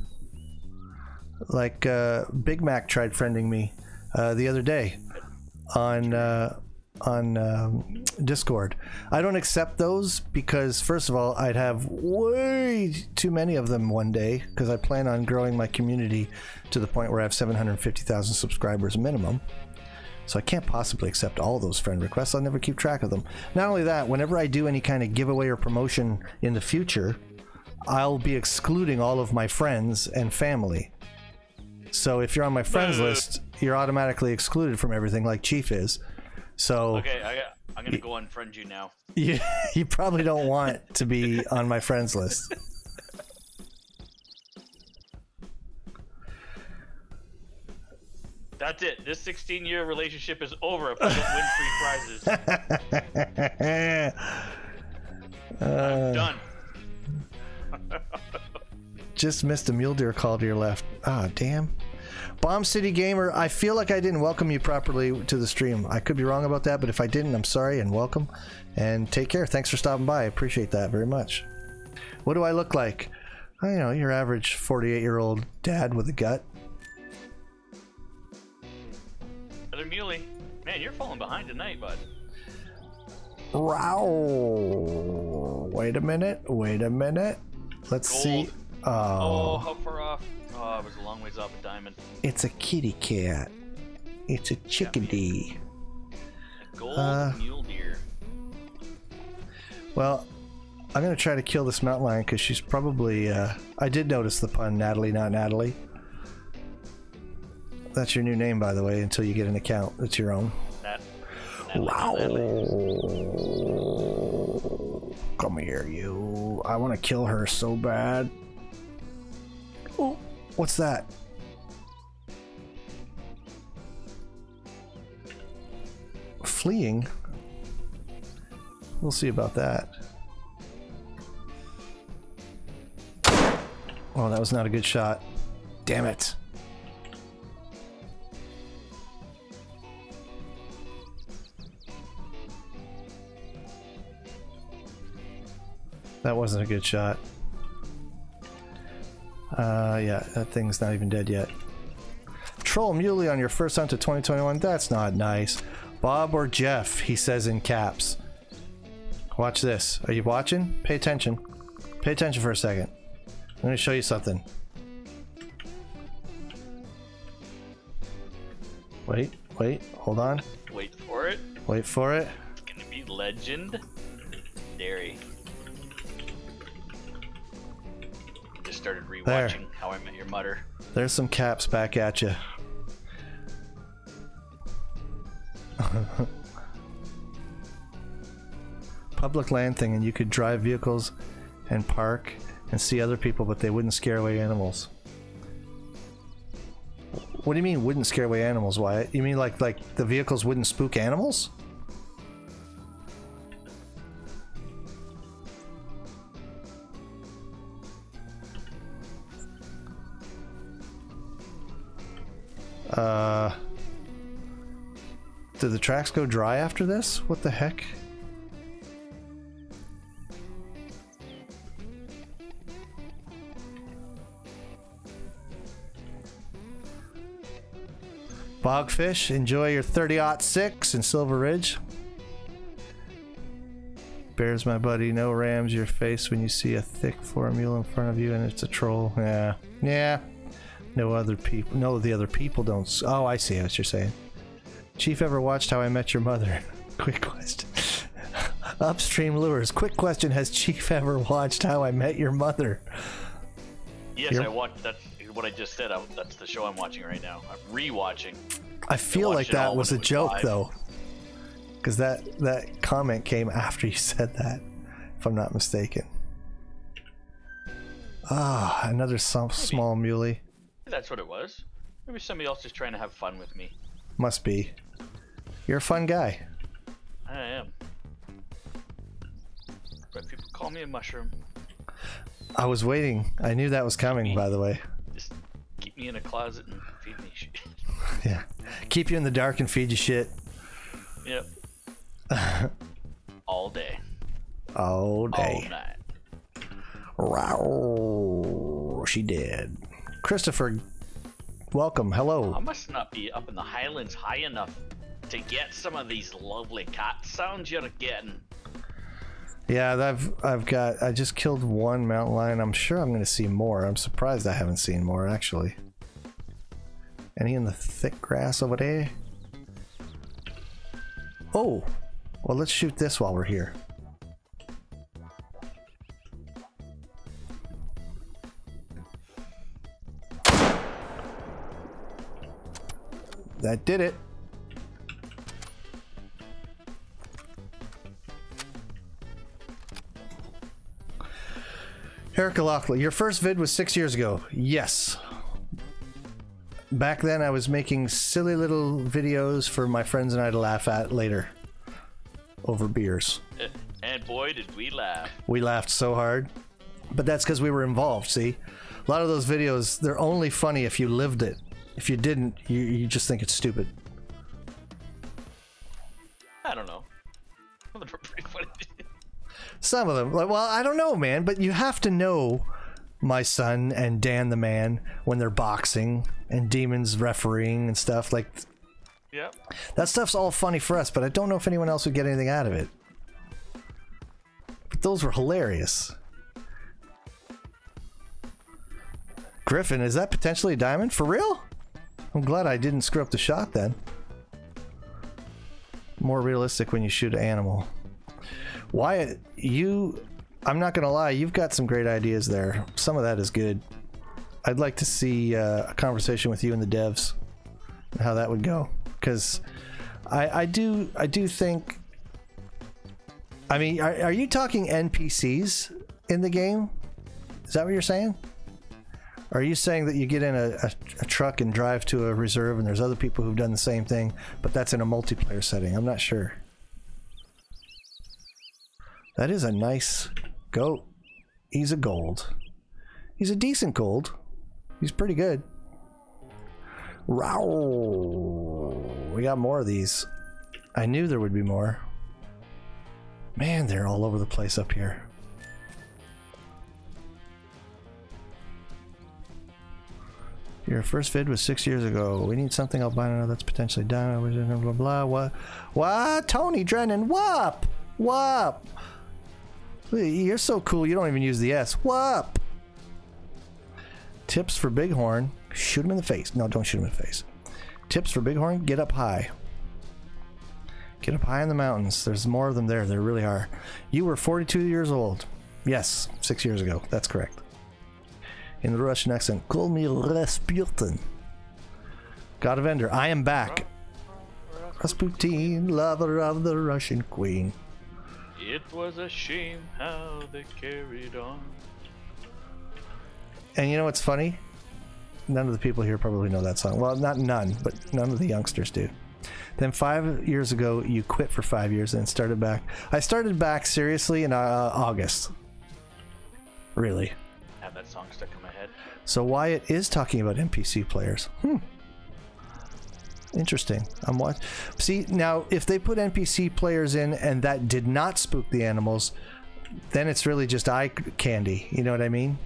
Like uh, Big Mac tried friending me uh, the other day on uh, on um, Discord. I don't accept those because first of all, I'd have way too many of them one day because I plan on growing my community to the point where I have 750,000 subscribers minimum. So I can't possibly accept all those friend requests. I'll never keep track of them. Not only that, whenever I do any kind of giveaway or promotion in the future, I'll be excluding all of my friends and family. So if you're on my friends list, you're automatically excluded from everything like Chief is. So Okay, I, I'm gonna go unfriend you now. you, you probably don't want to be on my friends list. That's it. This 16 year relationship is over if I don't win free prizes. Uh, Done. Just missed a mule deer call to your left. Ah, damn. Bomb City Gamer, I feel like I didn't welcome you properly to the stream. I could be wrong about that, but if I didn't, I'm sorry and welcome. And take care. Thanks for stopping by. I appreciate that very much. What do I look like? I you know your average 48 year old dad with a gut. Another muley. Man, you're falling behind tonight, bud. Wow. Wait a minute. Wait a minute. Let's see. Oh, Oh, how far off? Oh, it was a long ways off a diamond. it's a kitty cat. It's a chickadee. A gold Uh. mule deer. Well, I'm gonna try to kill this mountain lion because she's probably. Uh, I did notice the pun, Natalie, not Natalie. That's your new name, by the way. Until you get an account, it's your own. That. Wow. Come here, you. I want to kill her so bad. Oh, what's that? Fleeing? We'll see about that. Oh, that was not a good shot. Damn it. That wasn't a good shot. Uh, yeah, that thing's not even dead yet. Troll Muley on your first hunt of 2021. That's not nice. Bob or Jeff, he says in caps. Watch this. Are you watching? Pay attention. Pay attention for a second. I'm going to show you something. Wait, wait, hold on. Wait for it. Wait for it. It's gonna be legend. Started rewatching How I Met Your Mother. There's some caps back at you. Public land thing, and you could drive vehicles and park and see other people, but they wouldn't scare away animals. What do you mean wouldn't scare away animals? Why? You mean like like the vehicles wouldn't spook animals? Uh, did the tracks go dry after this? What the heck? Bogfish, enjoy your 30-06 in Silver Ridge. Bears, my buddy, no rams your face when you see a thick formula in front of you and it's a troll. Yeah. Yeah. No other people. No, the other people don't. Oh, I see what you're saying. Chief ever watched How I Met Your Mother? Quick question. Upstream Lures. Quick question Has Chief ever watched How I Met Your Mother? Yes, You're- I watched. That's what I just said. I, that's the show I'm watching right now. I'm rewatching. I feel watched like that was a was joke, live. though. Because that, that comment came after you said that, if I'm not mistaken. Ah, another small muley. That's what it was. Maybe somebody else is trying to have fun with me. Must be. You're a fun guy. I am. But people call me a mushroom. I was waiting. I knew that was coming, by the way. Just keep me in a closet and feed me shit. Yeah. Keep you in the dark and feed you shit yep. all day. all day. All night. Row. She did. Christopher, welcome. Hello. I must not be up in the highlands high enough to get some of these lovely cat sounds you're getting. Yeah, I've I've got I just killed one mountain lion. I'm sure I'm going to see more. I'm surprised I haven't seen more actually. Any in the thick grass over there? Oh, well let's shoot this while we're here. That did it. Erica Lockley, your first vid was six years ago. Yes. Back then, I was making silly little videos for my friends and I to laugh at later over beers. And boy, did we laugh. We laughed so hard. But that's because we were involved, see? A lot of those videos, they're only funny if you lived it. If you didn't, you, you just think it's stupid. I don't know. They're pretty funny. Some of them, like, well, I don't know, man, but you have to know my son and Dan the man when they're boxing and demons refereeing and stuff. Like, yep. That stuff's all funny for us, but I don't know if anyone else would get anything out of it. But those were hilarious. Griffin, is that potentially a diamond? For real? I'm glad I didn't screw up the shot then. More realistic when you shoot an animal. Wyatt, you. I'm not gonna lie, you've got some great ideas there. Some of that is good. I'd like to see uh, a conversation with you and the devs how that would go because I, I do I do think I mean are, are you talking NPCs in the game is that what you're saying are you saying that you get in a, a, a truck and drive to a reserve and there's other people who've done the same thing but that's in a multiplayer setting I'm not sure that is a nice goat he's a gold he's a decent gold he's pretty good Row. We got more of these. I knew there would be more. Man, they're all over the place up here. Your first vid was six years ago. We need something albino that's potentially done. Blah blah blah. What? What? Tony Drennan. Wop. Wop. You're so cool. You don't even use the S. Wop. Tips for Bighorn. Shoot him in the face. No, don't shoot him in the face. Tips for Bighorn. Get up high. Get up high in the mountains. There's more of them there. There really are. You were 42 years old. Yes, six years ago. That's correct. In the Russian accent, call me Rasputin. God of Ender, I am back. Rasputin, lover of the Russian queen. It was a shame how they carried on. And you know what's funny? None of the people here probably know that song. Well, not none, but none of the youngsters do. Then five years ago, you quit for five years and started back. I started back seriously in uh, August. Really. Have that song stuck in. So Wyatt is talking about NPC players. Hmm. Interesting. I'm watch. See now, if they put NPC players in and that did not spook the animals, then it's really just eye candy. You know what I mean?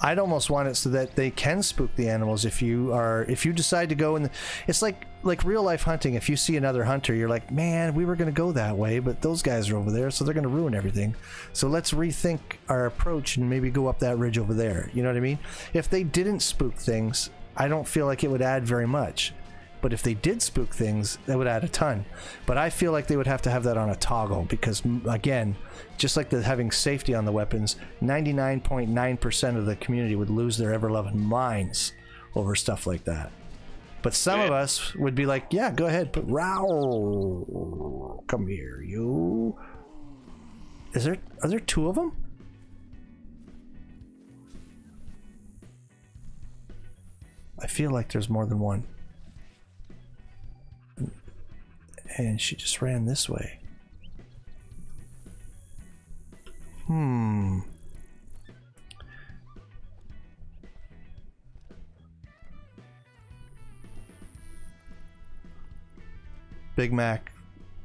I'd almost want it so that they can spook the animals if you are if you decide to go and it's like like real life hunting. If you see another hunter, you're like, man, we were going to go that way, but those guys are over there, so they're going to ruin everything. So let's rethink our approach and maybe go up that ridge over there. You know what I mean? If they didn't spook things, I don't feel like it would add very much. But if they did spook things, that would add a ton. But I feel like they would have to have that on a toggle because, again, just like the having safety on the weapons, 99.9% of the community would lose their ever loving minds over stuff like that. But some of us would be like, yeah, go ahead, but row, come here, you. Is there are there two of them? I feel like there's more than one. And she just ran this way. Hmm. Big Mac,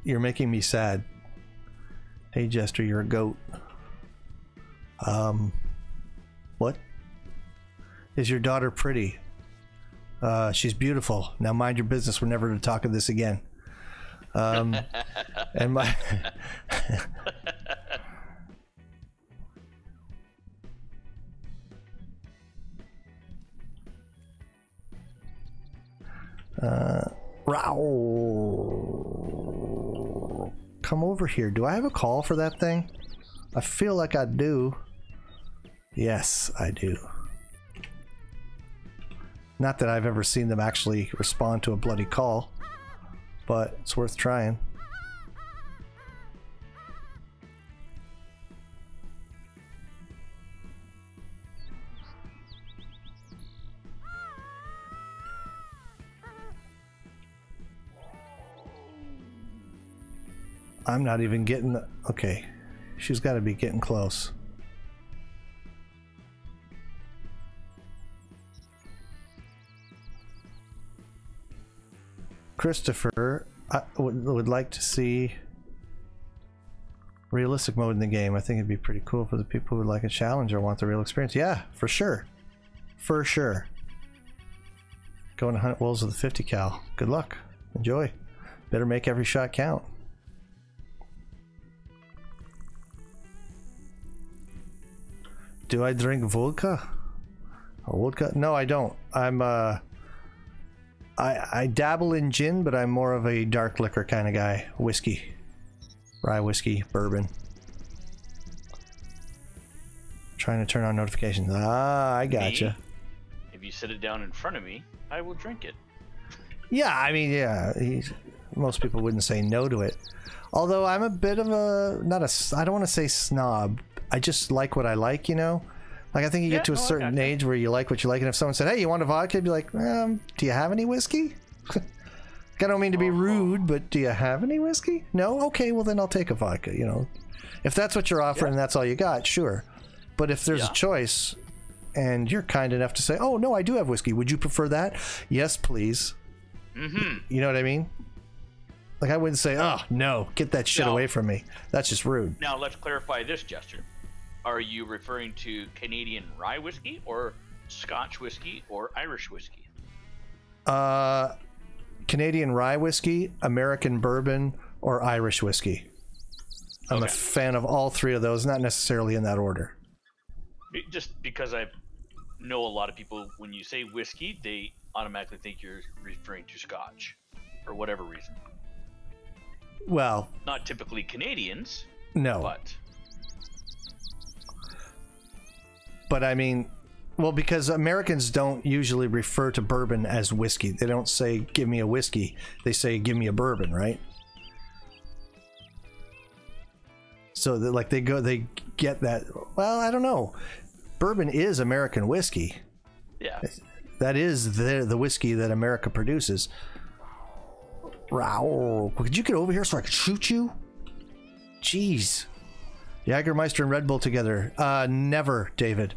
you're making me sad. Hey Jester, you're a goat. Um, what? Is your daughter pretty? Uh, she's beautiful. Now mind your business. We're never to talk of this again. Um, and my uh, Raoul. Come over here. Do I have a call for that thing? I feel like I do. Yes, I do. Not that I've ever seen them actually respond to a bloody call, but it's worth trying. I'm not even getting the, okay. She's got to be getting close. Christopher I would, would like to see realistic mode in the game. I think it'd be pretty cool for the people who like a challenge or want the real experience. Yeah, for sure. For sure. Going to hunt wolves with a 50 cal. Good luck. Enjoy. Better make every shot count. Do I drink vodka? Vodka? No, I don't. I'm uh I I dabble in gin, but I'm more of a dark liquor kind of guy. Whiskey. Rye whiskey, bourbon. Trying to turn on notifications. Ah, I gotcha. Me, if you set it down in front of me, I will drink it. Yeah, I mean, yeah, he's, most people wouldn't say no to it. Although I'm a bit of a not a I don't want to say snob. I just like what I like, you know. Like I think you Yeah, get to a I certain age where you like what you like, and if someone said, "Hey, you want a vodka?" I'd be like, um, "Do you have any whiskey?" I don't mean to be Uh-huh. rude, but do you have any whiskey? No. Okay, well then I'll take a vodka. You know, if that's what you're offering, and that's all you got, sure. But if there's Yeah. a choice, and you're kind enough to say, "Oh no, I do have whiskey. Would you prefer that?" Yes, please. Mm-hmm. You know what I mean? Like I wouldn't say, "Oh no, get that shit away from me." That's just rude. Now let's clarify this, Jester. Are you referring to Canadian rye whiskey or Scotch whiskey or Irish whiskey? Uh, Canadian rye whiskey, American bourbon, or Irish whiskey. I'm a fan of all three of those, not necessarily in that order. Just because I know a lot of people, when you say whiskey, they automatically think you're referring to Scotch, for whatever reason. Well, Not typically Canadians, no, but but I mean, well, because Americans don't usually refer to bourbon as whiskey. They don't say "give me a whiskey." They say "give me a bourbon," right? So, that, like, they go, they get that. Well, I don't know. Bourbon is American whiskey. yeah. That is the the whiskey that America produces. Wow. Could you get over here so I could shoot you? Jeez. Jagermeister and Red Bull together. Uh, never, David.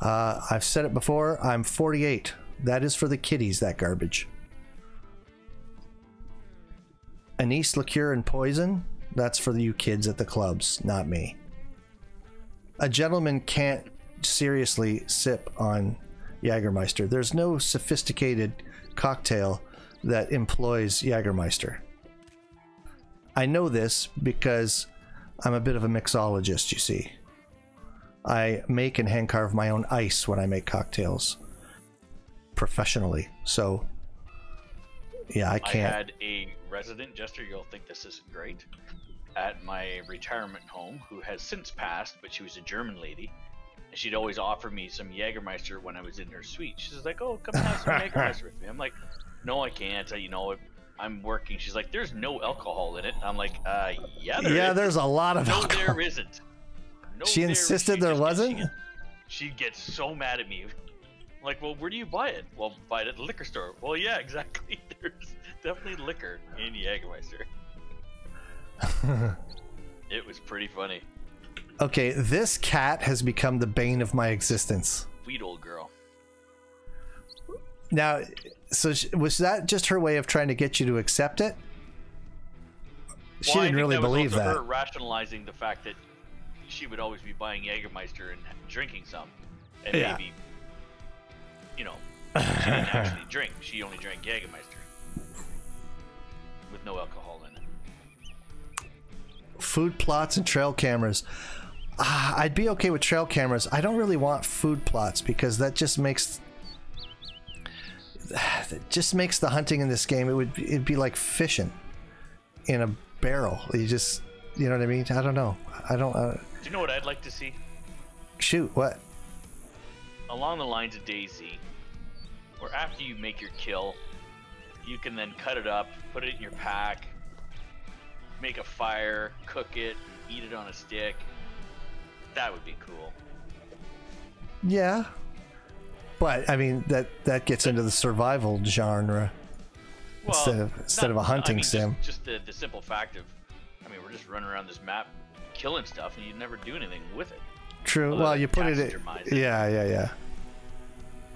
Uh, I've said it before. I'm 48. That is for the kiddies, that garbage. Anise, liqueur, and poison. That's for you kids at the clubs, not me. A gentleman can't seriously sip on Jägermeister. There's no sophisticated cocktail that employs Jägermeister. I know this because I'm a bit of a mixologist, you see. I make and hand carve my own ice when I make cocktails professionally. So, yeah, I I can't. I had a resident jester. You'll think this isn't great. At my retirement home, who has since passed, but she was a German lady, and she'd always offer me some Jägermeister when I was in her suite. She's like, "Oh, come have some Jägermeister with me." I'm like, "No, I can't. Uh, You know, I'm working." She's like, "There's no alcohol in it." I'm like, "Uh, yeah, there yeah, is." there's a lot of no, alcohol. there isn't. No, She there- insisted she there wasn't? She, she gets so mad at me. I'm like, well, where do you buy it? Well, buy it at the liquor store. Well, yeah, exactly. There's definitely liquor in Jägermeister. it was pretty funny. Okay, this cat has become the bane of my existence. Sweet old girl. Now, so sh- was that just her way of trying to get you to accept it? She Well, didn't really that believe that. Her rationalizing the fact that she would always be buying Jägermeister and drinking some, and Yeah. maybe, you know, she didn't actually drink. She only drank Jägermeister with no alcohol in it. Food plots and trail cameras. Ah, I'd be okay with trail cameras. I don't really want food plots because that just makes that just makes the hunting in this game. It would be- it'd be like fishing in a barrel. You just you know what I mean? I don't know. I don't uh, Do you know what I'd like to see? shoot what. along the lines of DayZ, where after you make your kill, you can then cut it up, put it in your pack, make a fire, cook it, eat it on a stick. That would be cool. Yeah. But I mean that that gets into the survival genre. Well, Instead of- instead of a I hunting mean, sim. Just, the, the simple fact of, I mean, we're just running around this map killing stuff, and you never do anything with it, True. Other well, you put it. it. Yeah, yeah, yeah.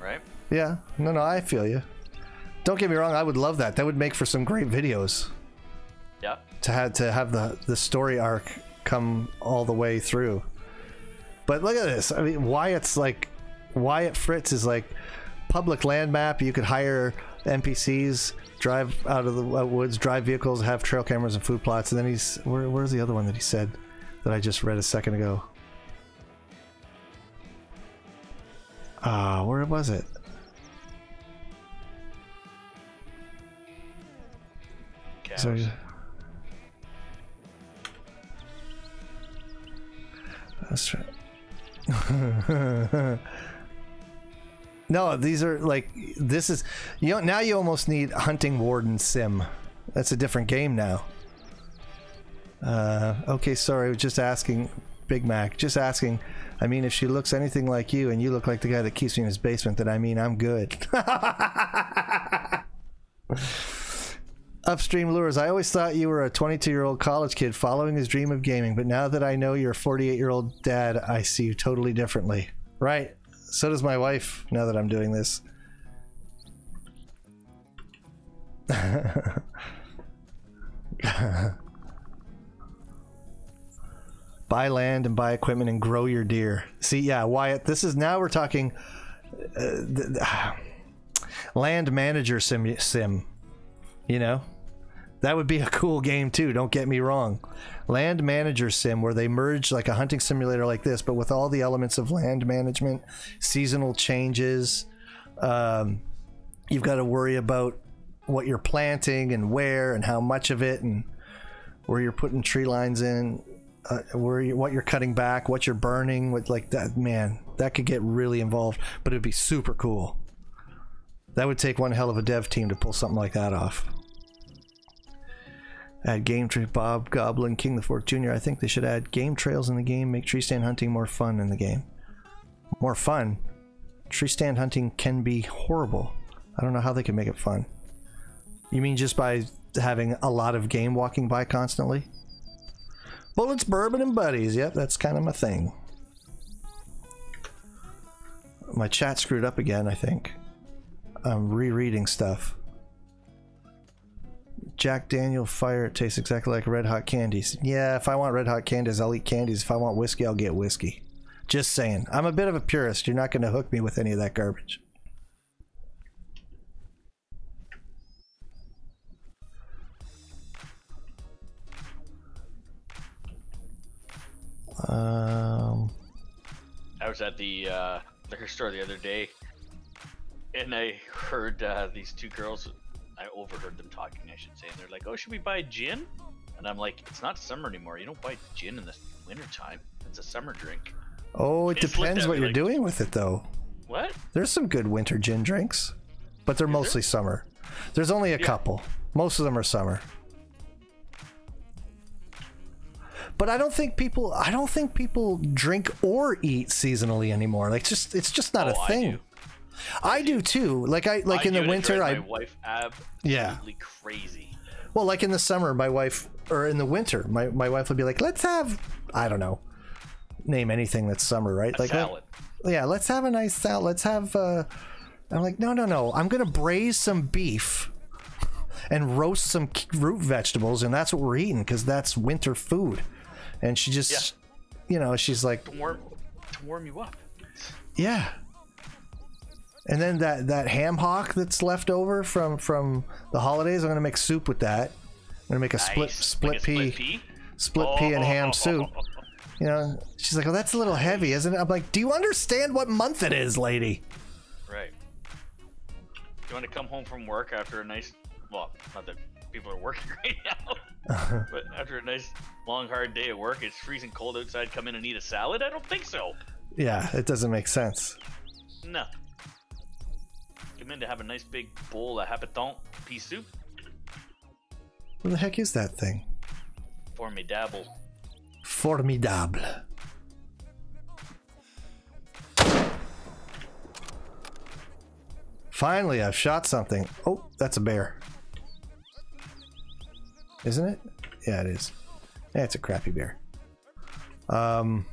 right? Yeah. No, no, I feel you. Don't get me wrong. I would love that. That would make for some great videos. Yeah. to have to have the the story arc come all the way through. But look at this. I mean, Wyatt's like Wyatt Fritz is like public land map. You could hire NPCs, drive out of the uh, woods, drive vehicles, have trail cameras and food plots. And then he's where, where's the other one that he said that I just read a second ago? Ah, where was it? So, that's right. no, these are like this is you know, now you almost need hunting warden sim. That's a different game now. Uh, okay, sorry, just asking, Big Mac. Just asking. I mean, if she looks anything like you, and you look like the guy that keeps me in his basement, then I mean I'm good. Upstream Lures, I always thought you were a 22 year old college kid following his dream of gaming, but now that I know you're a 48 year old dad, I see you totally differently. Right. So does my wife now that I'm doing this. buy land and buy equipment and grow your deer. See, yeah, Wyatt, this is now we're talking uh, land manager sim, sim you know that would be a cool game too don't get me wrong land manager sim where they merge like a hunting simulator like this but with all the elements of land management seasonal changes um, you've got to worry about what you're planting and where and how much of it and where you're putting tree lines in uh, where you, what you're cutting back what you're burning what like that man that could get really involved but it'd be super cool that would take one hell of a dev team to pull something like that off. Add game tree Bob Goblin King the Fourth Jr. I think they should add game trails in the game, make tree stand hunting more fun in the game. More fun. Tree stand hunting can be horrible. I don't know how they can make it fun. You mean just by having a lot of game walking by constantly? Bullets, bourbon, and buddies. Yep, that's kind of my thing. My chat screwed up again, I think. I'm rereading stuff. Jack Daniel Fire it tastes exactly like red hot candies. Yeah, if I want red hot candies, I'll eat candies. If I want whiskey, I'll get whiskey. Just saying. I'm a bit of a purist. You're not going to hook me with any of that garbage. Um, I was at the uh, liquor store the other day, and I heard uh, these two girls. I overheard them talking, I should say, and they're like, "Oh, should we buy gin?" And I'm like, "It's not summer anymore. You don't buy gin in the wintertime. It's a summer drink." oh, it They depends what you're like- doing with it, though. What? There's some good winter gin drinks, but they're there? mostly summer. There's only a couple. Most of them are summer. But I don't think people I don't think people drink or eat seasonally anymore. Like just it's just not Oh, a thing. I do too. Like I like I in the do, and it winter I my wife Yeah. crazy. well like in the summer my wife or in the winter my, my wife would be like let's have I don't know name anything that's summer right A like let- yeah, let's have a nice salad. Let's have. Uh, I'm like, no, no, no. I'm gonna braise some beef and roast some root vegetables, and that's what we're eating because that's winter food. And she just, you know, she's like, to warm to warm you up. yeah. And then that that ham hock that's left over from from the holidays, I'm gonna make soup with that. I'm gonna make a split Nice. split Like a pea split pea. split pea and ham Oh. soup. You know, she's like, oh, that's a little heavy, isn't it? I'm like, do you understand what month it is, lady? Right. You want to come home from work after a nice, well, not that people are working right now, but after a nice, long, hard day at work, it's freezing cold outside. Come in and eat a salad? I don't think so. Yeah, it doesn't make sense. No. Come in to have a nice big bowl of habitant pea soup. What the heck is that thing? Formidable. Formidable. Finally, I've shot something. Oh, that's a bear. Isn't it? Yeah, it is. Yeah, it's a crappy bear. Um,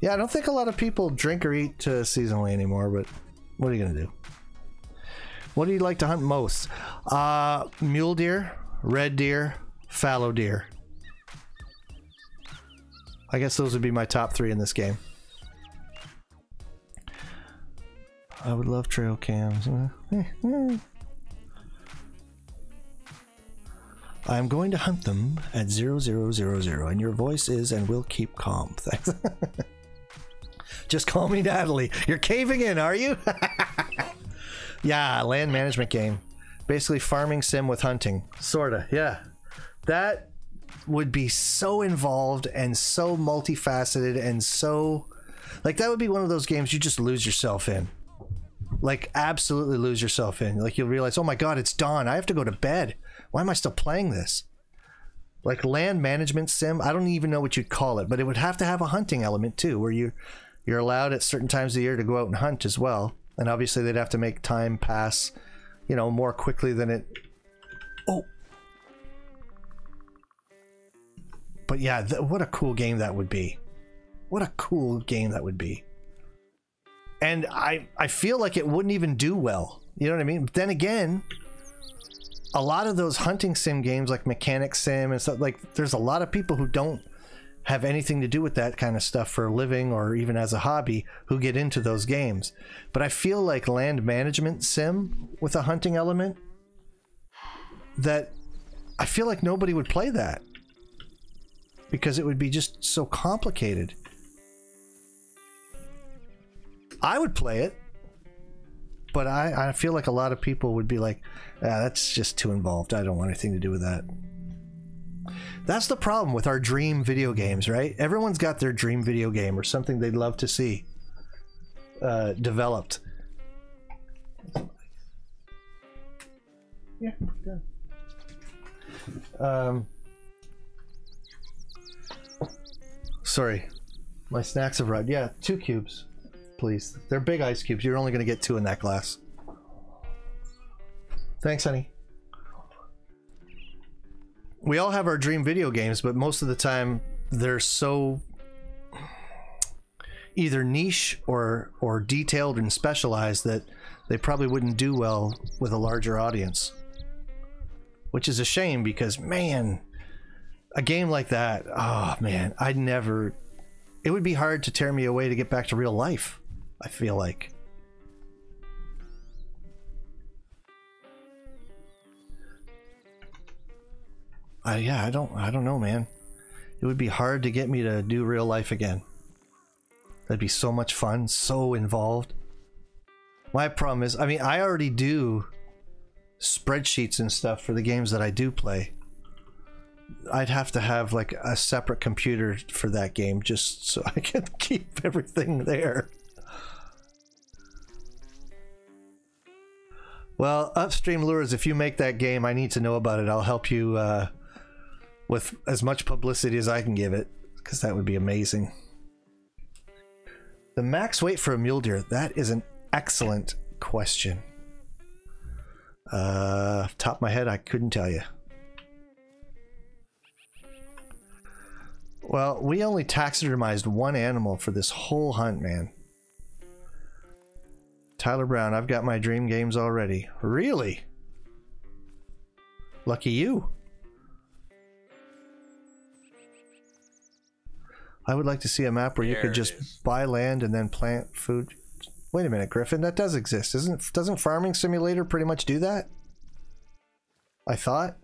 yeah, I don't think a lot of people drink or eat uh, seasonally anymore, but what are you going to do? What do you like to hunt most? Uh, mule deer, red deer, fallow deer. I guess those would be my top three in this game. I would love trail cams. I'm going to hunt them at 0000, and your voice is and will keep calm. Thanks. Just call me Natalie. You're caving in, are you? Yeah, land management game. Basically, farming sim with hunting. Sorta, yeah. That would be so involved and so multifaceted and so like that would be one of those games you just lose yourself in like absolutely lose yourself in like you'll realize oh my god it's dawn i have to go to bed why am i still playing this like land management sim i don't even know what you'd call it but it would have to have a hunting element too where you you're allowed at certain times of the year to go out and hunt as well and obviously they'd have to make time pass you know more quickly than it oh but yeah, what a cool game that would be. What a cool game that would be. And I I feel like it wouldn't even do well. You know what I mean? But then again, a lot of those hunting sim games like Mechanic Sim and stuff like there's a lot of people who don't have anything to do with that kind of stuff for a living or even as a hobby who get into those games. But I feel like land management sim with a hunting element that I feel like nobody would play that because it would be just so complicated. I would play it, but I, I feel like a lot of people would be like, ah, that's just too involved. I don't want anything to do with that. That's the problem with our dream video games, right? Everyone's got their dream video game or something they'd love to see uh, developed. Yeah. yeah. Um, sorry, my snacks have arrived. Yeah, two cubes, please. They're big ice cubes. You're only going to get two in that glass. Thanks, honey. We all have our dream video games, but most of the time they're so either niche or or detailed and specialized that they probably wouldn't do well with a larger audience which is a shame because man a game like that oh man i'd never it would be hard to tear me away to get back to real life. I feel like. I yeah, I don't I don't know, man. It would be hard to get me to do real life again. That'd be so much fun, so involved. My problem is, I mean, I already do spreadsheets and stuff for the games that I do play. I'd have to have like a separate computer for that game just so I can keep everything there. Well, Upstream Lures, if you make that game, I need to know about it. I'll help you uh, with as much publicity as I can give it, because that would be amazing. The max weight for a mule deer, that is an excellent question. Uh, top of my head, I couldn't tell you. Well, we only taxidermized one animal for this whole hunt, man. Tyler Brown, I've got my dream games already. Really? Lucky you. I would like to see a map where you could just buy land and then plant food. Wait a minute, Griffin, that does exist. Isn't doesn't Farming Simulator pretty much do that? I thought.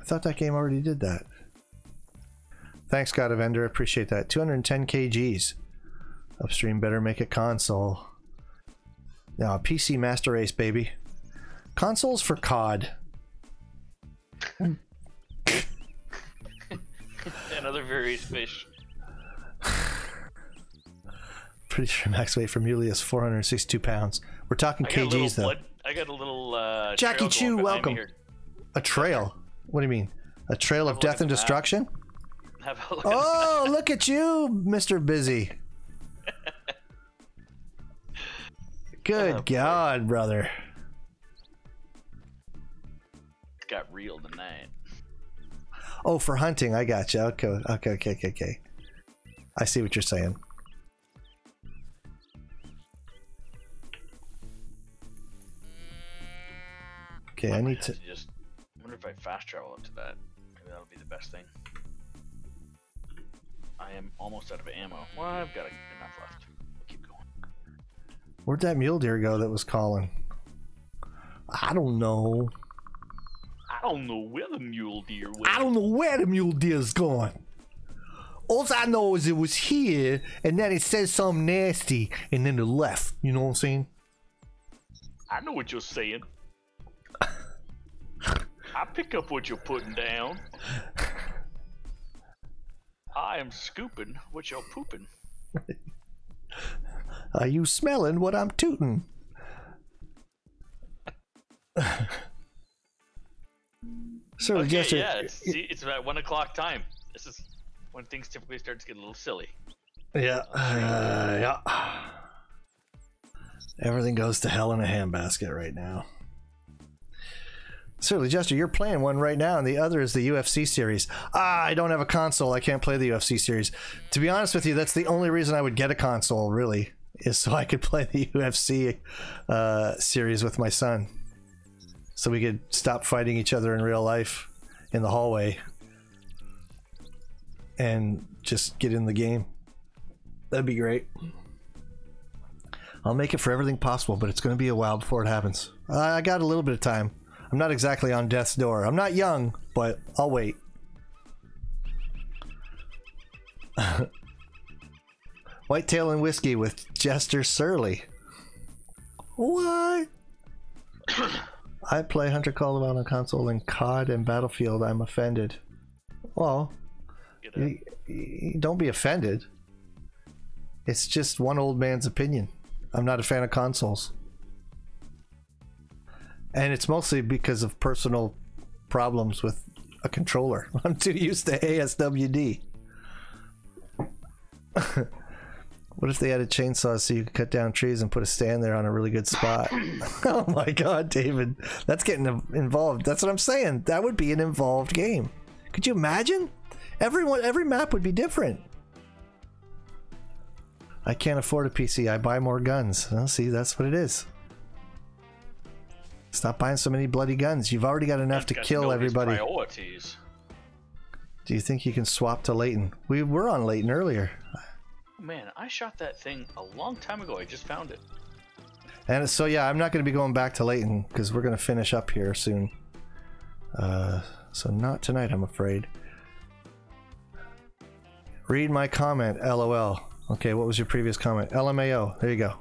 I thought that game already did that. Thanks, God of Ender. Appreciate that. 210 kgs. Upstream better make a console. Now, PC Master Race, baby. Consoles for COD. Another various fish. Pretty sure max weight for Muley is 462 pounds. We're talking I got a little kgs though. blood. I got a little. Uh, Jackie Chu, going behind me welcome. A trail. What do you mean? A trail of Have death and destruction? Look at Oh, look at you, Mr. Busy. Good Oh, boy. God, brother. Got real tonight. Oh, for hunting, I got you. Okay, okay, okay, okay, okay. I see what you're saying. Okay, I need have to. just. I wonder if I fast travel up to that. Maybe that'll be the best thing. I am almost out of ammo. Well, I've got enough left. Keep going. Where'd that mule deer go that was calling? I don't know. I don't know where the mule deer went. I don't know where the mule deer's gone. All I know is it was here, and then it said something nasty, and then it left. You know what I'm saying? I know what you're saying. I pick up what you're putting down. I am scooping what you're pooping. Are you smelling what I'm tooting? So, Okay, Jester, yeah, it's, see, it's about one o'clock time. This is when things typically start to get a little silly. yeah, uh, yeah. Everything goes to hell in a handbasket right now. So, Jester, you're playing one right now, and the other is the UFC series. Ah, I don't have a console. I can't play the UFC series. To be honest with you, that's the only reason I would get a console, really, is so I could play the UFC uh, series with my son. So we could stop fighting each other in real life in the hallway and just get in the game. That'd be great. I'll make it for everything possible, but it's going to be a while before it happens. I I got a little bit of time. I'm not exactly on death's door. I'm not young, but I'll wait. Whitetail and whiskey with Jester Surly. What? I play Hunter Call of on console and COD and Battlefield. I'm offended. Well, Get a, y- y- don't be offended. It's just one old man's opinion. I'm not a fan of consoles. And it's mostly because of personal problems with a controller. I'm too used to ASWD. what if they had a chainsaw so you could cut down trees and put a stand there on a really good spot? oh my god, David. That's getting involved. That's what I'm saying. That would be an involved game. Could you imagine? Everyone every map would be different. I can't afford a PC. I buy more guns. Well, see, that's what it is. Stop buying so many bloody guns. You've already got enough to kill everybody. Priorities. Do you think you can swap to Layton? We were on Layton earlier. Man, I shot that thing a long time ago. I just found it. And so yeah, I'm not going to be going back to Layton because we're going to finish up here soon. Uh, so not tonight, I'm afraid. Read my comment, lol. Okay, what was your previous comment? LMAO. There you go.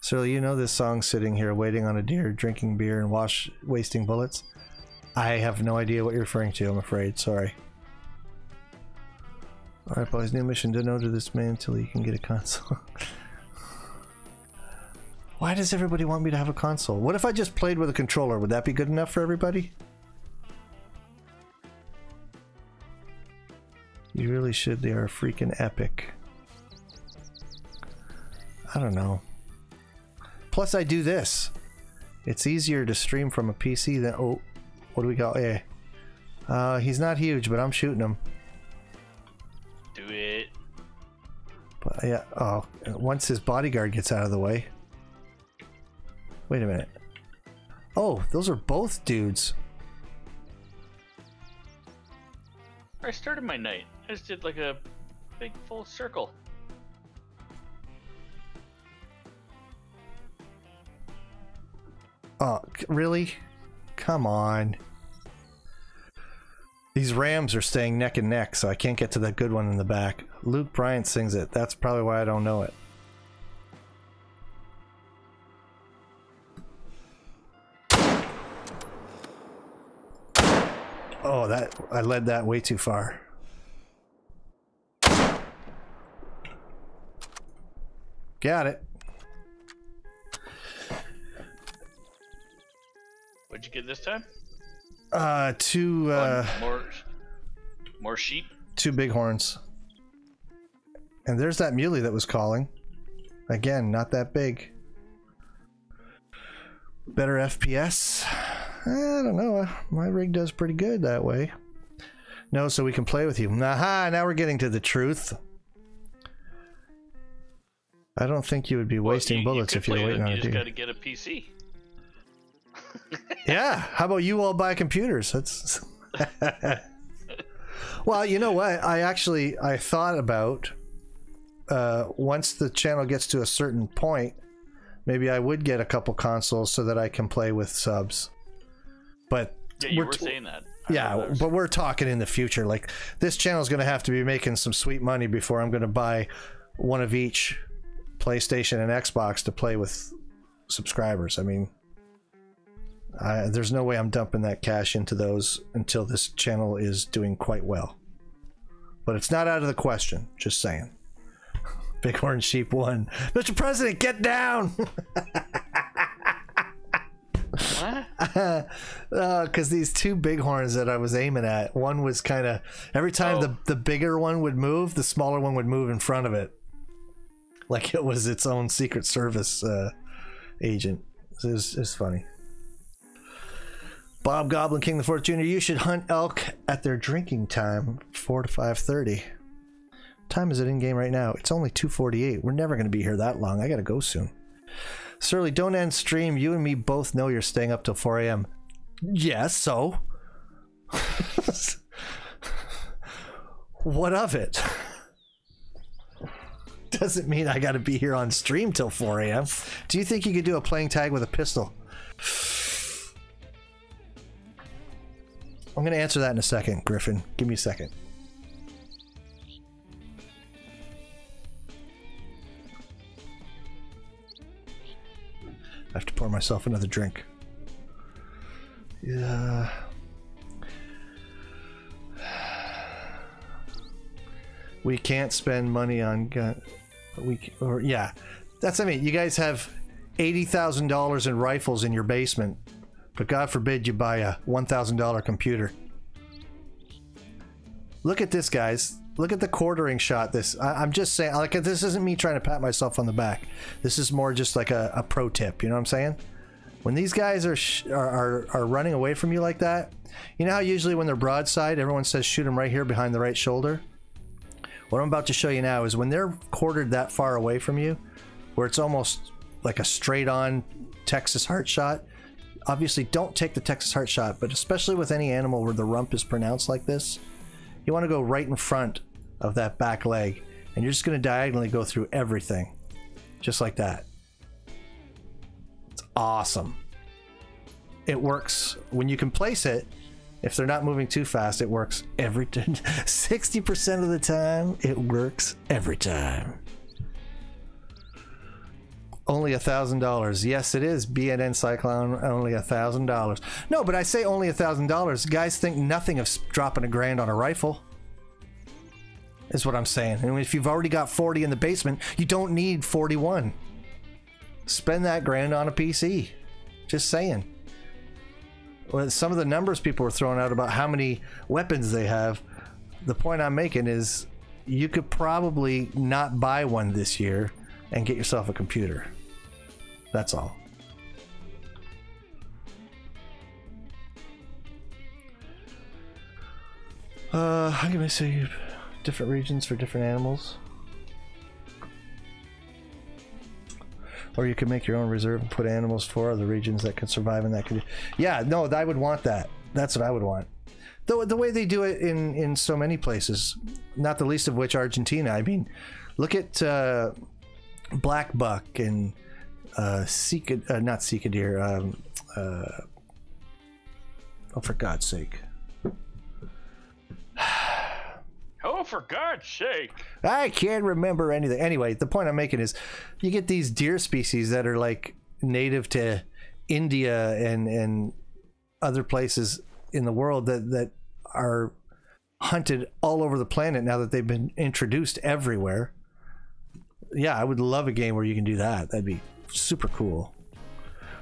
So you know this song sitting here waiting on a deer, drinking beer and wash wasting bullets? I have no idea what you're referring to, I'm afraid. Sorry. Alright, boys, new mission. Don't know to this man until he can get a console. Why does everybody want me to have a console? What if I just played with a controller? Would that be good enough for everybody? You really should. They are freaking epic. I don't know. Plus, I do this. It's easier to stream from a PC than. Oh, what do we got? Yeah. Uh, he's not huge, but I'm shooting him. It. But yeah. Oh, once his bodyguard gets out of the way. Wait a minute. Oh, those are both dudes. I started my night. I just did like a big full circle. Oh, really? Come on. These Rams are staying neck and neck, so I can't get to that good one in the back. Luke Bryan sings it. That's probably why I don't know it. Oh, that I led that way too far. Got it. What'd you get this time? Uh, two One uh, more, more sheep. two bighorns. And there's that muley that was calling. Again, not that big. Better FPS? I don't know. My rig does pretty good that way. No, so we can play with you. Aha, now we're getting to the truth. I don't think you would be Well, wasting you- bullets could if you're waiting on You just got to get a PC. Yeah, how about you all buy computers? That's Well, you know what? I actually I thought about uh, once the channel gets to a certain point, maybe I would get a couple consoles so that I can play with subs. But Yeah, you we're were saying that. I yeah, but we're talking in the future. Like this channel is going to have to be making some sweet money before I'm going to buy one of each PlayStation and Xbox to play with subscribers. I mean, I, there's no way I'm dumping that cash into those until this channel is doing quite well. But it's not out of the question. Just saying. Bighorn Sheep one, Mr. President, get down. What? because these two bighorns that I was aiming at, one was kind of every time Oh. the the bigger one would move, the smaller one would move in front of it, like it was its own Secret Service uh, agent. It was, it was funny. Bob Goblin King the Fourth Jr. You should hunt elk at their drinking time, four to five thirty. Time is it in game right now? It's only two forty eight. We're never going to be here that long. I got to go soon. Surly, don't end stream. You and me both know you're staying up till 4 a.m. Yes, so. what of it? Doesn't mean I gotta be here on stream till 4 a.m. Do you think you could do a playing tag with a pistol? I'm gonna answer that in a second, Griffin. Give me a second. I have to pour myself another drink. Yeah. We can't spend money on gun. We or yeah, that's I mean. You guys have eighty thousand dollars in rifles in your basement, but God forbid you buy a one thousand dollar computer. Look at this, guys. Look at the quartering shot. This I, I'm just saying. Like this isn't me trying to pat myself on the back. This is more just like a, a pro tip. You know what I'm saying? When these guys are are are running away from you like that, you know how usually when they're broadside, everyone says shoot them right here behind the right shoulder. What I'm about to show you now is when they're quartered that far away from you, where it's almost like a straight on Texas heart shot, obviously don't take the Texas heart shot, but especially with any animal where the rump is pronounced like this, you want to go right in front of that back leg, and you're just going to diagonally go through everything, just like that. It's awesome. It works when you can place it. If they're not moving too fast, it works every time. 60% of the time, it works every time. Only a thousand dollars. Yes, it is. BNN Cyclone. Only a thousand dollars. No, but I say only a thousand dollars. Guys think nothing of dropping a grand on a rifle. Is what I'm saying. And if you've already got 40 in the basement, you don't need 41. Spend that grand on a PC. Just saying. Well, some of the numbers people were throwing out about how many weapons they have. The point I'm making is you could probably not buy one this year and get yourself a computer. That's all. Uh, how can I say different regions for different animals? Or you can make your own reserve and put animals for other regions that can survive in that condition. Yeah, no, I would want that. That's what I would want. The, the way they do it in, in so many places, not the least of which Argentina. I mean, look at uh, black buck and uh, Sika, uh, not Sika deer. Um, uh, oh, for God's sake. Oh, for God's sake! I can't remember anything. Anyway, the point I'm making is you get these deer species that are like native to India and and other places in the world that that are hunted all over the planet now that they've been introduced everywhere. Yeah, I would love a game where you can do that. That'd be super cool.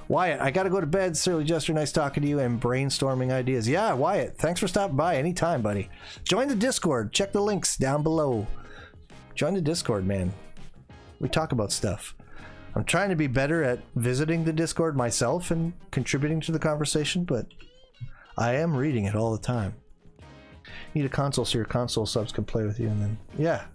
Wyatt, I got to go to bed. Surly Jester, nice talking to you and brainstorming ideas. Yeah, Wyatt, thanks for stopping by anytime, buddy. Join the Discord. Check the links down below. Join the Discord, man. We talk about stuff. I'm trying to be better at visiting the Discord myself and contributing to the conversation, but I am reading it all the time. Need a console so your console subs can play with you, and then yeah,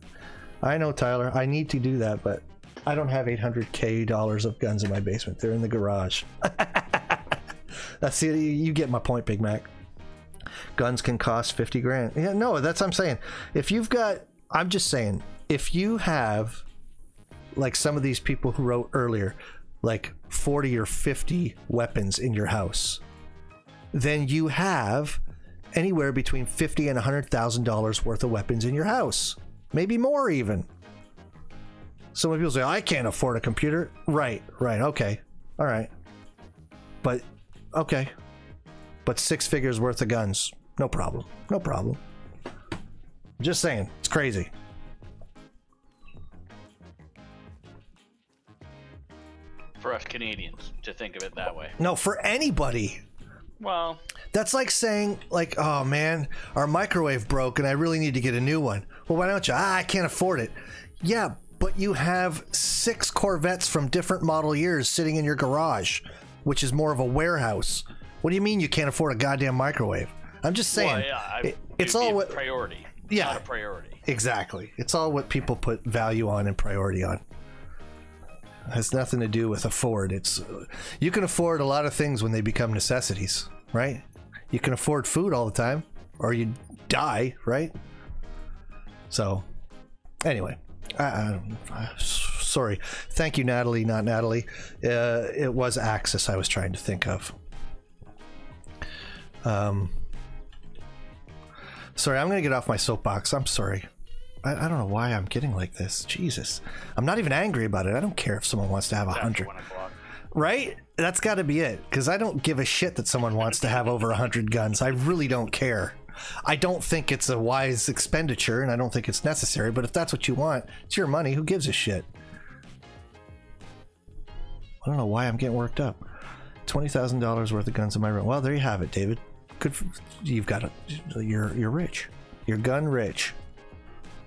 I know Tyler. I need to do that, but I don't have 800k dollars of guns in my basement. They're in the garage. That's the you get my point, Big Mac. Guns can cost 50 grand. Yeah, no, that's what I'm saying. If you've got, I'm just saying, if you have like some of these people who wrote earlier, like 40 or 50 weapons in your house, then you have anywhere between 50 and 100,000 dollars worth of weapons in your house. Maybe more even. So when people say, I can't afford a computer, right, right, okay, all right. But, okay. But six figures worth of guns, no problem, no problem. Just saying, it's crazy. For us Canadians to think of it that way. No, for anybody. Well, That's like saying, like, oh man, our microwave broke and I really need to get a new one. Well, why don't you? Ah, I can't afford it. Yeah, but you have six Corvettes from different model years sitting in your garage, which is more of a warehouse. What do you mean you can't afford a goddamn microwave? I'm just saying. well, yeah, I, it- it's all what priority. Yeah. not a priority. exactly. It's all what people put value on and priority on. It has nothing to do with afford. It's you can afford a lot of things when they become necessities, right? You can afford food all the time, or you die, right? So, anyway, I- sorry. Thank you, Natalie. Not Natalie. Uh, it was Axis I was trying to think of. Um, sorry, I'm gonna get off my soapbox. I'm sorry. I, I don't know why I'm getting like this. Jesus, I'm not even angry about it. I don't care if someone wants to have a After hundred one o'clock. right? That's got to be it. Because I don't give a shit that someone wants to have over a hundred guns. I really don't care. I don't think it's a wise expenditure, and I don't think it's necessary. But if that's what you want, it's your money. Who gives a shit? I don't know why I'm getting worked up. Twenty thousand dollars worth of guns in my room. Well, there you have it, David. Good. For, you've got a. You're you're rich. You're gun rich,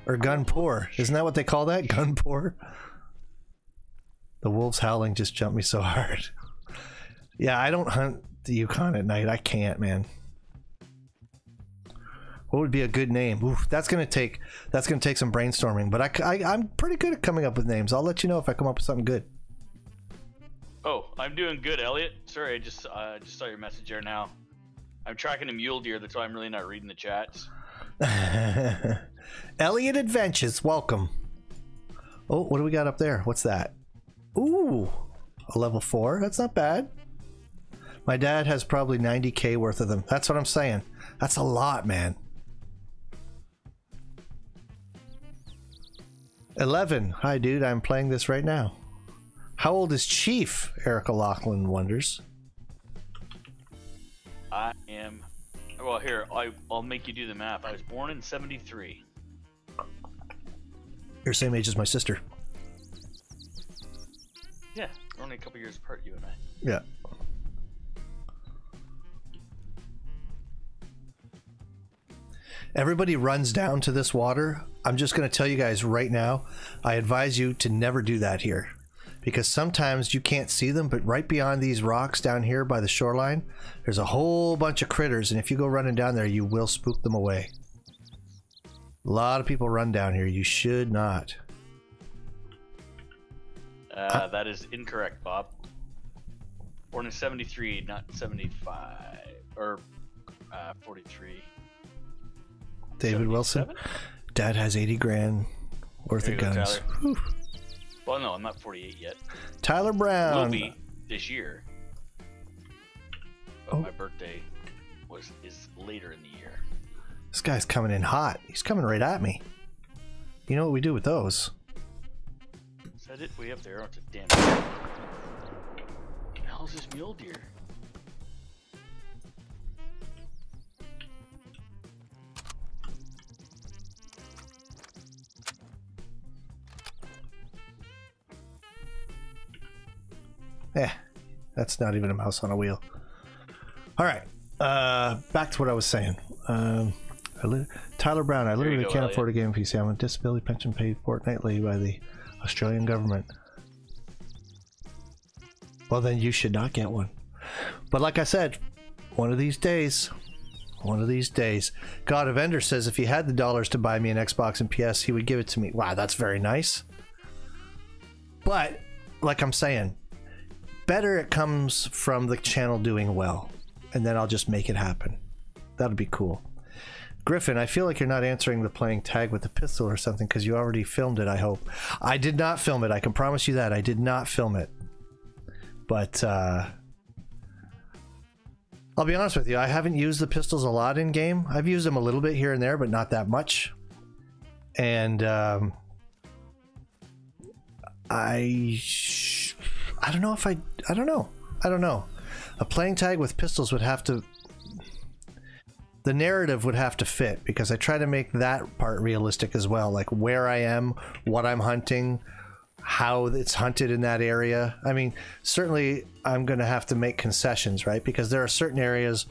or gun poor. Isn't that what they call that? Gun poor. The wolves howling just jumped me so hard. Yeah, I don't hunt the Yukon at night. I can't, man. What would be a good name? Oof, that's gonna take that's gonna take some brainstorming. But I, I I'm pretty good at coming up with names. I'll let you know if I come up with something good. Oh, I'm doing good, Elliot. Sorry, I just uh, just saw your message there now. I'm tracking a mule deer, that's why I'm really not reading the chats. Elliot Adventures, welcome. Oh, what do we got up there? What's that? Ooh, a level four. That's not bad. My dad has probably 90k worth of them. That's what I'm saying. That's a lot, man. 11. Hi, dude. I'm playing this right now. How old is Chief? Erica Lachlan wonders. I am. Well, here I, I'll make you do the math. I was born in '73. You're same age as my sister. Yeah, we're only a couple years apart, you and I. Yeah. Everybody runs down to this water. I'm just going to tell you guys right now, I advise you to never do that here. Because sometimes you can't see them, but right beyond these rocks down here by the shoreline, there's a whole bunch of critters, and if you go running down there, you will spook them away. A lot of people run down here. You should not. Uh, that is incorrect, Bob. Born in 73, not 75. Or uh, 43. David Wilson. 77? Dad has 80 grand worth of go, guns. Well, no, I'm not 48 yet. Tyler Brown. Will be this year. But Oh. my birthday was is later in the year. This guy's coming in hot. He's coming right at me. You know what we do with those? Is that it? Way up there. Oh, it's a damn. Hell's this mule deer? Eh, that's not even a mouse on a wheel. All right, uh, back to what I was saying. Um, I Tyler Brown. I you literally go, can't Elliot. afford a game PC. I'm on disability pension paid fortnightly by the Australian government. Well, then you should not get one. But like I said, one of these days, one of these days, God of Ender says if he had the dollars to buy me an Xbox and PS, he would give it to me. Wow, that's very nice. But like I'm saying, better it comes from the channel doing well, and then I'll just make it happen. That'd be cool. Griffin, I feel like you're not answering the playing tag with the pistol or something because you already filmed it, I hope. I did not film it. I can promise you that. I did not film it. But uh, I'll be honest with you, I haven't used the pistols a lot in game. I've used them a little bit here and there, but not that much. And um, I I don't know if I I don't know. I don't know. A playing tag with pistols would have to the narrative would have to fit because I try to make that part realistic as well, like where I am, what I'm hunting, how it's hunted in that area. I mean, certainly I'm going to have to make concessions, right? Because there are certain areas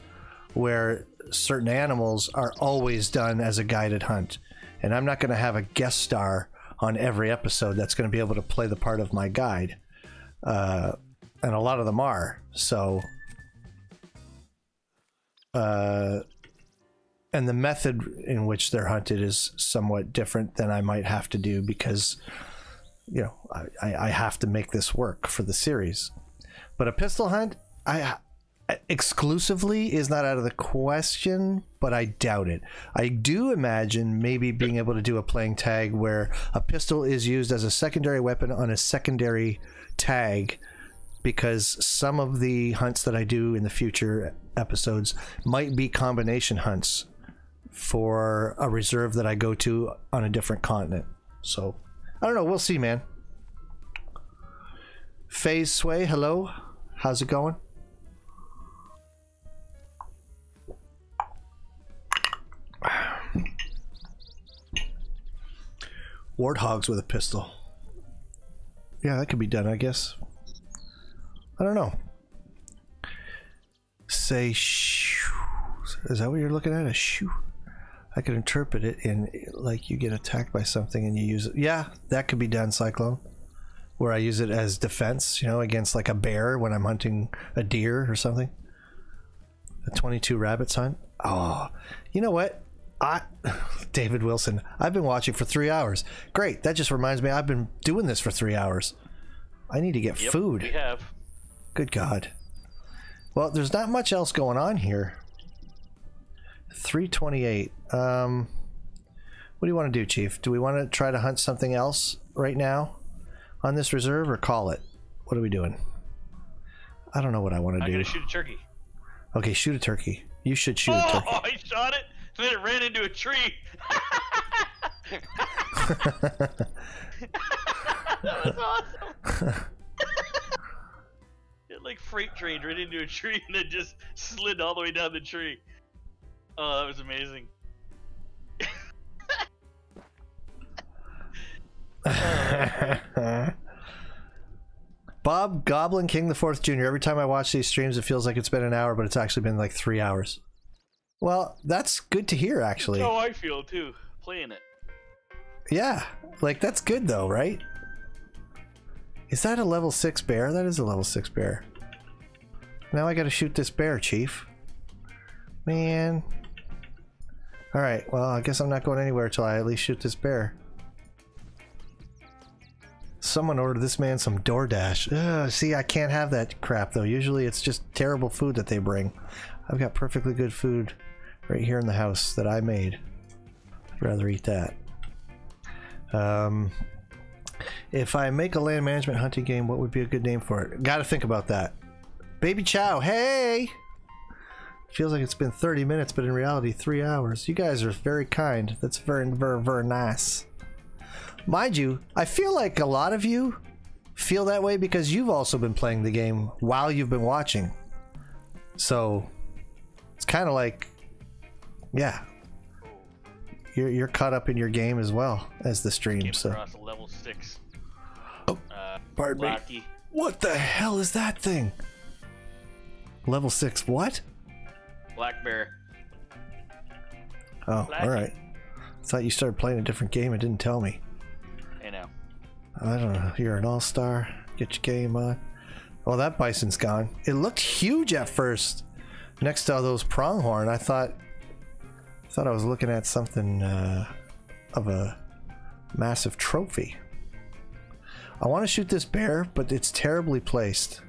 where certain animals are always done as a guided hunt. And I'm not going to have a guest star on every episode that's going to be able to play the part of my guide. Uh, and a lot of them are. So, uh, and the method in which they're hunted is somewhat different than I might have to do because, you know, I, I have to make this work for the series. But a pistol hunt, I exclusively is not out of the question, but I doubt it. I do imagine maybe being able to do a playing tag where a pistol is used as a secondary weapon on a secondary tag because some of the hunts that I do in the future episodes might be combination hunts for a reserve that I go to on a different continent. So, I don't know. We'll see, man. Phase Sway, hello. How's it going? Warthogs with a pistol. Yeah, that could be done, I guess. I don't know. Say shoo. Is that what you're looking at? A shoo? I could interpret it in like you get attacked by something and you use it. Yeah, that could be done, Cyclone. Where I use it as defense, you know, against like a bear when I'm hunting a deer or something. A 22 rabbits hunt. Oh, you know what? I, David Wilson, I've been watching for three hours. Great. That just reminds me, I've been doing this for three hours. I need to get Yep, food. We have. good God. Well, there's not much else going on here. 328. Um, what do you want to do, Chief? Do we want to try to hunt something else right now on this reserve or call it? What are we doing? I don't know what I want to I'm do. gonna shoot a turkey. Okay, shoot a turkey. You should shoot a Oh, turkey. I shot it, then it ran into a tree. that was awesome. it like freight trained right into a tree and then just slid all the way down the tree. Oh, that was amazing. Bob Goblin King the Fourth Jr. Every time I watch these streams, it feels like it's been an hour, but it's actually been like three hours. Well, that's good to hear, actually. That's how I feel too, playing it. Yeah, like that's good though, right? Is that a level six bear? That is a level six bear. Now I gotta shoot this bear, Chief. Man. Alright, well, I guess I'm not going anywhere till I at least shoot this bear. Someone ordered this man some DoorDash. Ugh, see, I can't have that crap though. Usually it's just terrible food that they bring. I've got perfectly good food right here in the house that I made. I'd rather eat that. Um, if I make a land management hunting game, what would be a good name for it? Got to think about that. Baby Chow, hey! Feels like it's been 30 minutes, but in reality, three hours. You guys are very kind. That's very, very, very nice. Mind you, I feel like a lot of you feel that way because you've also been playing the game while you've been watching. So it's kind of like, yeah, you're you're caught up in your game as well as the stream. Came So across level six. Oh, uh, pardon me. What the hell is that thing? Level six. What? Black bear. Oh, Blackie. all right. Thought you started playing a different game and didn't tell me. I know. I don't know. You're an all star. Get your game on. Well, that bison's gone. It looked huge at first, next to all those pronghorn. I thought, thought I was looking at something uh, of a massive trophy. I want to shoot this bear, but it's terribly placed.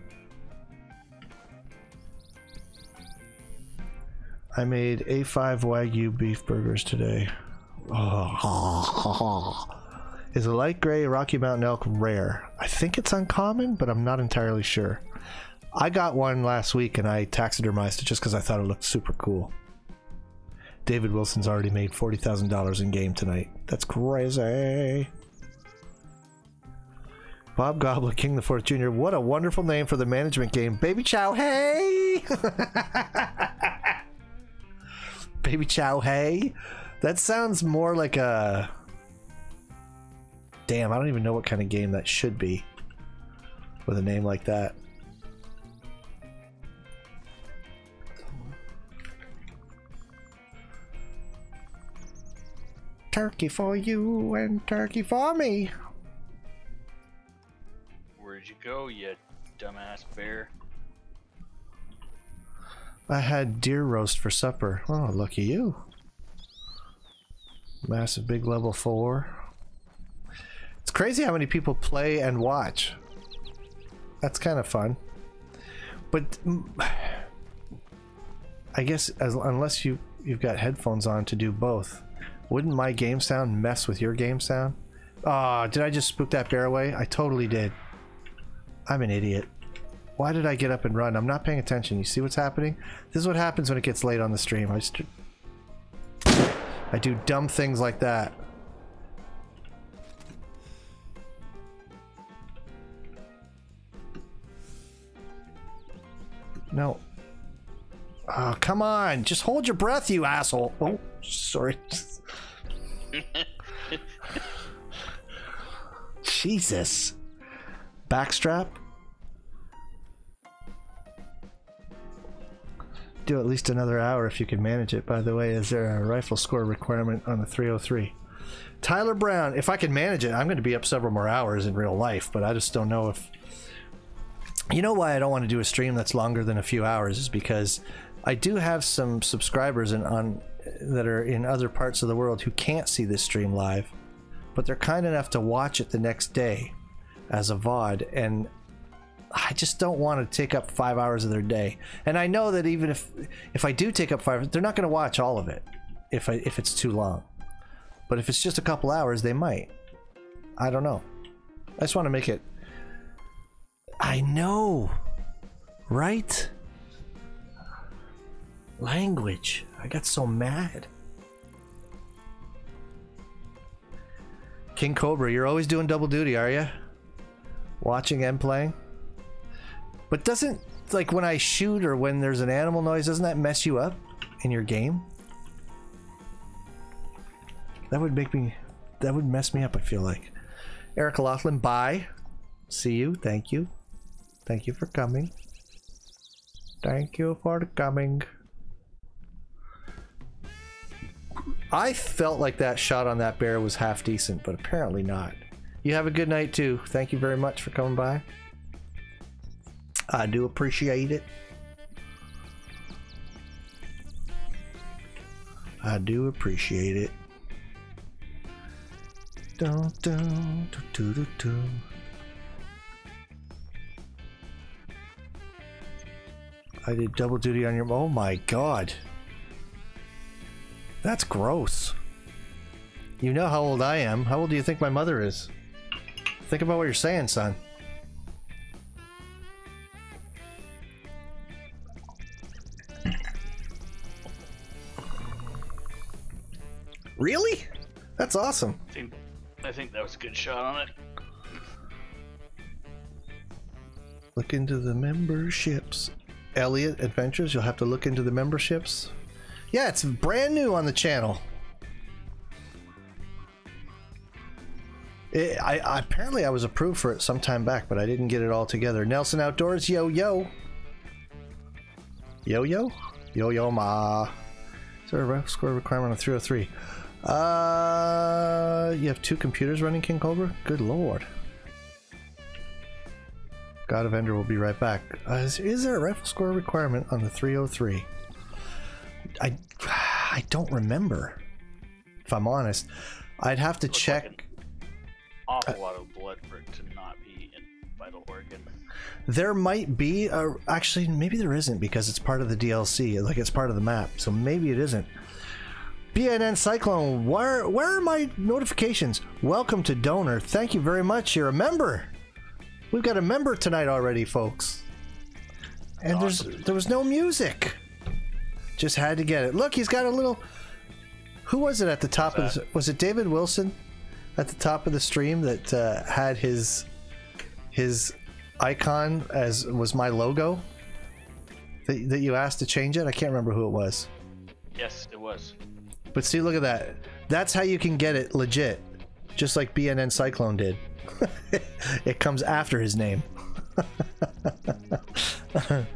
I made A5 Wagyu beef burgers today. Oh. Is a light gray Rocky Mountain elk rare? I think it's uncommon, but I'm not entirely sure. I got one last week and I taxidermized it just because I thought it looked super cool. David Wilson's already made $40,000 in game tonight. That's crazy. Bob Gobbler, King the Fourth Jr. What a wonderful name for the management game. Baby Chow, hey! Baby Chow, hey? That sounds more like a. Damn, I don't even know what kind of game that should be with a name like that. Turkey for you and turkey for me. Where'd you go, you dumbass bear? I had deer roast for supper. Oh, lucky you. Massive big level four. It's crazy how many people play and watch. That's kind of fun. But mm, I guess as unless you you've got headphones on to do both, wouldn't my game sound mess with your game sound? Ah, did I just spook that bear away? I totally did. I'm an idiot. Why did I get up and run? I'm not paying attention. You see what's happening? This is what happens when it gets late on the stream. I just I do dumb things like that. No. Oh, come on. Just hold your breath, you asshole. Oh, sorry. Jesus. Backstrap? Do at least another hour if you can manage it. By the way, is there a rifle score requirement on the 303? Tyler Brown, if I can manage it, I'm going to be up several more hours in real life, but I just don't know if. You know why I don't want to do a stream that's longer than a few hours is because I do have some subscribers in, on that are in other parts of the world who can't see this stream live, but they're kind enough to watch it the next day as a VOD, and I just don't want to take up five hours of their day. And I know that even if if I do take up five, they're not going to watch all of it if I if it's too long. But if it's just a couple hours, they might. I don't know. I just want to make it. I know, right? Language. I got so mad. King Cobra, you're always doing double duty, are you? Watching and playing? But doesn't, like, when I shoot or when there's an animal noise, doesn't that mess you up in your game? That would make me, that would mess me up, I feel like. Eric Laughlin, bye. See you. Thank you. Thank you for coming. Thank you for coming. I felt like that shot on that bear was half decent, but apparently not. You have a good night too. Thank you very much for coming by. I do appreciate it. I do appreciate it. Dun, dun, dun, dun, dun. I did double duty on your. Oh my god. That's gross. You know how old I am. How old do you think my mother is? Think about what you're saying, son. Really? That's awesome. I think, I think that was a good shot on it. Look into the memberships. Elliot Adventures, you'll have to look into the memberships. Yeah, it's brand new on the channel. It, I, I apparently I was approved for it some time back, but I didn't get it all together. Nelson Outdoors, yo yo, yo yo, yo yo ma. Is there a score requirement on 303? Uh, you have two computers running King Cobra. Good lord. God of Ender will be right back. Uh, is, is there a rifle score requirement on the 303? I I don't remember. If I'm honest, I'd have to check. like an awful lot of blood for it to not be in vital organ. There might be a actually maybe there isn't because it's part of the DLC, like it's part of the map. So maybe it isn't. BNN Cyclone, where where are my notifications? Welcome to Donor. Thank you very much. You're a member. We've got a member tonight already, folks. And there's there was no music. Just had to get it. Look, he's got a little. Who was it at the top of the? Was it David Wilson at the top of the stream that uh, had his his icon as was my logo? That, that you asked to change it. I can't remember who it was. Yes, it was. But see, look at that. That's how you can get it legit, just like BNN Cyclone did. it comes after his name.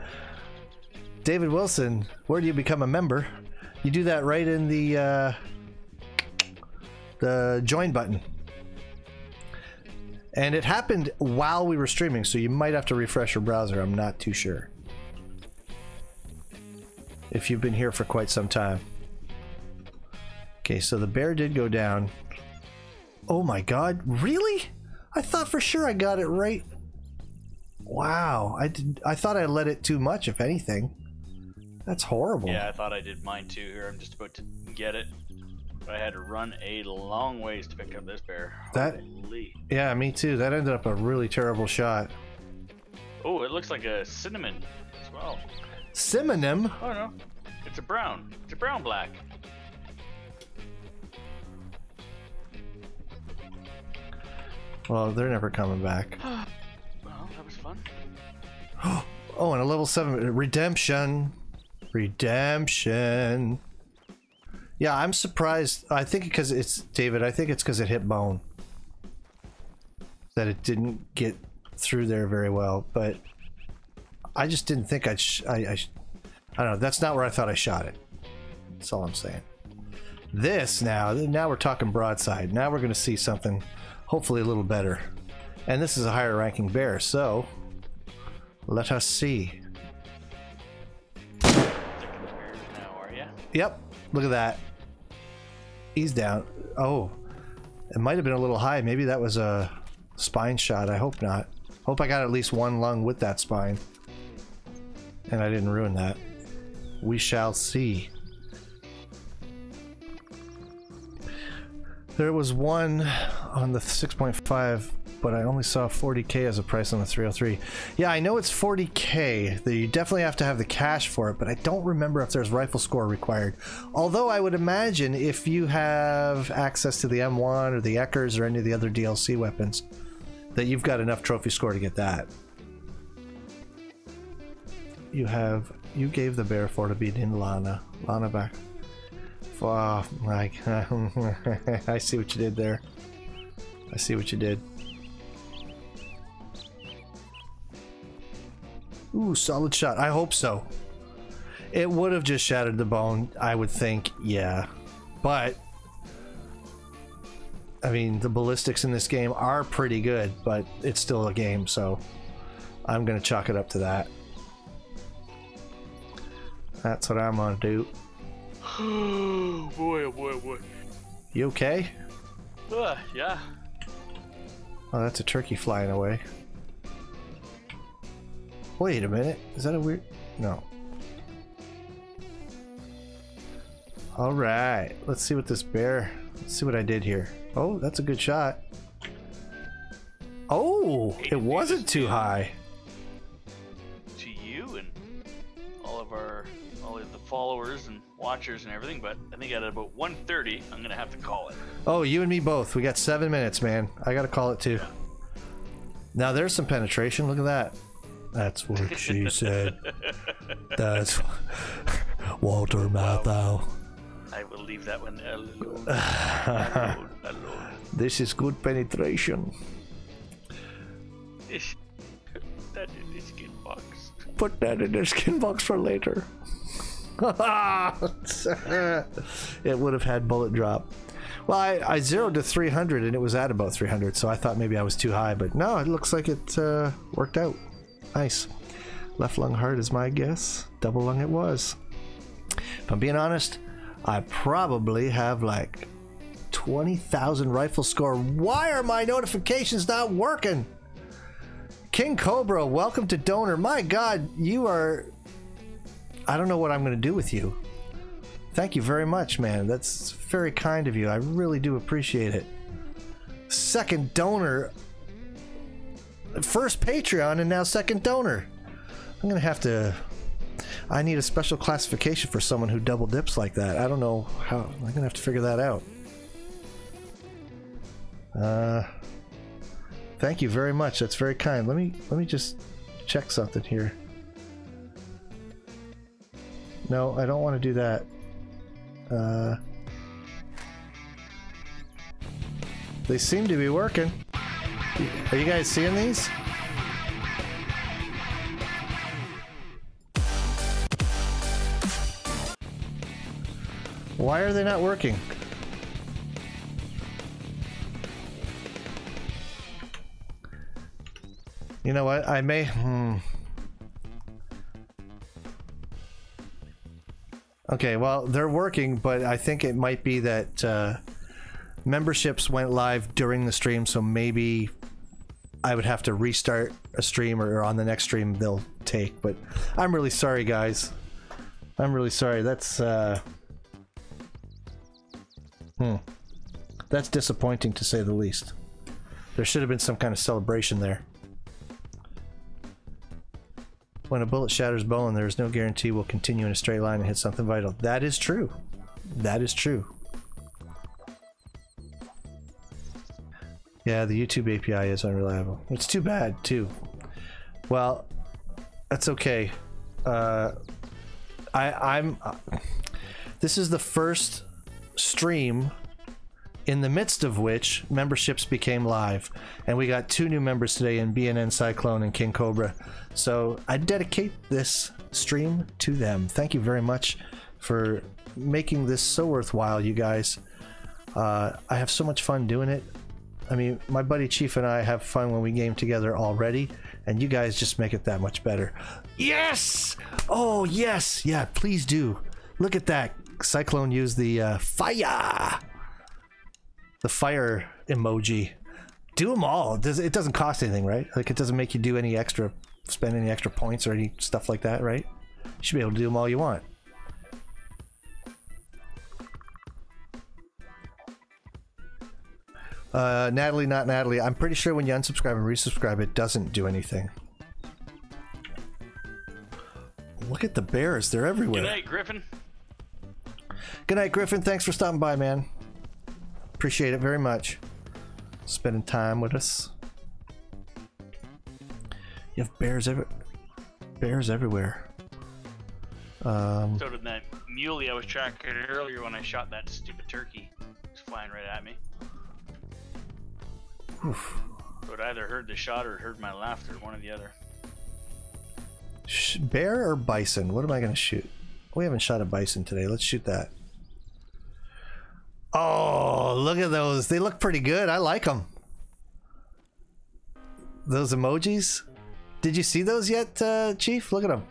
David Wilson, where do you become a member? You do that right in the uh, the join button. And it happened while we were streaming, so you might have to refresh your browser. I'm not too sure. If you've been here for quite some time. Okay, so the bear did go down. Oh my god, really? I thought for sure I got it right. Wow, I did I thought I let it too much if anything. That's horrible. Yeah, I thought I did mine too. Here, I'm just about to get it. But I had to run a long ways to pick up this bear. That- Holy. Yeah, me too. That ended up a really terrible shot. Oh, it looks like a cinnamon as well. Simonym? Oh no, it's a brown. It's a brown black. Well, they're never coming back. Well, that was fun. Oh, and a level 7 uh, redemption. Redemption. Yeah, I'm surprised. I think because it's David, I think it's because it hit bone. That it didn't get through there very well, but I just didn't think I'd. I, I, I don't know. That's not where I thought I shot it. That's all I'm saying. This now, now we're talking broadside. Now we're going to see something, hopefully a little better. And this is a higher ranking bear, so let us see. Yep, look at that. He's down. Oh, it might have been a little high. Maybe that was a spine shot. I hope not. Hope I got at least one lung with that spine. And I didn't ruin that. We shall see. There was one on the 6.5, but I only saw 40k as a price on the 303. Yeah, I know it's 40k. That you definitely have to have the cash for it, but I don't remember if there's rifle score required. Although I would imagine if you have access to the M1 or the Eckers or any of the other DLC weapons, that you've got enough trophy score to get that. You have you gave the bear for to beat in Lana. Lana back. Oh, like I see what you did there. I see what you did. Ooh, solid shot. I hope so. It would have just shattered the bone, I would think, yeah. But I mean, the ballistics in this game are pretty good, but it's still a game, so I'm gonna chalk it up to that. That's what I'm gonna do. Oh boy, oh boy, oh boy. You okay? Uh, yeah. Oh, that's a turkey flying away. Wait a minute. Is that a weird? No. All right. Let's see what this bear. Let's see what I did here. Oh, that's a good shot. Oh, it wasn't too high. To you and all of our, all of the followers and watchers and everything, but I think at about 1:30, I'm gonna have to call it. Oh, you and me both. We got seven minutes, man. I gotta call it too. Now there's some penetration. Look at that. That's what she said. That's Walter Matthau. I will leave that one alone. alone, alone. This is good penetration. This, that in the skin box. Put that in the skin box for later. it would have had bullet drop. Well, I, I zeroed to 300 and it was at about 300, so I thought maybe I was too high, but no, it looks like it uh, worked out. Nice. Left lung hard is my guess. Double lung it was. If I'm being honest, I probably have like 20,000 rifle score. Why are my notifications not working? King Cobra, welcome to Donor. My god, you are. I don't know what I'm going to do with you. Thank you very much, man. That's very kind of you. I really do appreciate it. Second donor. First Patreon and now second donor. I'm to have to. I need a special classification for someone who double dips like that. I don't know how. I'm to have to figure that out. Uh. Thank you very much. That's very kind. Let me let me just check something here. No, I don't want to do that. Uh, they seem to be working. Are you guys seeing these? Why are they not working? You know what? I may. Hmm. Okay, well, they're working, but I think it might be that uh, memberships went live during the stream, so maybe I would have to restart a stream or on the next stream they'll take. But I'm really sorry, guys. I'm really sorry. That's. Uh... Hmm. That's disappointing to say the least. There should have been some kind of celebration there. When a bullet shatters bone, there is no guarantee we'll continue in a straight line and hit something vital. That is true. That is true. Yeah, the YouTube API is unreliable. It's too bad, too. Well, that's okay. Uh, I, I'm. Uh, this is the first stream in the midst of which memberships became live and we got two new members today in bnn cyclone and king cobra so i dedicate this stream to them thank you very much for making this so worthwhile you guys uh, i have so much fun doing it i mean my buddy chief and i have fun when we game together already and you guys just make it that much better yes oh yes yeah please do look at that cyclone used the uh, fire the fire emoji. Do them all. It doesn't cost anything, right? Like it doesn't make you do any extra, spend any extra points or any stuff like that, right? You should be able to do them all you want. Uh, Natalie, not Natalie. I'm pretty sure when you unsubscribe and resubscribe, it doesn't do anything. Look at the bears. They're everywhere. Good night, Griffin. Good night, Griffin. Thanks for stopping by, man. Appreciate it very much. Spending time with us. You have bears every bears everywhere. Um, So did that muley I was tracking earlier when I shot that stupid turkey. It's flying right at me. Oof. It either heard the shot or heard my laughter, one or the other. Bear or bison? What am I going to shoot? We haven't shot a bison today. Let's shoot that. Oh, look at those. They look pretty good. I like them. Those emojis. Did you see those yet, uh, Chief? Look at them.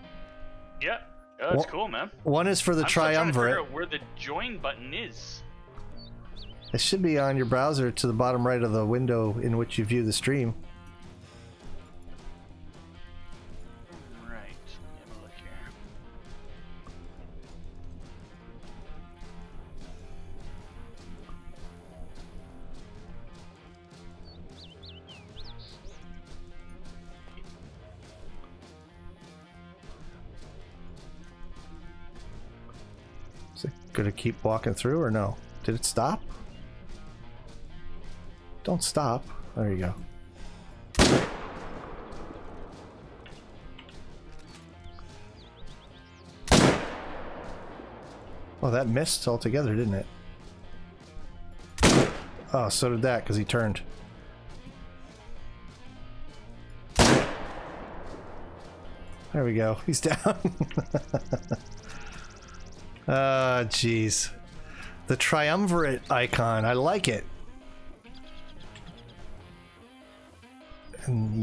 Yeah, oh, that's Well- cool, man. One is for the I'm still to figure triumvirate. where the join button is. It should be on your browser to the bottom right of the window in which you view the stream. Right. Let me have a look here. Is it gonna keep walking through or no? Did it stop? Don't stop. There you go. Well, that missed altogether, didn't it? Oh, so did that because he turned. There we go. He's down. Ah, jeez. The triumvirate icon. I like it.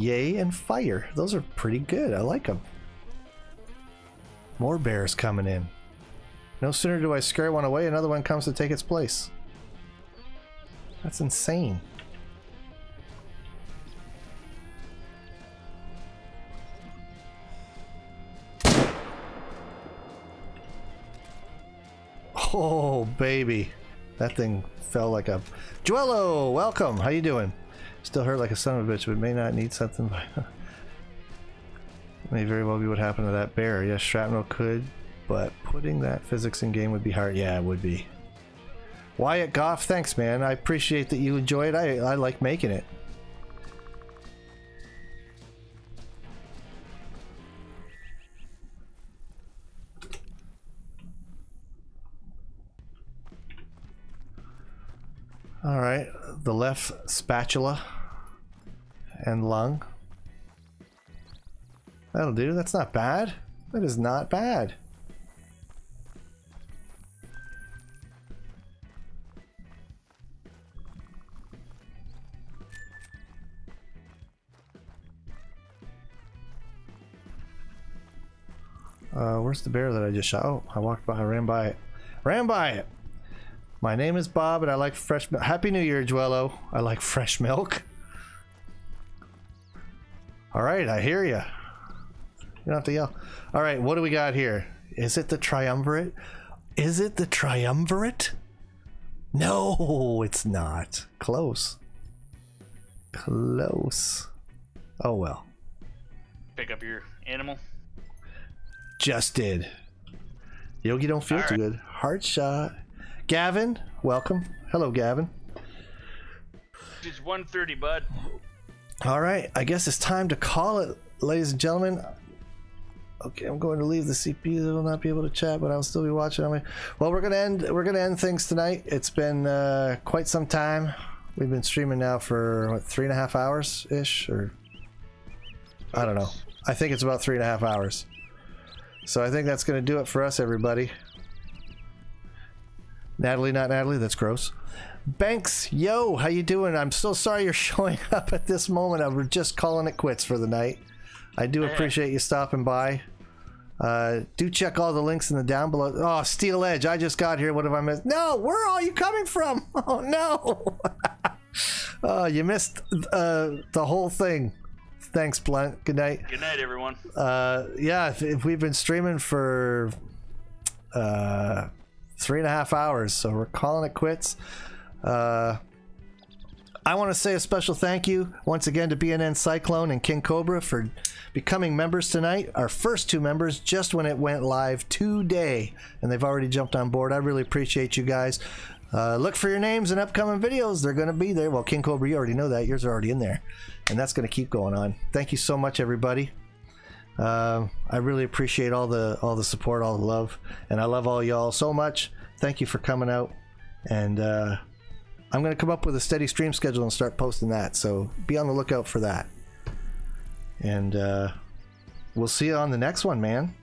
Yay and fire. Those are pretty good. I like them. More bears coming in. No sooner do I scare one away, another one comes to take its place. That's insane. Oh, baby. That thing fell like a... Joello, welcome. How you doing? Still hurt like a son of a bitch, but may not need something. may very well be what happened to that bear. Yes, shrapnel could, but putting that physics in game would be hard. Yeah, it would be. Wyatt Goff, thanks, man. I appreciate that you enjoy it. I, I like making it. All right, the left spatula and lung. That'll do. That's not bad. That is not bad. Uh, where's the bear that I just shot? Oh, I walked by, I ran by it. Ran by it! My name is Bob and I like fresh milk. Happy New Year, Joello. I like fresh milk. Alright, I hear you. You don't have to yell. Alright, what do we got here? Is it the triumvirate? Is it the triumvirate? No, it's not. Close. Close. Oh well. Pick up your animal. Just did. Yogi don't feel too Alright. good. Heart shot. Gavin, welcome. Hello, Gavin. It's 1.30, bud. All right, I guess it's time to call it, ladies and gentlemen. Okay, I'm going to leave the CPU. I will not be able to chat, but I'll still be watching. On my... Well, we're gonna end. We're gonna end things tonight. It's been uh, quite some time. We've been streaming now for what three and a half hours ish, or I don't know. I think it's about three and a half hours. So I think that's gonna do it for us, everybody. Natalie, not Natalie. That's gross. Banks, yo, how you doing? I'm so sorry you're showing up at this moment. I was just calling it quits for the night. I do appreciate you stopping by. Uh, do check all the links in the down below. Oh, Steel Edge, I just got here. What have I missed? No, where are you coming from? Oh no. Oh, you missed uh, the whole thing. Thanks, Blunt. Good night. Good night, everyone. Uh, yeah, if, if we've been streaming for uh, three and a half hours, so we're calling it quits. Uh, I want to say a special thank you once again to BNN Cyclone and King Cobra for becoming members tonight. Our first two members just when it went live today, and they've already jumped on board. I really appreciate you guys. Uh, look for your names in upcoming videos. They're going to be there. Well, King Cobra, you already know that. Yours are already in there. And that's going to keep going on. Thank you so much, everybody. Uh, I really appreciate all the all the support, all the love, and I love all y'all so much. Thank you for coming out, and uh, I'm gonna come up with a steady stream schedule and start posting that. So be on the lookout for that. And uh, we'll see you on the next one, man.